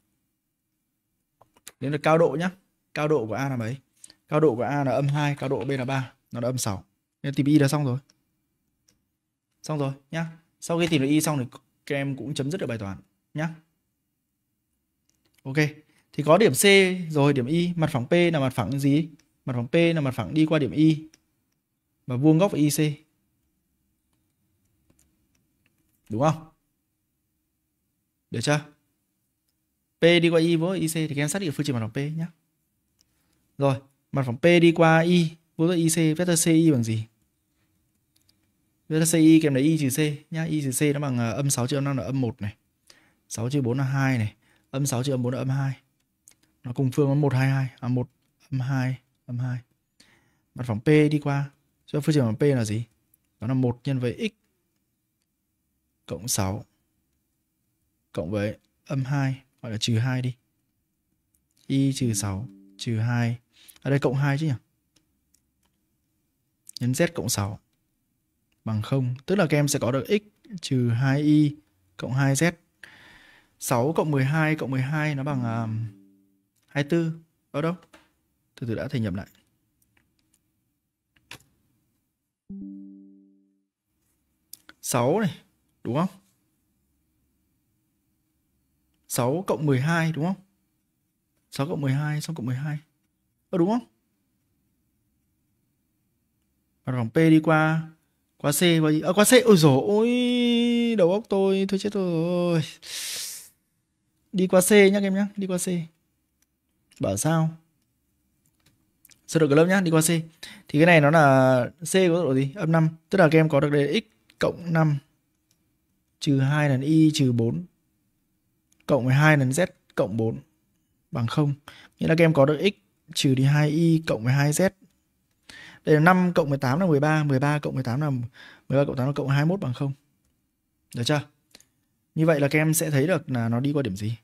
đến là cao độ nhá. Cao độ của a là mấy? Cao độ của a là âm 2 cao độ b là 3 nó là âm 6 nên tìm y là xong rồi. Xong rồi nhá. Sau khi tìm được y xong thì các em cũng chấm dứt được bài toán nhá. Ok. Thì có điểm C rồi, điểm Y. Mặt phẳng P là mặt phẳng gì? Mặt phẳng P là mặt phẳng đi qua điểm Y. Và vuông góc IC Đúng không? Được chưa? P đi qua Y với IC thì các em xác định phương trình mặt phẳng P nhé. Rồi, mặt phẳng P đi qua Y với IC, vector CI bằng gì? Vector CI kèm lấy Y trừ C nhá. Y trừ C nó bằng ờ, âm 6 trừ âm 5 là âm 1 này. 6 trừ 4 là 2 này. Âm 6 trừ âm 4 là âm 2. Nó cùng phương là 1 2 2, à 1 âm 2, âm 2. Mặt phẳng P đi qua. Cho phương trình mặt P là gì? Đó là 1 nhân với x cộng 6 cộng với âm 2 gọi là trừ 2 đi. Y trừ 6 trừ 2. Ở đây cộng 2 chứ nhỉ? nhấn Z cộng 6 bằng 0. Tức là các em sẽ có được x trừ 2y cộng 2z. 6 cộng 12 cộng 12 nó bằng à, um, 24. Ở đâu? Từ từ đã thầy nhầm lại. sáu này, đúng không? 6 cộng 12 đúng không? 6 cộng 12, 6 cộng 12. Ờ đúng không? Và vòng P đi qua qua C qua gì? À, qua C. Ôi dồi ôi, đầu óc tôi thôi chết rồi. Đi qua C nhá các em nhá, đi qua C. Bảo sao? Sơ đồ lớp nhá, đi qua C. Thì cái này nó là C có độ gì? Âm 5. Tức là các em có được đây x cộng 5 trừ 2 là y trừ 4 cộng 12 lần z cộng 4 bằng 0. Nghĩa là các em có được x trừ đi 2y cộng 12z. Đây là 5 cộng 18 là 13, 13 cộng 18 là 13 cộng 8 là cộng 21 bằng 0. Được chưa? Như vậy là các em sẽ thấy được là nó đi qua điểm gì?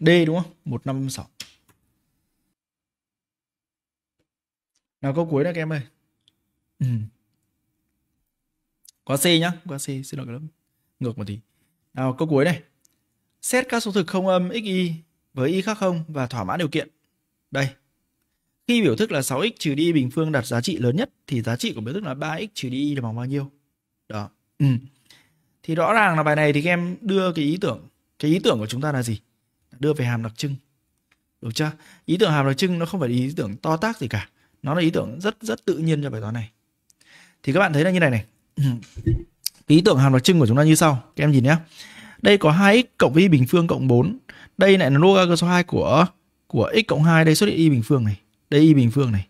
D đúng không? 156. Nào câu cuối nữa các em ơi. Ừ. Có C nhá, có C, xin lỗi các lớp. Ngược một tí. Nào câu cuối này. Xét các số thực không âm xy với y khác không và thỏa mãn điều kiện. Đây. Khi biểu thức là 6x trừ đi bình phương đặt giá trị lớn nhất thì giá trị của biểu thức là 3x trừ đi y là bằng bao nhiêu? Đó. Ừ. Thì rõ ràng là bài này thì các em đưa cái ý tưởng, cái ý tưởng của chúng ta là gì? Đưa về hàm đặc trưng. Được chưa? Ý tưởng hàm đặc trưng nó không phải ý tưởng to tác gì cả. Nó là ý tưởng rất rất tự nhiên cho bài toán này. Thì các bạn thấy là như này này. ý tưởng hàm đặc trưng của chúng ta như sau. Các em nhìn nhé. Đây có 2x cộng với y bình phương cộng 4. Đây lại là loga cơ số 2 của của x cộng 2. Đây xuất hiện y bình phương này. Đây y bình phương này.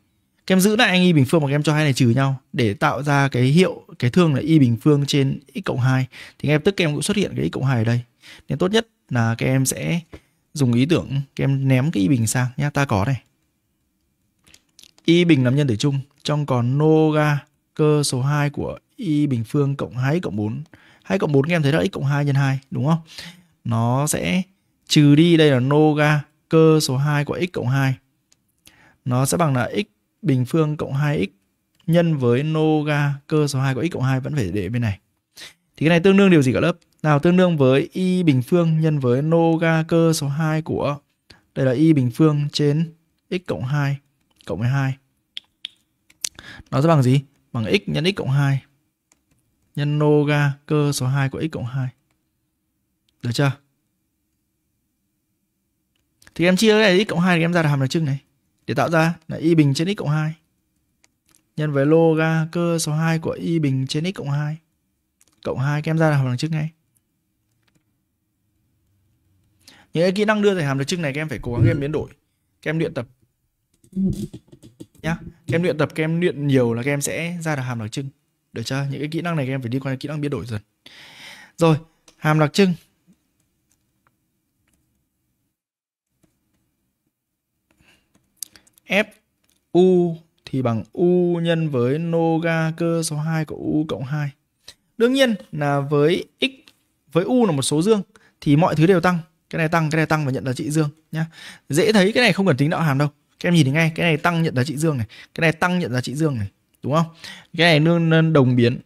Các em giữ lại anh y bình phương mà các em cho hai này trừ nhau để tạo ra cái hiệu cái thương là y bình phương trên x cộng 2 thì ngay lập tức các em cũng xuất hiện cái x cộng 2 ở đây. Nên tốt nhất là các em sẽ dùng ý tưởng các em ném cái y bình sang nhá, ta có này. Y bình làm nhân tử chung, trong còn noga cơ số 2 của y bình phương cộng 2 cộng 4. 2 cộng 4 các em thấy là x cộng 2 nhân 2 đúng không? Nó sẽ trừ đi, đây là noga cơ số 2 của x cộng 2. Nó sẽ bằng là x bình phương cộng 2x nhân với noga cơ số 2 của x cộng 2 vẫn phải để bên này. Thì cái này tương đương điều gì cả lớp? Nào, tương đương với y bình phương nhân với noga cơ số 2 của, đây là y bình phương trên x cộng 2 cộng 12. Nó sẽ bằng gì? Bằng x nhân x cộng 2 nhân noga cơ số 2 của x cộng 2. Được chưa? Thì em chia cái này x cộng 2 thì em ra được hàm đặc trưng này. Để tạo ra là y bình trên x cộng 2 nhân với loga cơ số 2 của y bình trên x cộng 2 cộng 2 các em ra là hàm đặc trưng ngay. Những cái kỹ năng đưa thành hàm đặc trưng này các em phải cố gắng em biến đổi. Các em luyện tập. Nhá. Các em luyện tập, các em luyện nhiều là các em sẽ ra được hàm đặc trưng. Được chưa? Những cái kỹ năng này các em phải đi qua kỹ năng biến đổi dần. Rồi, hàm đặc trưng. F U thì bằng U nhân với noga cơ số 2 của U cộng 2. Đương nhiên là với x với U là một số dương thì mọi thứ đều tăng cái này tăng cái này tăng và nhận là trị dương nhá dễ thấy cái này không cần tính đạo hàm đâu các em nhìn thấy ngay, cái này tăng nhận giá trị dương này, cái này tăng nhận giá trị dương này, đúng không? Cái này nương đồng biến.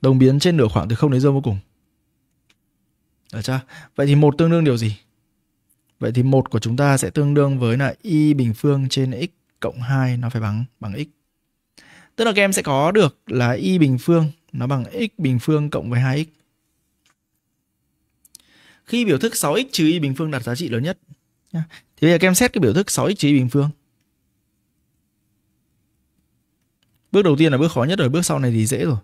Đồng biến trên nửa khoảng từ không đến dương vô cùng. Được chưa? Vậy thì một tương đương điều gì? Vậy thì một của chúng ta sẽ tương đương với là y bình phương trên x cộng 2 nó phải bằng bằng x. Tức là các em sẽ có được là y bình phương nó bằng x bình phương cộng với 2x khi biểu thức 6x trừ y bình phương đặt giá trị lớn nhất. Thì bây giờ các em xét cái biểu thức 6x trừ y bình phương. Bước đầu tiên là bước khó nhất rồi, bước sau này thì dễ rồi.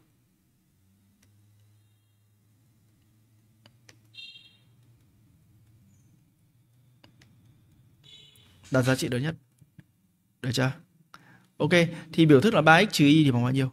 Đặt giá trị lớn nhất. Được chưa? Ok, thì biểu thức là 3x trừ y thì bằng bao nhiêu?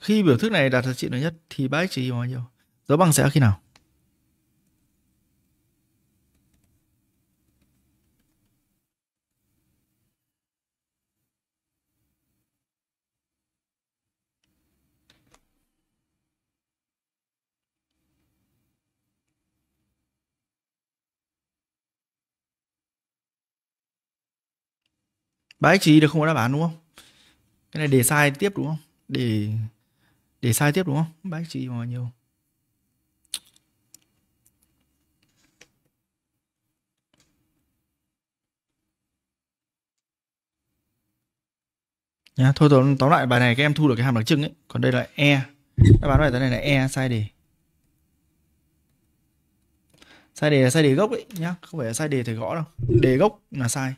Khi biểu thức này đạt giá trị lớn nhất thì 3x bao nhiêu? Dấu bằng sẽ khi nào? Bà chỉ được không có đáp án, đúng không? Cái này để sai tiếp, đúng không? Để để sai tiếp đúng không? 3x trừ nhiều bao nhiêu Nhá, thôi tóm, tóm lại bài này các em thu được cái hàm đặc trưng ấy. Còn đây là e. Đáp án bài toán này là e sai đề. Sai đề là sai đề gốc ấy nhá. Không phải là sai đề thầy gõ đâu. Đề gốc là sai.